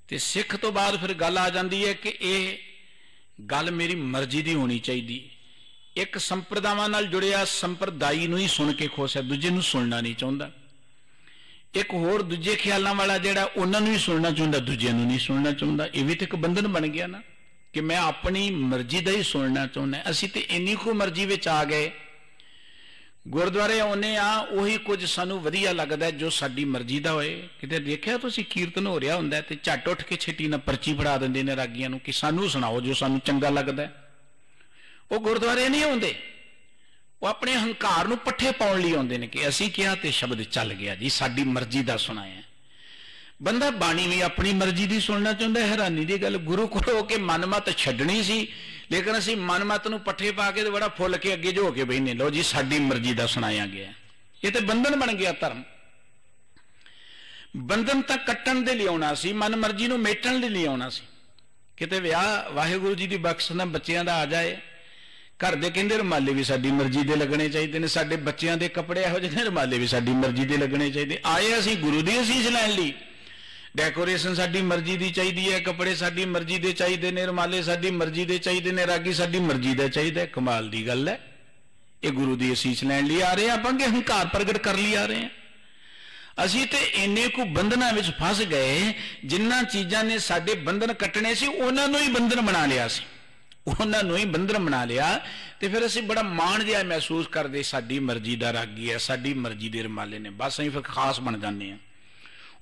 ਤੇ ਸਿੱਖ ਤੋਂ ਬਾਅਦ ਫਿਰ ਗੱਲ ਆ ਜਾਂਦੀ ਹੈ ਕਿ ਇਹ ਗੱਲ ਮੇਰੀ ਮਰਜ਼ੀ ਦੀ ਹੋਣੀ ਚਾਹੀਦੀ ਇੱਕ ਸੰਪਰਦਾਵਾਂ ਨਾਲ ਜੁੜਿਆ ਸੰਪਰਦਾਈ ਨੂੰ ਹੀ ਸੁਣ ਕੇ ਖੁਸ਼ ਹੈ, ਦੂਜੇ ਨੂੰ ਸੁਣਨਾ ਨਹੀਂ ਚਾਹੁੰਦਾ। ਇੱਕ ਹੋਰ ਦੂਜੇ ਖਿਆਲਾਂ ਵਾਲਾ ਜਿਹੜਾ ਉਹਨਾਂ ਨੂੰ ਹੀ ਸੁਣਨਾ ਚਾਹੁੰਦਾ, ਦੂਜਿਆਂ ਨੂੰ ਨਹੀਂ ਸੁਣਨਾ ਚਾਹੁੰਦਾ। ਇਹ ਵੀ ਤਾਂ ਇੱਕ ਬੰਧਨ ਬਣ ਗਿਆ ਨਾ। ਕਿ ਮੈਂ ਆਪਣੀ ਮਰਜ਼ੀ ਦਾ ਹੀ ਸੁਣਨਾ ਚਾਹੁੰਦਾ ਅਸੀਂ ਤੇ ਇੰਨੀ ਕੁ ਮਰਜ਼ੀ ਵਿੱਚ ਆ ਗਏ। ਗੁਰਦੁਆਰੇ ਆਉਨੇ ਆ ਉਹੀ ਕੁਝ ਸਾਨੂੰ ਵਧੀਆ ਲੱਗਦਾ ਜੋ ਸਾਡੀ ਮਰਜ਼ੀ ਦਾ ਹੋਏ। ਕਿਤੇ ਦੇਖਿਆ ਤੁਸੀਂ ਕੀਰਤਨ ਹੋ ਰਿਹਾ ਹੁੰਦਾ ਤੇ ਝੱਟ ਉੱਠ ਕੇ ਛੇਤੀ ਨਾਲ ਪਰਚੀ ਫੜਾ ਦਿੰਦੇ ਨੇ ਰਾਗੀਆਂ ਨੂੰ ਕਿ ਸਾਨੂੰ ਸੁਣਾਓ ਜੋ ਸਾਨੂੰ ਚੰਗਾ ਲੱਗਦਾ ਉਹ ਗੁਰਦੁਆਰੇ ਨਹੀਂ ਆਉਂਦੇ। ਉਹ ਆਪਣੇ ਹੰਕਾਰ ਨੂੰ ਪੱਠੇ ਪਾਉਣ ਲਈ ਆਉਂਦੇ ਨੇ ਕਿ ਅਸੀਂ ਕਿਹਾ ਤੇ ਸ਼ਬਦ ਚੱਲ ਗਿਆ ਜੀ, ਸਾਡੀ ਮਰਜ਼ੀ ਦਾ ਸੁਣਾਇਆ। ਬੰਦਾ ਬਾਣੀ ਵੀ ਆਪਣੀ ਮਰਜ਼ੀ ਦੀ ਸੁਣਨਾ ਚਾਹੁੰਦਾ ਹੈ ਹੈਰਾਨੀ ਦੀ ਗੱਲ। ਗੁਰੂ ਕੋਲ ਹੋ ਕੇ ਮਨਮਤ ਛੱਡਣੀ ਸੀ, ਲੇਕਿਨ ਅਸੀਂ ਮਨਮਤ ਨੂੰ ਪੱਠੇ ਪਾ ਕੇ ਤੇ ਬੜਾ ਫੁੱਲ ਕੇ ਅੱਗੇ ਜੋ ਕੇ ਬੈਨੇ ਲੋ ਜੀ, ਸਾਡੀ ਮਰਜ਼ੀ ਦਾ ਸੁਣਾਇਆ ਗਿਆ। ਇਹ ਤੇ ਬੰਧਨ ਬਣ ਗਿਆ ਧਰਮ। ਬੰਧਨ ਤਾਂ ਕੱਟਣ ਦੇ ਲਈ ਆਉਣਾ ਸੀ, ਮਨ ਮਰਜ਼ੀ ਨੂੰ ਮੇਟਣ ਦੇ ਲਈ ਆਉਣਾ ਸੀ। ਕਿਤੇ ਵਿਆਹ, ਵਾਹਿਗੁਰੂ ਜੀ ਦੀ ਬਖਸ਼ ਨਾਲ ਬੱਚਿਆਂ ਦਾ ਆ ਜਾਏ, ਘਰ ਦੇ ਕਹਿੰਦੇ ਰਮਾਲੇ ਵੀ ਸਾਡੀ ਮਰਜ਼ੀ ਦੇ ਲੱਗਣੇ ਚਾਹੀਦੇ ਨੇ, ਸਾਡੇ ਬੱਚਿਆਂ ਦੇ ਕੱਪੜੇ ਇਹੋ ਜਿਹੇ ਰਮਾਲੇ ਵੀ ਸਾਡੀ ਮਰਜ਼ੀ ਦੇ ਲੱਗਣੇ ਚਾਹੀਦੇ। ਆਏ ਅਸੀਂ ਗੁਰੂ ਦੀ ਅਸੀਸ ਲੈਣ ਲਈ। ਡੈਕੋਰੇਸ਼ਨ ਸਾਡੀ ਮਰਜ਼ੀ ਦੀ ਚਾਹੀਦੀ ਹੈ, ਕੱਪੜੇ ਸਾਡੀ ਮਰਜ਼ੀ ਦੇ ਚਾਹੀਦੇ ਨੇ, ਰਮਾਲੇ ਸਾਡੀ ਮਰਜ਼ੀ ਦੇ ਚਾਹੀਦੇ ਨੇ, ਰਾਗੀ ਸਾਡੀ ਮਰਜ਼ੀ ਦਾ ਚਾਹੀਦਾ ਕਮਾਲ ਦੀ ਗੱਲ ਹੈ। ਇਹ ਗੁਰੂ ਦੀ ਅਸੀਸ ਲੈਣ ਲਈ ਆ ਰਹੇ ਆਪਾਂ ਕਿ ਹੰਕਾਰ ਪ੍ਰਗਟ ਕਰ ਲਈ ਆ ਰਹੇ ਹਾਂ। ਅਸੀਂ ਤੇ ਇੰਨੇ ਕੁ ਬੰਧਨਾਂ ਵਿੱਚ ਫਸ ਗਏ, ਜਿੰਨਾਂ ਚੀਜ਼ਾਂ ਨੇ ਸਾਡੇ ਬੰਧਨ ਕੱਟਣੇ ਸੀ, ਉਹਨਾਂ ਨੂੰ ਹੀ ਬੰਧਨ ਬਣਾ ਲਿਆ ਸੀ। ਉਹਨਾਂ ਨੂੰ ਹੀ ਬੰਧਨ ਬਣਾ ਲਿਆ ਤੇ ਫਿਰ ਅਸੀਂ ਬੜਾ ਮਾਣ ਜਿਹਾ ਮਹਿਸੂਸ ਕਰਦੇ, ਸਾਡੀ ਮਰਜ਼ੀ ਦਾ ਰਾਗੀ ਹੈ, ਸਾਡੀ ਮਰਜ਼ੀ ਦੇ ਰਮਾਲੇ ਨੇ, ਬਸ ਅਸੀਂ ਫਿਰ ਖਾਸ ਬਣ ਜਾਂਦੇ ਆ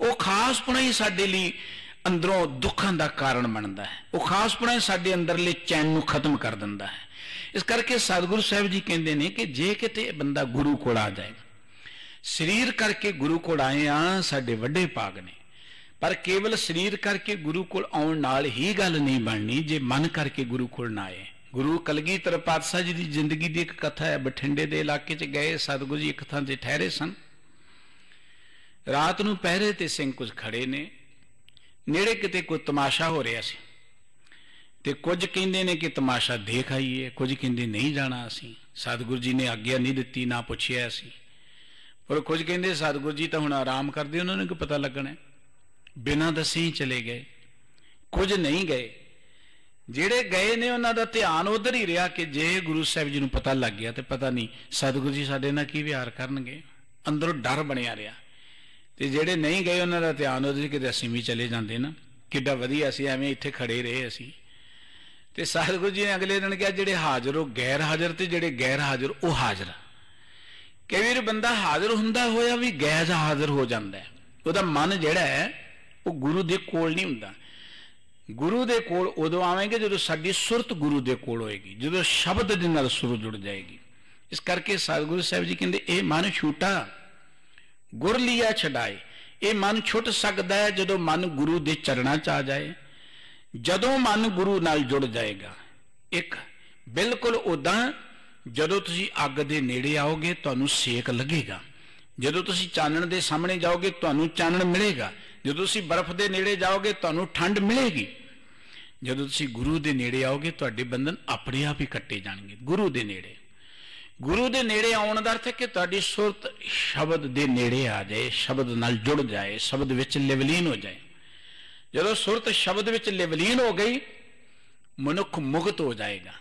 ਉਹ ਖਾਸਪਣਾ ਹੀ ਸਾਡੇ ਲਈ ਅੰਦਰੋਂ ਦੁੱਖਾਂ ਦਾ ਕਾਰਨ ਬਣਦਾ ਹੈ। ਉਹ ਖਾਸਪਣਾ ਸਾਡੇ ਅੰਦਰਲੇ ਚੈਨ ਨੂੰ ਖਤਮ ਕਰ ਦਿੰਦਾ ਹੈ। ਇਸ ਕਰਕੇ ਸਤਿਗੁਰੂ ਸਾਹਿਬ ਜੀ ਕਹਿੰਦੇ ਨੇ ਕਿ ਜੇ ਕਿਤੇ ਬੰਦਾ ਗੁਰੂ ਕੋਲ ਆ ਜਾਏ, ਸਰੀਰ ਕਰਕੇ ਗੁਰੂ ਕੋਲ ਆਏ ਆ ਸਾਡੇ ਵੱਡੇ ਭਾਗ ਨੇ। ਪਰ ਕੇਵਲ ਸਰੀਰ ਕਰਕੇ ਗੁਰੂ ਕੋਲ ਆਉਣ ਨਾਲ ਹੀ ਗੱਲ ਨਹੀਂ ਬਣਨੀ ਜੇ ਮਨ ਕਰਕੇ ਗੁਰੂ ਕੋਲ ਨਾ ਆਏ। ਗੁਰੂ ਕਲਗੀਧਰ ਪਾਤਸ਼ਾਹ ਜੀ ਦੀ ਜ਼ਿੰਦਗੀ ਦੀ ਇੱਕ ਕਥਾ ਹੈ, ਬਠਿੰਡੇ ਦੇ ਇਲਾਕੇ 'ਚ ਗਏ ਸਤਿਗੁਰੂ ਜੀ ਇੱਕ ਥਾਂ ਤੇ ਠਹਿਰੇ ਸਨ। ਰਾਤ ਨੂੰ ਪਹਿਰੇ ਤੇ ਸਿੰਘ ਕੁਝ ਖੜੇ ਨੇ। ਨੇੜੇ ਕਿਤੇ ਕੋਈ ਤਮਾਸ਼ਾ ਹੋ ਰਿਹਾ ਸੀ। ਤੇ ਕੁਝ ਕਹਿੰਦੇ ਨੇ ਕਿ ਤਮਾਸ਼ਾ ਦੇਖ ਆਈਏ, ਕੁਝ ਕਹਿੰਦੇ ਨਹੀਂ ਜਾਣਾ ਅਸੀਂ। ਸਤਿਗੁਰੂ ਜੀ ਨੇ ਆਗਿਆ ਨਹੀਂ ਦਿੱਤੀ, ਨਾ ਪੁੱਛਿਆ ਅਸੀਂ। ਪਰ ਕੁਝ ਕਹਿੰਦੇ, ਸਤਿਗੁਰੂ ਜੀ ਤਾਂ ਹੁਣ ਆਰਾਮ ਕਰਦੇ, ਉਹਨਾਂ ਨੂੰ ਕੀ ਪਤਾ ਲੱਗਣਾ ਬਿਨਾਂ ਦੱਸੇ ਹੀ ਚਲੇ ਗਏ। ਕੁਝ ਨਹੀਂ ਗਏ। ਜਿਹੜੇ ਗਏ ਨੇ, ਉਹਨਾਂ ਦਾ ਧਿਆਨ ਉਧਰ ਹੀ ਰਿਹਾ ਕਿ ਜੇ ਗੁਰੂ ਸਾਹਿਬ ਜੀ ਨੂੰ ਪਤਾ ਲੱਗ ਗਿਆ ਤੇ ਪਤਾ ਨਹੀਂ, ਸਤਿਗੁਰੂ ਜੀ ਸਾਡੇ ਨਾਲ ਕੀ ਵਿਹਾਰ ਕਰਨਗੇ। ਅੰਦਰੋਂ ਡਰ ਬਣਿਆ ਰਿਹਾ। ਤੇ ਜਿਹੜੇ ਨਹੀਂ ਗਏ ਉਹਨਾਂ ਦਾ ਧਿਆਨ ਉਹਦੇ ਕਿਤੇ ਅਸੀਂ ਵੀ ਚਲੇ ਜਾਂਦੇ ਨਾ। ਕਿੱਡਾ ਵਧੀਆ ਸੀ ਐਵੇਂ ਇੱਥੇ ਖੜੇ ਰਹੇ ਅਸੀਂ। ਤੇ ਸਤਿਗੁਰੂ ਜੀ ਨੇ ਅਗਲੇ ਦਿਨ ਕਿਹਾ, ਜਿਹੜੇ ਹਾਜ਼ਰ ਉਹ ਗੈਰ ਹਾਜ਼ਰ ਤੇ ਜਿਹੜੇ ਗੈਰ ਹਾਜ਼ਰ ਉਹ ਹਾਜ਼ਰ ਕਈ ਵਾਰ ਬੰਦਾ ਹਾਜ਼ਰ ਹੁੰਦਾ ਹੋਇਆ ਵੀ ਗੈਰ ਹਾਜ਼ਰ ਹੋ ਜਾਂਦਾ ਹੈ। ਉਹਦਾ ਮਨ ਜਿਹੜਾ ਹੈ, ਉਹ ਗੁਰੂ ਦੇ ਕੋਲ ਨਹੀਂ ਹੁੰਦਾ। ਗੁਰੂ ਦੇ ਕੋਲ ਉਦੋਂ ਆਵੇਂਗੇ ਜਦੋਂ ਸਾਡੀ ਸੁਰਤ ਗੁਰੂ ਦੇ ਕੋਲ ਹੋਏਗੀ, ਜਦੋਂ ਸ਼ਬਦ ਦੇ ਨਾਲ ਸੁਰ ਜੁੜ ਜਾਏਗੀ। ਇਸ ਕਰਕੇ ਸਤਿਗੁਰੂ ਸਾਹਿਬ ਜੀ ਕਹਿੰਦੇ, ਇਹ ਮਨ ਛੂਟਾ। ਗੁਰ ਲਿਆ ਛਡਾਏ। ਇਹ ਮਨ ਛੁੱਟ ਸਕਦਾ ਹੈ ਜਦੋਂ ਮਨ ਗੁਰੂ ਦੇ ਚਰਣਾ 'ਚ ਆ ਜਾਏ। ਜਦੋਂ ਮਨ ਗੁਰੂ ਨਾਲ ਜੁੜ ਜਾਏਗਾ। ਇੱਕ, ਬਿਲਕੁਲ ਉਦਾਂ ਜਦੋਂ ਤੁਸੀਂ ਅੱਗ ਦੇ ਨੇੜੇ ਆਓਗੇ, ਤੁਹਾਨੂੰ ਸੇਕ ਲੱਗੇਗਾ। ਜਦੋਂ ਤੁਸੀਂ ਚਾਨਣ ਦੇ ਸਾਹਮਣੇ ਜਾਓਗੇ, ਤੁਹਾਨੂੰ ਚਾਨਣ ਮਿਲੇਗਾ। ਜਦੋਂ ਤੁਸੀਂ ਬਰਫ਼ ਦੇ ਨੇੜੇ ਜਾਓਗੇ, ਤੁਹਾਨੂੰ ਠੰਡ ਮਿਲੇਗੀ। ਜਦੋਂ ਤੁਸੀਂ ਗੁਰੂ ਦੇ ਨੇੜੇ ਆਓਗੇ, ਤੁਹਾਡੇ ਬੰਧਨ ਆਪਣੇ ਆਪ ਹੀ ਕੱਟੇ ਜਾਣਗੇ, ਗੁਰੂ ਦੇ ਨੇੜੇ। ਗੁਰੂ ਦੇ ਨੇੜੇ ਆਉਣ ਦਾ ਅਰਥ ਹੈ ਕਿ ਤੁਹਾਡੀ ਸੁਰਤ ਸ਼ਬਦ ਦੇ ਨੇੜੇ ਆ ਜਾਏ, ਸ਼ਬਦ ਨਾਲ ਜੁੜ ਜਾਏ, ਸ਼ਬਦ ਵਿੱਚ ਲਿਵਲੀਨ ਹੋ ਜਾਏ। ਜਦੋਂ ਸੁਰਤ ਸ਼ਬਦ ਵਿੱਚ ਲਿਵਲੀਨ ਹੋ ਗਈ, ਮਨੁੱਖ ਮੁਕਤ ਹੋ ਜਾਏਗਾ।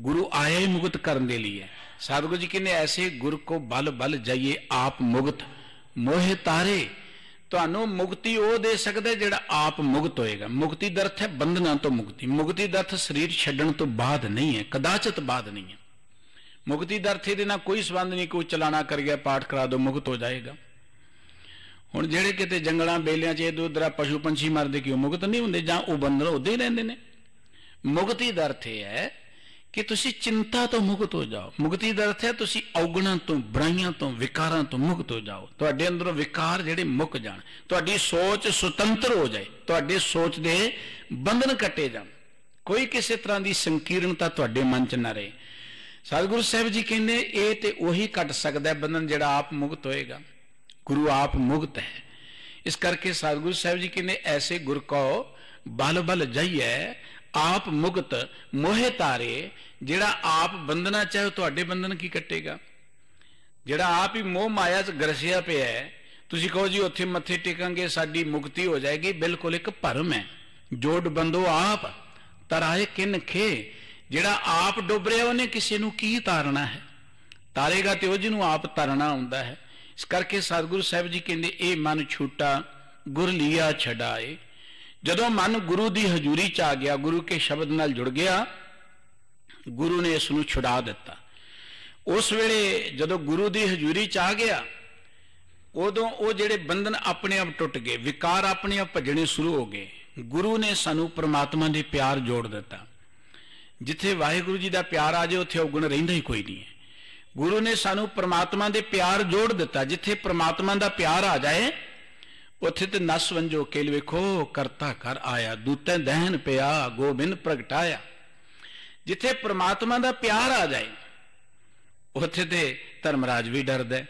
ਗੁਰੂ ਆਇਆ ਹੀ ਮੁਕਤ ਕਰਨ ਦੇ ਲਈ ਹੈ। ਸਤਿਗੁਰੂ ਜੀ ਕਹਿੰਦੇ, ਐਸੇ ਗੁਰ ਕੋ ਬਲ ਬਲ ਜਾਈਏ ਆਪ ਮੁਕਤ। ਮੋਹਿ ਤਾਰੇ, ਤੁਹਾਨੂੰ ਮੁਕਤੀ ਉਹ ਦੇ ਸਕਦਾ ਜਿਹੜਾ ਆਪ ਮੁਕਤ ਹੋਏਗਾ। ਮੁਕਤੀ ਦਾ ਅਰਥ ਹੈ ਬੰਧਨਾਂ ਤੋਂ ਮੁਕਤੀ। ਮੁਕਤੀ ਦਾ ਅਰਥ ਸਰੀਰ ਛੱਡਣ ਤੋਂ ਬਾਅਦ ਨਹੀਂ ਹੈ, ਕਦਾਚਿਤ ਬਾਅਦ ਨਹੀਂ ਹੈ। ਮੁਕਤੀ ਦਾ ਅਰਥ ਇਹਦੇ ਨਾਲ ਕੋਈ ਸੰਬੰਧ ਨਹੀਂ ਕੋਈ ਚਲਾਣਾ ਕਰ ਗਿਆ, ਪਾਠ ਕਰਾ ਦੋ, ਮੁਕਤ ਹੋ ਜਾਏਗਾ। ਹੁਣ ਜਿਹੜੇ ਕਿਤੇ ਜੰਗਲਾਂ, ਬੇਲਿਆਂ 'ਚ ਇਧਰ ਉਧਰ ਪਸ਼ੂ ਪੰਛੀ ਮਰਦੇ ਕਿਉਂ ਮੁਕਤ ਨਹੀਂ ਹੁੰਦੇ ਜਾਂ ਉਹ ਬੰਦਰ ਉਦੇ ਹੀ ਰਹਿੰਦੇ ਨੇ। ਮੁਕਤੀ ਦਾ ਅਰਥ ਇਹ ਹੈ ਕਿ ਤੁਸੀਂ ਚਿੰਤਾ ਤੋਂ ਮੁਕਤ ਹੋ ਜਾਓ। ਮੁਕਤੀ ਦਾ ਅਰਥ ਹੈ ਤੁਸੀਂ ਔਗਣਾਂ ਤੋਂ, ਬੁਰਾਈਆਂ ਤੋਂ, ਵਿਕਾਰਾਂ ਤੋਂ ਮੁਕਤ ਹੋ ਜਾਓ। ਤੁਹਾਡੇ ਅੰਦਰੋਂ ਵਿਕਾਰ ਜਿਹੜੇ ਮੁੱਕ ਜਾਣ, ਤੁਹਾਡੀ ਸੋਚ ਸੁਤੰਤਰ ਹੋ ਜਾਏ, ਤੁਹਾਡੇ ਸੋਚ ਦੇ ਬੰਧਨ ਕੱਟੇ ਜਾਣ। ਕੋਈ ਕਿਸੇ ਤਰ੍ਹਾਂ ਦੀ ਸੰਕੀਰਣਤਾ ਤੁਹਾਡੇ ਮਨ 'ਚ ਨਾ ਰਹੇ। ਸਤਿਗੁਰੂ ਸਾਹਿਬ ਜੀ ਕਹਿੰਦੇ, ਇਹ ਤੇ ਉਹੀ ਕੱਟ ਸਕਦਾ ਹੈ ਬੰਧਨ ਜਿਹੜਾ ਆਪ ਮੁਕਤ ਹੋਏਗਾ। ਗੁਰੂ ਆਪ ਮੁਕਤ ਹੈ। ਇਸ ਕਰਕੇ ਸਤਿਗੁਰੂ ਸਾਹਿਬ ਜੀ ਕਹਿੰਦੇ, ਐਸੇ ਗੁਰ ਕੋ ਬਲ ਬਲ ਜਾਈਏ ਆਪ ਮੁਕਤ ਮੋਹਿ ਤਾਰੇ ਜਿਹੜਾ ਆਪ ਬੰਦਨਾ ਚਾਹੇ ਤੁਹਾਡੇ ਬੰਧਨ ਕੀ ਕੱਟੇਗਾ। ਜਿਹੜਾ ਆਪ ਹੀ ਮੋਹ ਮਾਇਆ 'ਚ ਗਰਸਿਆ ਪਿਆ ਹੈ, ਤੁਸੀਂ ਕਹੋ ਜੀ, ਉੱਥੇ ਮੱਥੇ ਟੇਕਾਂਗੇ, ਸਾਡੀ ਮੁਕਤੀ ਹੋ ਜਾਏਗੀ, ਬਿਲਕੁਲ ਇੱਕ ਭਰਮ ਹੈ। ਜੋੜ ਬੰਦੋ ਆਪ, ਤਰਾਏ ਕਿਨ ਖੇ ਜਿਹੜਾ ਆਪ ਡੁੱਬ ਰਿਹਾ, ਉਹਨੇ ਕਿਸੇ ਨੂੰ ਕੀ ਤਾਰਨਾ ਹੈ? ਤਾਰੇਗਾ ਤੇ ਉਹ ਜਿਹਨੂੰ ਆਪ ਤਰਨਾ ਆਉਂਦਾ ਹੈ। ਇਸ ਕਰਕੇ ਸਤਿਗੁਰੂ ਸਾਹਿਬ ਜੀ ਕਹਿੰਦੇ, ਇਹ ਮਨ ਛੂਟਾ, ਗੁਰ ਲੀਆ ਛਡਾਏ। ਜਦੋਂ ਮਨ ਗੁਰੂ ਦੀ ਹਜ਼ੂਰੀ ਚ ਆ ਗਿਆ, ਗੁਰੂ ਕੇ ਸ਼ਬਦ ਨਾਲ ਜੁੜ ਗਿਆ, ਗੁਰੂ ਨੇ ਇਸ ਨੂੰ ਛੁਡਾ ਦਿੱਤਾ। ਉਸ ਵੇਲੇ ਜਦੋਂ ਗੁਰੂ ਦੀ ਹਜ਼ੂਰੀ ਚ ਆ ਗਿਆ, ਉਦੋਂ ਉਹ ਜਿਹੜੇ ਬੰਧਨ ਆਪਣੇ ਆਪ ਟੁੱਟ ਗਏ, ਵਿਕਾਰ ਆਪਣੇ ਆਪ ਭਜਣੇ ਸ਼ੁਰੂ ਹੋ ਗਏ। ਗੁਰੂ ਨੇ ਸਾਨੂੰ ਪ੍ਰਮਾਤਮਾ ਦੇ ਪਿਆਰ ਜੋੜ ਦਿੱਤਾ। ਜਿੱਥੇ ਵਾਹਿਗੁਰੂ ਜੀ ਦਾ ਪਿਆਰ ਆ ਜਾਏ, ਉੱਥੇ ਔਗਣ ਰਹਿੰਦਾ ਹੀ ਕੋਈ ਨਹੀਂ ਹੈ। ਗੁਰੂ ਨੇ ਸਾਨੂੰ ਪ੍ਰਮਾਤਮਾ ਦੇ ਪਿਆਰ ਜੋੜ ਦਿੱਤਾ। ਜਿੱਥੇ ਪ੍ਰਮਾਤਮਾ ਦਾ ਪਿਆਰ ਆ ਜਾਏ, ਉੱਥੇ ਤੇ ਨਸ ਵੰਜੋ ਕੇਲ ਵੇਖੋ, ਕਰਤਾ ਕਰ ਆਇਆ। ਦੂਤੈ ਦਹਿਨ ਪਿਆ, ਗੋਬਿੰਦ ਪ੍ਰਗਟਾਇਆ। ਜਿੱਥੇ ਪ੍ਰਮਾਤਮਾ ਦਾ ਪਿਆਰ ਆ ਜਾਏ, ਉੱਥੇ ਤੇ ਧਰਮਰਾਜ ਵੀ ਡਰਦਾ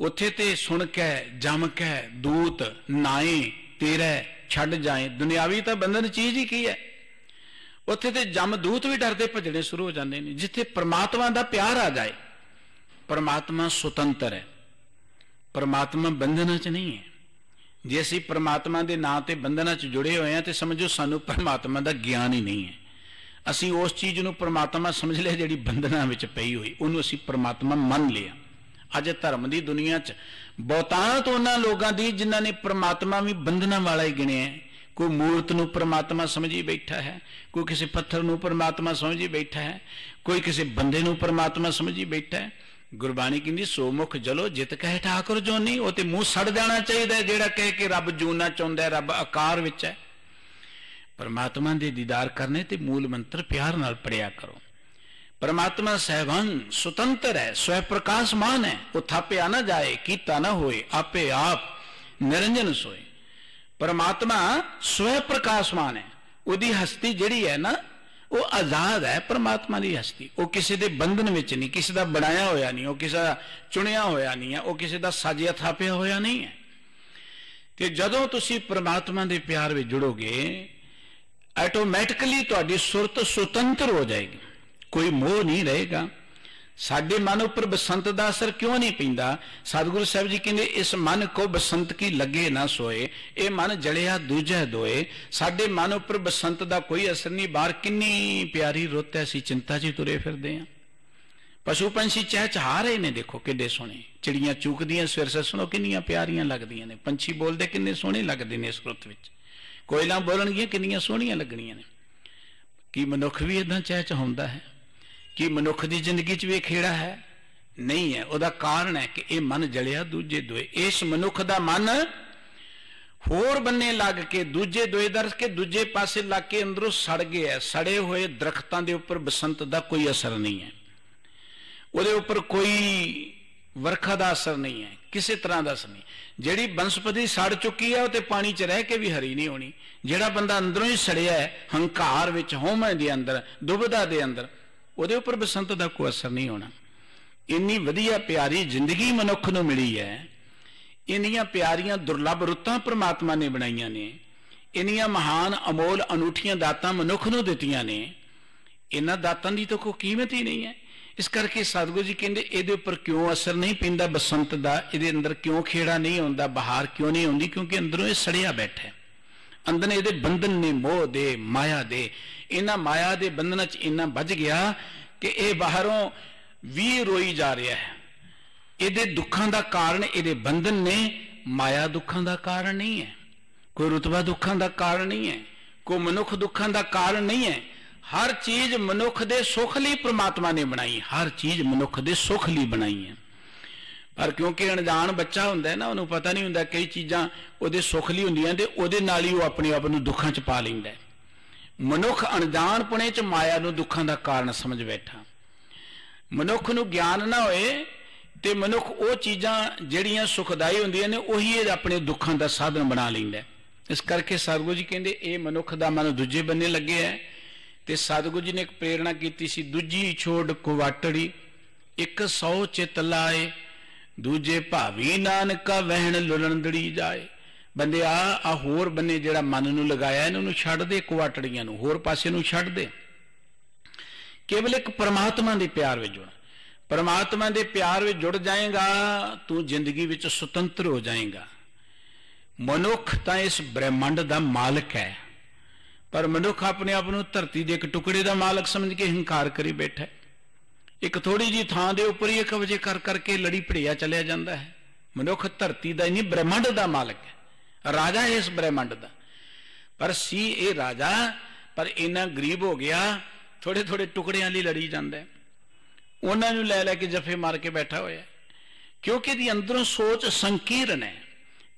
ਉੱਥੇ ਤੇ ਸੁਣ ਕੇ, ਜਮ ਕੇ, ਦੂਤ, ਨਾਏ, ਤੇਰੇ, ਛੱਡ ਜਾਏ। ਦੁਨਿਆਵੀ ਤਾਂ ਬੰਧਨ ਚੀਜ਼ ਹੀ ਕੀ ਹੈ? ਉੱਥੇ ਤੇ ਜਮਦੂਤ ਵੀ ਡਰਦੇ ਭੱਜਣੇ ਸ਼ੁਰੂ ਹੋ ਜਾਂਦੇ ਨੇ, ਜਿੱਥੇ ਪ੍ਰਮਾਤਮਾ ਦਾ ਪਿਆਰ ਆ ਜਾਏ। ਪ੍ਰਮਾਤਮਾ ਸੁਤੰਤਰ ਹੈ। ਪ੍ਰਮਾਤਮਾ ਬੰਧਨਾਂ 'ਚ ਨਹੀਂ ਹੈ। ਜੇ ਅਸੀਂ ਪ੍ਰਮਾਤਮਾ ਦੇ ਨਾਂ ਤੇ ਬੰਧਨਾਂ 'ਚ ਜੁੜੇ ਹੋਏ ਹਾਂ, ਤੇ ਸਮਝੋ ਸਾਨੂੰ ਪ੍ਰਮਾਤਮਾ ਦਾ ਗਿਆਨ ਹੀ ਨਹੀਂ ਹੈ। ਅਸੀਂ ਉਸ ਚੀਜ਼ ਨੂੰ ਪ੍ਰਮਾਤਮਾ ਸਮਝ ਲਿਆ ਜਿਹੜੀ ਬੰਧਨਾਂ ਵਿੱਚ ਪਈ ਹੋਈ, ਉਹਨੂੰ ਅਸੀਂ ਪ੍ਰਮਾਤਮਾ ਮੰਨ ਲਿਆ। ਅੱਜ ਧਰਮ ਦੀ ਦੁਨੀਆ 'ਚ ਬਹੁਤਾਤ ਉਹਨਾਂ ਲੋਕਾਂ ਦੀ ਜਿਨ੍ਹਾਂ ਨੇ ਪ੍ਰਮਾਤਮਾ ਵੀ ਬੰਧਨਾਂ ਵਾਲਾ ਹੀ ਗਿਣਿਆ ਕੋਈ ਮੂਰਤ ਨੂੰ ਪਰਮਾਤਮਾ ਸਮਝੀ ਬੈਠਾ ਹੈ, ਕੋਈ ਕਿਸੇ ਪੱਥਰ ਨੂੰ ਪਰਮਾਤਮਾ ਸਮਝੀ ਬੈਠਾ ਹੈ, ਕੋਈ ਕਿਸੇ ਬੰਦੇ ਨੂੰ ਪਰਮਾਤਮਾ ਸਮਝੀ ਬੈਠਾ ਹੈ। ਗੁਰਬਾਣੀ ਕਹਿੰਦੀ ਸੋ ਮੁਖ ਜਲੋ ਜਿਤ ਕਹਿ ਠਾਕੁਰ ਜੋਨੀ ਉਹ ਤੇ ਮੂੰਹ ਸੜ ਜਾਣਾ ਚਾਹੀਦਾ ਜਿਹੜਾ ਕਹੇ ਕਿ ਰੱਬ ਜੂਨਾ ਚਾਹੁੰਦਾ ਰੱਬ ਆਕਾਰ ਵਿੱਚ ਹੈ। ਪਰਮਾਤਮਾ ਦੇ ਦੀਦਾਰ ਕਰਨੇ ਤੇ ਮੂਲ ਮੰਤਰ ਪਿਆਰ ਨਾਲ ਪੜਿਆ ਕਰੋ। ਪਰਮਾਤਮਾ ਸਹਿਵੰ ਸੁਤੰਤਰ ਹੈ, ਸਵੈ ਪ੍ਰਕਾਸ਼ਮਾਨ ਹੈ, ਉਹ ਥਾਪਿਆ ਨਾ ਜਾਏ, ਕੀਤਾ ਨਾ ਹੋਏ, ਆਪੇ ਆਪ ਨਿਰੰਜਨ ਸੋਏ। ਪਰਮਾਤਮਾ ਸਵੈ ਪ੍ਰਕਾਸ਼ਮਾਨ ਹੈ। ਉਹਦੀ ਹਸਤੀ ਜਿਹੜੀ ਹੈ ਨਾ, ਉਹ ਆਜ਼ਾਦ ਹੈ ਪਰਮਾਤਮਾ ਦੀ ਹਸਤੀ। ਉਹ ਕਿਸੇ ਦੇ ਬੰਧਨ ਵਿੱਚ ਨਹੀਂ, ਕਿਸੇ ਦਾ ਬਣਾਇਆ ਹੋਇਆ ਨਹੀਂ, ਉਹ ਕਿਸੇ ਦਾ ਚੁਣਿਆ ਹੋਇਆ ਨਹੀਂ ਹੈ, ਉਹ ਕਿਸੇ ਦਾ ਸਾਜਿਆ ਥਾਪਿਆ ਹੋਇਆ ਨਹੀਂ ਹੈ। ਤੇ ਜਦੋਂ ਤੁਸੀਂ ਪਰਮਾਤਮਾ ਦੇ ਪਿਆਰ ਵਿੱਚ ਜੁੜੋਗੇ ਆਟੋਮੈਟਿਕਲੀ ਤੁਹਾਡੀ ਸੁਰਤ ਸੁਤੰਤਰ ਹੋ ਜਾਏਗੀ। ਕੋਈ ਮੋਹ ਨਹੀਂ ਰਹੇਗਾ। ਸਾਡੇ ਮਨ ਉੱਪਰ ਬਸੰਤ ਦਾ ਅਸਰ ਕਿਉਂ ਨਹੀਂ ਪੈਂਦਾ? ਸਤਿਗੁਰੂ ਸਾਹਿਬ ਜੀ ਕਹਿੰਦੇ, ਇਸ ਮਨ ਕੋ ਬਸੰਤ ਕੀ ਲੱਗੇ ਨਾ ਸੋਏ, ਇਹ ਮਨ ਜੜਿਆ ਦੂਜੇ ਦੋਏ। ਸਾਡੇ ਮਨ ਉੱਪਰ ਬਸੰਤ ਦਾ ਕੋਈ ਅਸਰ ਨਹੀਂ, ਬਾਹਰ ਕਿੰਨੀ ਪਿਆਰੀ ਰੁੱਤ ਐ ਸੀ ਚਿੰਤਾ 'ਚ ਤੁਰੇ ਫਿਰਦੇ ਆ। ਪਸ਼ੂ ਪੰਛੀ ਚਹਿਚਹਾ ਰਹੇ ਨੇ, ਦੇਖੋ ਕਿੱਡੇ ਸੋਹਣੇ। ਚਿੜੀਆਂ ਚੂਕਦੀਆਂ ਸਵੇਰ ਸੇ ਸੁਣੋ, ਕਿੰਨੀਆਂ ਪਿਆਰੀਆਂ ਲੱਗਦੀਆਂ ਨੇ। ਪੰਛੀ ਬੋਲਦੇ ਕਿੰਨੇ ਸੋਹਣੇ ਲੱਗਦੇ ਨੇ ਇਸ ਰੁੱਤ ਵਿੱਚ। ਕੋਇਲਾਂ ਬੋਲਣਗੀਆਂ ਕਿੰਨੀਆਂ ਸੋਹਣੀਆਂ ਲੱਗਣੀਆਂ ਨੇ। ਕੀ ਮਨੁੱਖ ਵੀ ਇਦਾਂ ਚਹਿਚਹਾਉਂਦਾ ਹੈ? ਕਿ ਮਨੁੱਖ ਦੀ ਜ਼ਿੰਦਗੀ 'ਚ ਵੀ ਖੇੜਾ ਹੈ? ਨਹੀਂ ਹੈ। ਉਹਦਾ ਕਾਰਨ ਹੈ ਕਿ ਇਹ ਮਨ ਜਲਿਆ ਦੂਜੇ ਦੋਏ। ਇਸ ਮਨੁੱਖ ਦਾ ਮਨ ਹੋਰ ਬੰਨੇ ਲੱਗ ਕੇ ਦੂਜੇ ਦੋਏ ਦਰਸ ਕੇ ਦੂਜੇ ਪਾਸੇ ਲੱਗ ਕੇ ਅੰਦਰੋਂ ਸੜ ਗਿਆ ਸੜੇ ਹੋਏ ਦਰਖਤਾਂ ਦੇ ਉੱਪਰ ਬਸੰਤ ਦਾ ਕੋਈ ਅਸਰ ਨਹੀਂ ਹੈ। ਉਹਦੇ ਉੱਪਰ ਕੋਈ ਵਰਖਾ ਦਾ ਅਸਰ ਨਹੀਂ ਹੈ। ਕਿਸੇ ਤਰ੍ਹਾਂ ਦਾ ਅਸਰ ਨਹੀਂ। ਜਿਹੜੀ ਬਨਸਪਤੀ ਸੜ ਚੁੱਕੀ ਹੈ, ਉਹ ਤੇ ਪਾਣੀ 'ਚ ਰਹਿ ਕੇ ਵੀ ਹਰੀ ਨਹੀਂ ਹੋਣੀ। ਜਿਹੜਾ ਬੰਦਾ ਅੰਦਰੋਂ ਹੀ ਸੜਿਆ ਹੈ, ਹੰਕਾਰ ਵਿੱਚ ਹਉਮੈ ਦੇ ਅੰਦਰ ਦੁਬਦਾ ਦੇ ਅੰਦਰ ਉਹਦੇ ਉੱਪਰ ਬਸੰਤ ਦਾ ਕੋਈ ਅਸਰ ਨਹੀਂ ਹੋਣਾ। ਇੰਨੀ ਵਧੀਆ ਪਿਆਰੀ ਜ਼ਿੰਦਗੀ ਮਨੁੱਖ ਨੂੰ ਮਿਲੀ ਹੈ। ਇੰਨੀਆਂ ਪਿਆਰੀਆਂ ਦੁਰਲੱਭ ਰੁੱਤਾਂ ਪ੍ਰਮਾਤਮਾ ਨੇ ਬਣਾਈਆਂ ਨੇ। ਇੰਨੀਆਂ ਮਹਾਨ ਅਮੋਲ ਅਨੂਠੀਆਂ ਦਾਤਾਂ ਮਨੁੱਖ ਨੂੰ ਦਿੱਤੀਆਂ ਨੇ। ਇਹਨਾਂ ਦਾਤਾਂ ਦੀ ਤਾਂ ਕੋਈ ਕੀਮਤ ਹੀ ਨਹੀਂ ਹੈ। ਇਸ ਕਰਕੇ ਸਤਿਗੁਰੂ ਜੀ ਕਹਿੰਦੇ, ਇਹਦੇ ਉੱਪਰ ਕਿਉਂ ਅਸਰ ਨਹੀਂ ਪੈਂਦਾ ਬਸੰਤ ਦਾ? ਇਹਦੇ ਅੰਦਰ ਕਿਉਂ ਖੇੜਾ ਨਹੀਂ ਹੁੰਦਾ ਬਹਾਰ ਕਿਉਂ ਨਹੀਂ ਆਉਂਦੀ? ਕਿਉਂਕਿ ਅੰਦਰੋਂ ਇਹ ਸੜਿਆ ਬੈਠਾ ਹੈ। ਅੰਦਰ ਇਹਦੇ ਬੰਧਨ ਨੇ ਮੋਹ ਦੇ, ਮਾਇਆ ਦੇ। ਇਹਨਾਂ ਮਾਇਆ ਦੇ ਬੰਧਨਾਂ 'ਚ ਇੰਨਾ ਵੱਜ ਗਿਆ ਕਿ ਇਹ ਬਾਹਰੋਂ ਵੀ ਰੋਈ ਜਾ ਰਿਹਾ ਹੈ। ਇਹਦੇ ਦੁੱਖਾਂ ਦਾ ਕਾਰਨ, ਇਹਦੇ ਬੰਧਨ ਨੇ ਮਾਇਆ ਦੁੱਖਾਂ ਦਾ ਕਾਰਨ ਨਹੀਂ ਹੈ। ਕੋਈ ਰੁਤਬਾ ਦੁੱਖਾਂ ਦਾ ਕਾਰਨ ਨਹੀਂ ਹੈ। ਕੋਈ ਮਨੁੱਖ ਦੁੱਖਾਂ ਦਾ ਕਾਰਨ ਨਹੀਂ ਹੈ। ਹਰ ਚੀਜ਼ ਮਨੁੱਖ ਦੇ ਸੁੱਖ ਲਈ ਪ੍ਰਮਾਤਮਾ ਨੇ ਬਣਾਈ ਹਰ ਚੀਜ਼ ਮਨੁੱਖ ਦੇ ਸੁੱਖ ਲਈ ਬਣਾਈ ਹੈ। ਪਰ ਕਿਉਂਕਿ ਅਣਜਾਣ ਬੱਚਾ ਹੁੰਦਾ ਨਾ, ਉਹਨੂੰ ਪਤਾ ਨਹੀਂ ਹੁੰਦਾ ਕਈ ਚੀਜ਼ਾਂ ਉਹਦੇ ਸੁੱਖ ਲਈ ਹੁੰਦੀਆਂ ਤੇ ਉਹਦੇ ਨਾਲ ਹੀ ਉਹ ਆਪਣੇ ਆਪ ਨੂੰ ਦੁੱਖਾਂ 'ਚ ਪਾ ਲੈਂਦਾ ਮਨੁੱਖ ਅਣਜਾਣਪੁਣੇ 'ਚ ਮਾਇਆ ਨੂੰ ਦੁੱਖਾਂ ਦਾ ਕਾਰਨ ਸਮਝ ਬੈਠਾ। ਮਨੁੱਖ ਨੂੰ ਗਿਆਨ ਨਾ ਹੋਏ ਤੇ ਮਨੁੱਖ ਉਹ ਚੀਜ਼ਾਂ ਜਿਹੜੀਆਂ ਸੁਖਦਾਈ ਹੁੰਦੀਆਂ ਨੇ, ਉਹੀ ਇਹ ਆਪਣੇ ਦੁੱਖਾਂ ਦਾ ਸਾਧਨ ਬਣਾ ਲੈਂਦਾ ਇਸ ਕਰਕੇ ਸਤਿਗੁਰੂ ਜੀ ਕਹਿੰਦੇ, ਇਹ ਮਨੁੱਖ ਦਾ ਮਨ ਦੂਜੇ ਬੰਨੇ ਲੱਗੇ ਹੈ ਤੇ ਸਤਿਗੁਰੂ ਜੀ ਨੇ ਇੱਕ ਪ੍ਰੇਰਣਾ ਕੀਤੀ ਸੀ, ਦੂਜੀ ਛੋੜ ਕੁਵਾਟੜੀ, ਇੱਕ ਸੌ ਚਿਤ ਲਾਏ ਦੂਜੇ ਭਾਵੀ ਨਾਨਕਾ ਵਹਿਣ ਲੁਲੰਦੜੀ ਜਾਏ। ਬੰਦਿਆ ਆ ਹੋਰ ਬੰਨੇ ਜਿਹੜਾ ਮਨ ਨੂੰ ਲਗਾਇਆ, ਇਹਨਾਂ ਨੂੰ ਛੱਡ ਦੇ ਕੁਆਟੜੀਆਂ ਨੂੰ, ਹੋਰ ਪਾਸੇ ਨੂੰ ਛੱਡ ਦੇ। ਕੇਵਲ ਇੱਕ ਪਰਮਾਤਮਾ ਦੇ ਪਿਆਰ ਵਿੱਚ ਜੁੜ। ਪਰਮਾਤਮਾ ਦੇ ਪਿਆਰ ਵਿੱਚ ਜੁੜ ਜਾਏਗਾ, ਤੂੰ ਜ਼ਿੰਦਗੀ ਵਿੱਚ ਸੁਤੰਤਰ ਹੋ ਜਾਏਗਾ। ਮਨੁੱਖ ਤਾਂ ਇਸ ਬ੍ਰਹਿਮੰਡ ਦਾ ਮਾਲਕ ਹੈ। ਪਰ ਮਨੁੱਖ ਆਪਣੇ ਆਪ ਨੂੰ ਧਰਤੀ ਦੇ ਇੱਕ ਟੁਕੜੇ ਦਾ ਮਾਲਕ ਸਮਝ ਕੇ ਹੰਕਾਰ ਕਰੀ ਬੈਠਾ ਹੈ। ਇੱਕ ਥੋੜੀ ਜੀ ਥਾਂ ਦੇ ਉੱਪਰ ਹੀ ਇੱਕ ਵਜੇ ਕਰ ਕਰਕੇ ਲੜੀ ਭੜਿਆ ਚੱਲਿਆ ਜਾਂਦਾ ਹੈ। ਮਨੁੱਖ ਧਰਤੀ ਦਾ ਹੀ ਨਹੀਂ ਬ੍ਰਹਿਮੰਡ ਦਾ ਮਾਲਕ ਹੈ। ਰਾਜਾ ਇਸ ਬ੍ਰਹਿਮੰਡ ਦਾ। ਪਰ ਸੀ ਇਹ ਰਾਜਾ, ਪਰ ਇੰਨਾ ਗਰੀਬ ਹੋ ਗਿਆ ਥੋੜੇ ਥੋੜੇ ਟੁਕੜਿਆਂ ਲਈ ਲੜੀ ਜਾਂਦਾ ਉਹਨਾਂ ਨੂੰ ਲੈ ਲੈ ਕੇ ਜਫੇ ਮਾਰ ਕੇ ਬੈਠਾ ਹੋਇਆ ਕਿਉਂਕਿ ਦੀ ਅੰਦਰੋਂ ਸੋਚ ਸੰਕੀਰਨ ਹੈ।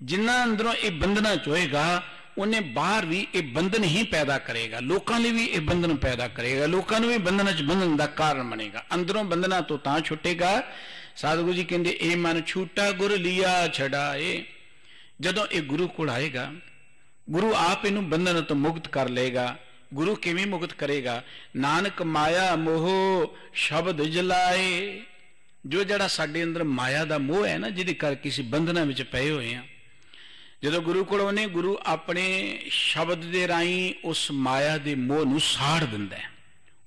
ਜਿੰਨਾ ਅੰਦਰੋਂ ਇਹ ਬੰਧਨਾ ਚੋਏਗਾ ਉਹਨੇ ਬਾਹਰ ਵੀ ਇਹ ਬੰਧਨ ਹੀ ਪੈਦਾ ਕਰੇਗਾ, ਲੋਕਾਂ ਲਈ ਵੀ ਇਹ ਬੰਧਨ ਪੈਦਾ ਕਰੇਗਾ, ਲੋਕਾਂ ਨੂੰ ਵੀ ਬੰਧਨਾਂ 'ਚ ਬੰਧਨ ਦਾ ਕਾਰਨ ਬਣੇਗਾ। ਅੰਦਰੋਂ ਬੰਧਨਾਂ ਤੋਂ ਤਾਂ ਛੁੱਟੇਗਾ। ਸਾਧਗੁਰੂ ਜੀ ਕਹਿੰਦੇ, ਇਹ ਮਨ ਛੂਟਾ ਗੁਰ ਲਿਆ ਛਡਾਏ। ਜਦੋਂ ਇਹ ਗੁਰੂ ਕੋਲ ਆਏਗਾ, ਗੁਰੂ ਆਪ ਇਹਨੂੰ ਬੰਧਨ ਤੋਂ ਮੁਕਤ ਕਰ ਲਏਗਾ। ਗੁਰੂ ਕਿਵੇਂ ਮੁਕਤ ਕਰੇਗਾ? ਨਾਨਕ ਮਾਇਆ ਮੋਹ ਸ਼ਬਦ ਜਲਾਏ। ਜੋ ਜਿਹੜਾ ਸਾਡੇ ਅੰਦਰ ਮਾਇਆ ਦਾ ਮੋਹ ਹੈ ਨਾ, ਜਿਹਦੇ ਕਰਕੇ ਅਸੀਂ ਬੰਧਨਾਂ ਵਿੱਚ ਪਏ ਹੋਏ ਆ ਜਦੋਂ ਗੁਰੂ ਕੋਲੋਂ ਉਹਨੇ ਗੁਰੂ ਆਪਣੇ ਸ਼ਬਦ ਦੇ ਰਾਹੀਂ ਉਸ ਮਾਇਆ ਦੇ ਮੋਹ ਨੂੰ ਸਾੜ ਦਿੰਦਾ ਹੈ।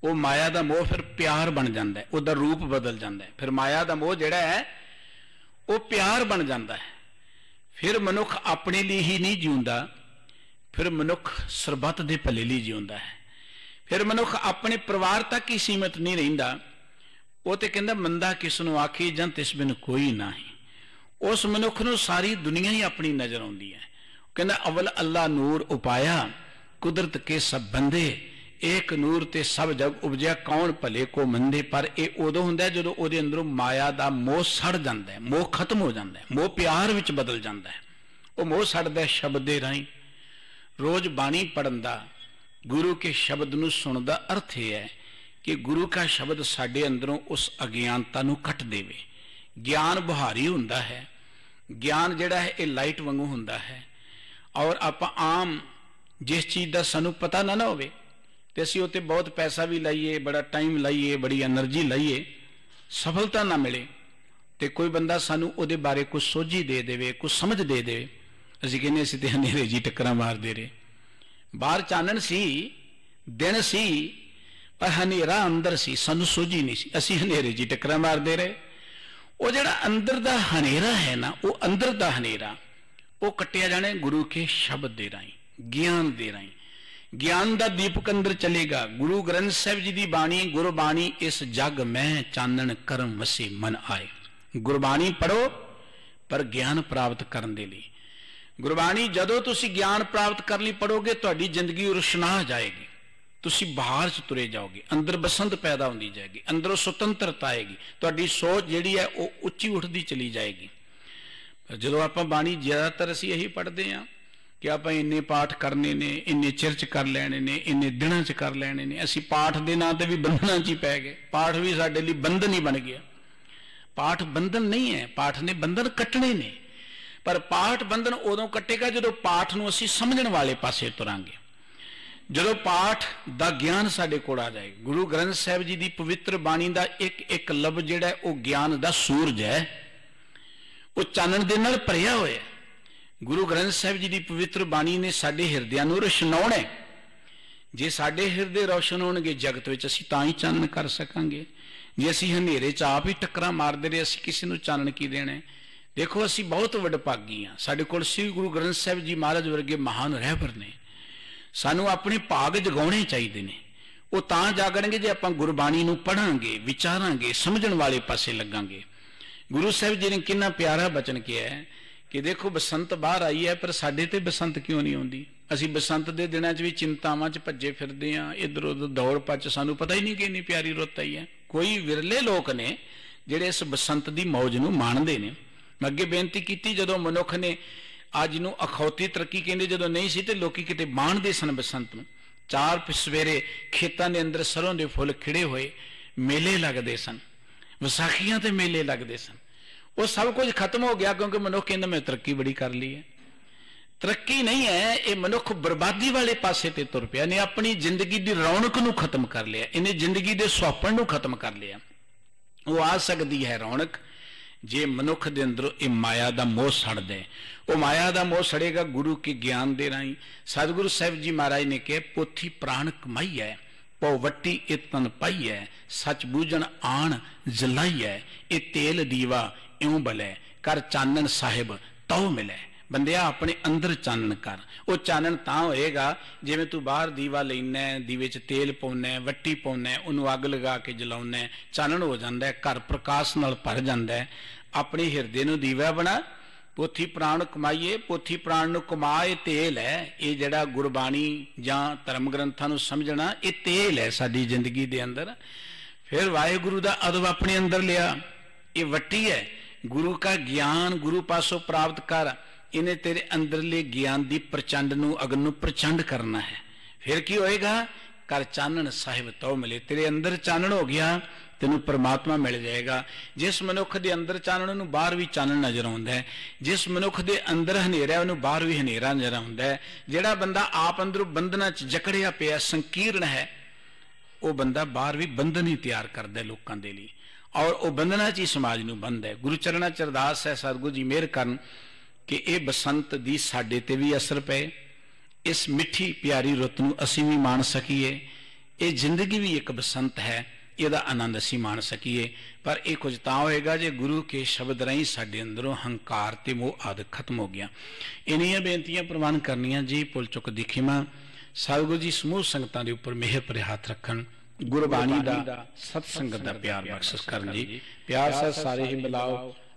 ਉਹ ਮਾਇਆ ਦਾ ਮੋਹ ਫਿਰ ਪਿਆਰ ਬਣ ਜਾਂਦਾ ਹੈ, ਉਹਦਾ ਰੂਪ ਬਦਲ ਜਾਂਦਾ ਹੈ। ਫਿਰ ਮਾਇਆ ਦਾ ਮੋਹ ਜਿਹੜਾ ਹੈ, ਉਹ ਪਿਆਰ ਬਣ ਜਾਂਦਾ ਹੈ। ਫਿਰ ਮਨੁੱਖ ਆਪਣੇ ਲਈ ਹੀ ਨਹੀਂ ਜਿਉਂਦਾ, ਫਿਰ ਮਨੁੱਖ ਸਰਬੱਤ ਦੇ ਭਲੇ ਲਈ ਜਿਉਂਦਾ ਹੈ। ਫਿਰ ਮਨੁੱਖ ਆਪਣੇ ਪਰਿਵਾਰ ਤੱਕ ਹੀ ਸੀਮਤ ਨਹੀਂ ਰਹਿੰਦਾ। ਉਹ ਤੇ ਕਹਿੰਦਾ, ਮੰਦਾ ਕਿਸ ਨੂੰ ਆਖੀ ਜਾਂ ਤਿਸ ਬਿਨ ਕੋਈ ਨਹੀਂ ਉਸ ਮਨੁੱਖ ਨੂੰ ਸਾਰੀ ਦੁਨੀਆ ਹੀ ਆਪਣੀ ਨਜ਼ਰ ਆਉਂਦੀ ਹੈ। ਕਹਿੰਦਾ, ਅਵਲ ਅੱਲਾ ਨੂਰ ਉਪਾਇਆ, ਕੁਦਰਤ ਕੇ ਸਭ ਬੰਦੇ, ਏਕ ਨੂਰ ਤੇ ਸਭ ਜਗ ਉਪਜਿਆ, ਕੌਣ ਭਲੇ ਕੋ ਮੰਦੇ? ਪਰ ਇਹ ਉਦੋਂ ਹੁੰਦਾ ਜਦੋਂ ਉਹਦੇ ਅੰਦਰੋਂ ਮਾਇਆ ਦਾ ਮੋਹ ਸੜ ਜਾਂਦਾ ਹੈ, ਮੋਹ ਖਤਮ ਹੋ ਜਾਂਦਾ ਹੈ, ਮੋਹ ਪਿਆਰ ਵਿੱਚ ਬਦਲ ਜਾਂਦਾ ਹੈ। ਉਹ ਮੋਹ ਸੜਦਾ ਸ਼ਬਦ ਦੇ ਰਾਹੀਂ। ਰੋਜ਼ ਬਾਣੀ ਪੜਨ ਦਾ, ਗੁਰੂ ਕੇ ਸ਼ਬਦ ਨੂੰ ਸੁਣਨ ਦਾ ਅਰਥ ਇਹ ਹੈ ਕਿ ਗੁਰੂ ਕਾ ਸ਼ਬਦ ਸਾਡੇ ਅੰਦਰੋਂ ਉਸ ਅਗਿਆਨਤਾ ਨੂੰ ਕੱਟ ਦੇਵੇ। ਗਿਆਨ ਬੁਹਾਰੀ ਹੁੰਦਾ ਹੈ ਗਿਆਨ ਜਿਹੜਾ ਹੈ, ਇਹ ਲਾਈਟ ਵਾਂਗੂ ਹੁੰਦਾ ਹੈ। ਔਰ ਆਪਾਂ ਆਮ ਜਿਸ ਚੀਜ਼ ਦਾ ਸਾਨੂੰ ਪਤਾ ਨਾ ਨਾ ਹੋਵੇ, ਤੇ ਅਸੀਂ ਉਤੇ ਬਹੁਤ ਪੈਸਾ ਵੀ ਲਾਈਏ, ਬੜਾ ਟਾਈਮ ਲਾਈਏ, ਬੜੀ એનર્ਜੀ ਲਾਈਏ, ਸਫਲਤਾ ਨਾ ਮਿਲੇ। ਤੇ ਕੋਈ ਬੰਦਾ ਸਾਨੂੰ ਉਹਦੇ ਬਾਰੇ ਕੁਝ ਸੋਝੀ ਦੇ ਦੇਵੇ ਕੁਝ ਸਮਝ ਦੇ ਦੇਵੇ। ਅਸੀਂ ਕਹਿੰਦੇ ਸੀ ਤੇ ਹਨੇਰੇ ਜੀ ਟੱਕਰਾਂ ਮਾਰਦੇ ਰਹੇ। ਬਾਹਰ ਚਾਨਣ ਸੀ, ਦਿਨ ਸੀ, ਪਰ ਹਨੇਰਾ ਅੰਦਰ ਸੀ, ਸਾਨੂੰ ਸੋਝੀ ਨਹੀਂ ਸੀ। ਅਸੀਂ ਹਨੇਰੇ ਜੀ ਟੱਕਰਾਂ ਮਾਰਦੇ ਰਹੇ। ਉਹ ਜਿਹੜਾ ਅੰਦਰ ਦਾ ਹਨੇਰਾ ਹੈ ਨਾ, ਉਹ ਅੰਦਰ ਦਾ ਹਨੇਰਾ, ਉਹ ਕੱਟਿਆ ਜਾਣਾ ਗੁਰੂ ਕੇ ਸ਼ਬਦ ਦੇ ਰਾਹੀਂ, ਗਿਆਨ ਦੇ ਰਾਹੀਂ। ਗਿਆਨ ਦਾ ਦੀਪਕ ਅੰਦਰ ਚਲੇਗਾ। ਗੁਰੂ ਗ੍ਰੰਥ ਸਾਹਿਬ ਜੀ ਦੀ ਬਾਣੀ, ਗੁਰਬਾਣੀ, ਇਸ ਜਗ ਮੈਂ ਚਾਨਣ ਕਰਮ ਵਸੇ ਮਨ ਆਏ। ਗੁਰਬਾਣੀ ਪੜੋ ਪਰ ਗਿਆਨ ਪ੍ਰਾਪਤ ਕਰਨ ਦੇ ਲਈ। ਗੁਰਬਾਣੀ ਜਦੋਂ ਤੁਸੀਂ ਗਿਆਨ ਪ੍ਰਾਪਤ ਕਰ ਲਈ ਪੜੋਗੇ ਤੁਹਾਡੀ ਜ਼ਿੰਦਗੀ ਰੁਸ਼ਨਾ ਜਾਏਗੀ। ਤੁਸੀਂ ਬਾਹਰ ਚ ਤੁਰੇ ਜਾਓਗੇ, ਅੰਦਰ ਬਸੰਤ ਪੈਦਾ ਹੁੰਦੀ ਜਾਏਗੀ, ਅੰਦਰੋਂ ਸੁਤੰਤਰਤਾ ਆਏਗੀ, ਤੁਹਾਡੀ ਸੋਚ ਜਿਹੜੀ ਹੈ ਉਹ ਉੱਚੀ ਉੱਠਦੀ ਚਲੀ ਜਾਏਗੀ। ਜਦੋਂ ਆਪਾਂ ਬਾਣੀ ਜ਼ਿਆਦਾਤਰ ਅਸੀਂ ਇਹੀ ਪੜ੍ਹਦੇ ਆਂ ਕਿ ਆਪਾਂ ਇੰਨੇ ਪਾਠ ਕਰਨੇ ਨੇ, ਇੰਨੇ ਚਿਰ ਚ ਕਰ ਲੈਣੇ ਨੇ, ਇੰਨੇ ਦਿਨਾਂ ਚ ਕਰ ਲੈਣੇ ਨੇ, ਅਸੀਂ ਪਾਠ ਦੇ ਨਾਂ ਤੇ ਵੀ ਬੰਧਨਾਂ 'ਚ ਹੀ ਪੈ ਗਏ। ਪਾਠ ਵੀ ਸਾਡੇ ਲਈ ਬੰਧਨ ਹੀ ਬਣ ਗਿਆ। ਪਾਠ ਬੰਧਨ ਨਹੀਂ ਹੈ, ਪਾਠ ਨੇ ਬੰਧਨ ਕੱਟਣੇ ਨੇ। ਪਰ ਪਾਠ ਬੰਧਨ ਉਦੋਂ ਕੱਟੇਗਾ ਜਦੋਂ ਪਾਠ ਨੂੰ ਅਸੀਂ ਸਮਝਣ ਵਾਲੇ ਪਾਸੇ ਤੁਰਾਂਗੇ। ਜਦੋਂ ਪਾਠ ਦਾ ਗਿਆਨ ਸਾਡੇ ਕੋਲ ਆ ਜਾਏ, ਗੁਰੂ ਗ੍ਰੰਥ ਸਾਹਿਬ ਜੀ ਦੀ ਪਵਿੱਤਰ ਬਾਣੀ ਦਾ ਇੱਕ ਇੱਕ ਲਫ਼ਜ਼ ਜਿਹੜਾ ਉਹ ਗਿਆਨ ਦਾ ਸੂਰਜ ਹੈ, ਉਹ ਚਾਨਣ ਦੇ ਨਾਲ ਭਰਿਆ ਹੋਇਆ ਹੈ। ਗੁਰੂ ਗ੍ਰੰਥ ਸਾਹਿਬ ਜੀ ਦੀ ਪਵਿੱਤਰ ਬਾਣੀ ਨੇ ਸਾਡੇ ਹਿਰਦਿਆਂ ਨੂੰ ਰੋਸ਼ਨਾਉਣਾ ਹੈ। ਜੇ ਸਾਡੇ ਹਿਰਦੇ ਰੋਸ਼ਨ ਹੋਣਗੇ, ਜਗਤ ਵਿੱਚ ਅਸੀਂ ਤਾਂ ਹੀ ਚਾਨਣ ਕਰ ਸਕਾਂਗੇ। ਜੇ ਅਸੀਂ ਹਨੇਰੇ 'ਚ ਆਪ ਹੀ ਟੱਕਰਾਂ ਮਾਰਦੇ ਰਹੇ, ਅਸੀਂ ਕਿਸੇ ਨੂੰ ਚਾਨਣ ਕੀ ਦੇਣਾ ਦੇਖੋ, ਅਸੀਂ ਬਹੁਤ ਵਡਭਾਗੀ ਆ ਸਾਡੇ ਕੋਲ ਸ੍ਰੀ ਗੁਰੂ ਗ੍ਰੰਥ ਸਾਹਿਬ ਜੀ ਮਹਾਰਾਜ ਵਰਗੇ ਮਹਾਨ ਰਹਿਬਰ ਨੇ। ਸਾਨੂੰ ਆਪਣੇ ਭਾਗ ਜਗਾਉਣੇ ਚਾਹੀਦੇ ਨੇ। ਉਹ ਤਾਂ ਜਾਗਣਗੇ ਜੇ ਆਪਾਂ ਗੁਰਬਾਣੀ ਨੂੰ ਪੜਾਂਗੇ ਵਿਚਾਰਾਂਗੇ, ਸਮਝਣ ਵਾਲੇ ਪਾਸੇ ਲੱਗਾਂਗੇ। ਗੁਰੂ ਸਾਹਿਬ ਜੀ ਨੇ ਕਿੰਨਾ ਪਿਆਰਾ ਬਚਨ ਕਿਹਾ ਹੈ ਕਿ ਦੇਖੋ ਬਸੰਤ ਬਾਹਰ ਆਈ ਹੈ, ਪਰ ਸਾਡੇ ਤੇ ਬਸੰਤ ਕਿਉਂ ਨਹੀਂ ਆਉਂਦੀ? ਅਸੀਂ ਬਸੰਤ ਦੇ ਦਿਨਾਂ 'ਚ ਵੀ ਚਿੰਤਾਵਾਂ 'ਚ ਭੱਜੇ ਫਿਰਦੇ ਆਂ ਇਧਰ ਉਧਰ ਦੌੜ ਪੱਚ ਸਾਨੂੰ ਪਤਾ ਹੀ ਨਹੀਂ ਕਿ ਇੰਨੀ ਪਿਆਰੀ ਰੁੱਤ ਆਈ ਹੈ। ਕੋਈ ਵਿਰਲੇ ਲੋਕ ਨੇ ਜਿਹੜੇ ਇਸ ਬਸੰਤ ਦੀ ਮੌਜ ਨੂੰ ਮਾਣਦੇ ਨੇ। ਮੈਂ ਅੱਗੇ ਬੇਨਤੀ ਕੀਤੀ, ਜਦੋਂ ਮਨੁੱਖ ਨੇ ਅੱਜ ਨੂੰ ਅਖੌਤੀ ਤਰੱਕੀ ਕਹਿੰਦੇ, ਜਦੋਂ ਨਹੀਂ ਸੀ ਤੇ ਲੋਕੀ ਕਿਤੇ ਮਾਣਦੇ ਸਨ ਬਸੰਤ ਨੂੰ। ਚਾਰ ਸਵੇਰੇ ਖੇਤਾਂ ਦੇ ਅੰਦਰ ਸਰੋਂ ਦੇ ਫੁੱਲ ਖਿੜੇ ਹੋਏ, ਮੇਲੇ ਲੱਗਦੇ ਸਨ। ਵਿਸਾਖੀਆਂ ਤੇ ਮੇਲੇ ਲੱਗਦੇ ਸਨ। ਉਹ ਸਭ ਕੁਝ ਖਤਮ ਹੋ ਗਿਆ ਕਿਉਂਕਿ ਮਨੁੱਖ ਕਹਿੰਦਾ, ਮੈਂ ਤਰੱਕੀ ਬੜੀ ਕਰ ਲਈ ਹੈ। ਤਰੱਕੀ ਨਹੀਂ ਹੈ, ਇਹ ਮਨੁੱਖ ਬਰਬਾਦੀ ਵਾਲੇ ਪਾਸੇ ਤੇ ਤੁਰ ਪਿਆ। ਨੇ ਆਪਣੀ ਜ਼ਿੰਦਗੀ ਦੀ ਰੌਣਕ ਨੂੰ ਖਤਮ ਕਰ ਲਿਆ। ਇਹਨੇ ਜ਼ਿੰਦਗੀ ਦੇ ਸੁਆਪਣ ਨੂੰ ਖਤਮ ਕਰ ਲਿਆ। ਉਹ ਆ ਸਕਦੀ ਹੈ ਰੌਣਕ। ਜੇ ਮਨੁੱਖ ਦੇ ਅੰਦਰ ਇਹ ਮਾਇਆ ਦਾ ਮੋਹ ਛੱਡਦੇ ਉਹ ਮਾਇਆ ਦਾ ਮੋਹ ਸੜੇਗਾ ਗੁਰੂ ਕੇ ਗਿਆਨ ਦੇ ਰਾਹੀਂ। ਸਤਿਗੁਰੂ ਸਾਹਿਬ ਜੀ ਮਹਾਰਾਜ ਨੇ ਕਿਹਾ, ਪੋਥੀ ਪ੍ਰਾਣ ਕਮਾਈ ਹੈ, ਪਉ ਵੱਟੀ ਇਤਨ ਪਾਈ ਹੈ, ਸੱਚ ਬੂਝਣ ਆਣ ਜਲਾਈ ਹੈ, ਇਹ ਤੇਲ ਦੀਵਾ ਇਉਂ ਬਲੇ ਕਰ ਚਾਨਣ ਸਾਹਿਬ ਤਉ ਮਿਲੇ। ਬੰਦਿਆ ਆਪਣੇ ਅੰਦਰ ਚਾਨਣ ਕਰ। ਉਹ ਚਾਨਣ ਤਾਂ ਹੋਏਗਾ, ਜਿਵੇਂ ਤੂੰ ਬਾਹਰ ਦੀਵਾ ਲੈਣਾ ਦੀਵੇ 'ਚ ਤੇਲ ਪਾਉਣਾ ਵੱਟੀ ਪਾਉਣਾ ਉਹਨੂੰ ਅੱਗ ਲਗਾ ਕੇ ਜਲਾਉਣਾ ਚਾਨਣ ਹੋ ਜਾਂਦਾ ਹੈ, ਘਰ ਪ੍ਰਕਾਸ਼ ਨਾਲ ਭਰ ਜਾਂਦਾ ਹੈ। ਆਪਣੇ ਹਿਰਦੇ ਨੂੰ ਦੀਵਾ ਬਣਾ, ਪੋਥੀ ਪ੍ਰਾਣ ਕਮਾਈਏ, ਪੋਥੀ ਪ੍ਰਾਣ ਨੂੰ ਕਮਾਏ ਤੇਲ ਹੈ। ਇਹ ਜਿਹੜਾ ਗੁਰਬਾਣੀ ਜਾਂ ਧਰਮ ਗ੍ਰੰਥਾਂ ਨੂੰ ਸਮਝਣਾ, ਇਹ ਤੇਲ ਹੈ ਸਾਡੀ ਜ਼ਿੰਦਗੀ ਦੇ ਅੰਦਰ। ਫਿਰ ਵਾਹਿਗੁਰੂ ਦਾ ਅਦਬ ਆਪਣੇ ਅੰਦਰ ਲਿਆ। ਇਹ ਵੱਟੀ ਹੈ। ਗੁਰੂ ਦਾ ਗਿਆਨ ਗੁਰੂ ਪਾਸੋਂ ਪ੍ਰਾਪਤ ਕਰ। ਇਹਨੇ ਤੇਰੇ ਅੰਦਰਲੇ ਗਿਆਨ ਦੀ ਪ੍ਰਚੰਡ ਨੂੰ, ਅਗਨ ਨੂੰ ਪ੍ਰਚੰਡ ਕਰਨਾ ਹੈ। ਫਿਰ ਕੀ ਹੋਏਗਾ? ਕਰ ਚਾਨਣ ਸਾਹਿਬ ਤੋ ਮਿਲੇ। ਤੇਰੇ ਅੰਦਰ ਚਾਨਣ ਹੋ ਗਿਆ, ਤੈਨੂੰ ਪਰਮਾਤਮਾ ਮਿਲ ਜਾਏਗਾ। ਜਿਸ ਮਨੁੱਖ ਦੇ ਅੰਦਰ ਚਾਨਣ ਨੂੰ ਬਾਹਰ ਵੀ ਚਾਨਣ ਨਜ਼ਰ ਆਉਂਦਾ ਹੈ। ਜਿਸ ਮਨੁੱਖ ਦੇ ਅੰਦਰ ਹਨੇਰਾ ਉਹਨੂੰ ਬਾਹਰ ਵੀ ਹਨੇਰਾ ਨਜ਼ਰ ਆਉਂਦਾ ਹੈ। ਜਿਹੜਾ ਬੰਦਾ ਆਪ ਅੰਦਰੋਂ ਬੰਧਨਾਂ 'ਚ ਜਕੜਿਆ ਪਿਆ ਸੰਕੀਰਣ ਹੈ, ਉਹ ਬੰਦਾ ਬਾਹਰ ਵੀ ਬੰਧਨ ਹੀ ਤਿਆਰ ਕਰਦਾ ਲੋਕਾਂ ਦੇ ਲਈ। ਔਰ ਉਹ ਬੰਧਨਾਂ 'ਚ ਹੀ ਸਮਾਜ ਨੂੰ ਬੰਦ ਹੈ। ਗੁਰੂ ਚਰਨਾਂ ਚ ਅਰਦਾਸ ਹੈ, ਸਤਿਗੁਰੂ ਜੀ, ਮਿਹਰ ਕਰਨ। ਕਿ ਇਹ ਬਸੰਤ ਦੀ ਸਾਡੇ ਤੇ ਵੀ ਅਸਰ ਪਏ। ਇਸ ਮਿੱਠੀ ਪਿਆਰੀ ਰੁੱਤ ਨੂੰ ਅਸੀਂ ਵੀ ਮਾਣ ਸਕੀਏ। ਇਹ ਜ਼ਿੰਦਗੀ ਵੀ ਇੱਕ ਬਸੰਤ ਹੈ ਇਹਦਾ ਆਨੰਦ ਅਸੀਂ ਮਾਣ ਸਕੀਏ। ਪਰ ਇਹ ਕੁਝ ਤਾਂ ਹੋਏਗਾ ਜੇ ਗੁਰੂ ਕੇ ਸ਼ਬਦ ਰਾਹੀਂ ਸਾਡੇ ਅੰਦਰੋਂ ਹੰਕਾਰ ਤੇ ਮੋਹ ਆਦਿ ਖਤਮ ਹੋ ਗਿਆ। ਇਨੀਆਂ ਬੇਨਤੀਆਂ ਪ੍ਰਵਾਨ ਕਰਨੀਆਂ ਜੀ ਪੁੱਲ ਚੁੱਕ ਦਿਖੀਮਾ ਸਤਿਗੁਰੂ ਜੀ ਸਮੂਹ ਸੰਗਤਾਂ ਦੇ ਉੱਪਰ ਮਿਹਰ ਭਰੇ ਹੱਥ ਰੱਖਣ। ਗੁਰਬਾਣੀ ਦਾ ਸਤ ਸੰਗਤ ਦਾ ਪਿਆਰ ਬਖਸ਼ਿਸ਼ ਕਰਨ ਜੀ। ਪਿਆਰ ਸਾਰੇ ਹੀ ਬੁਲਾਓ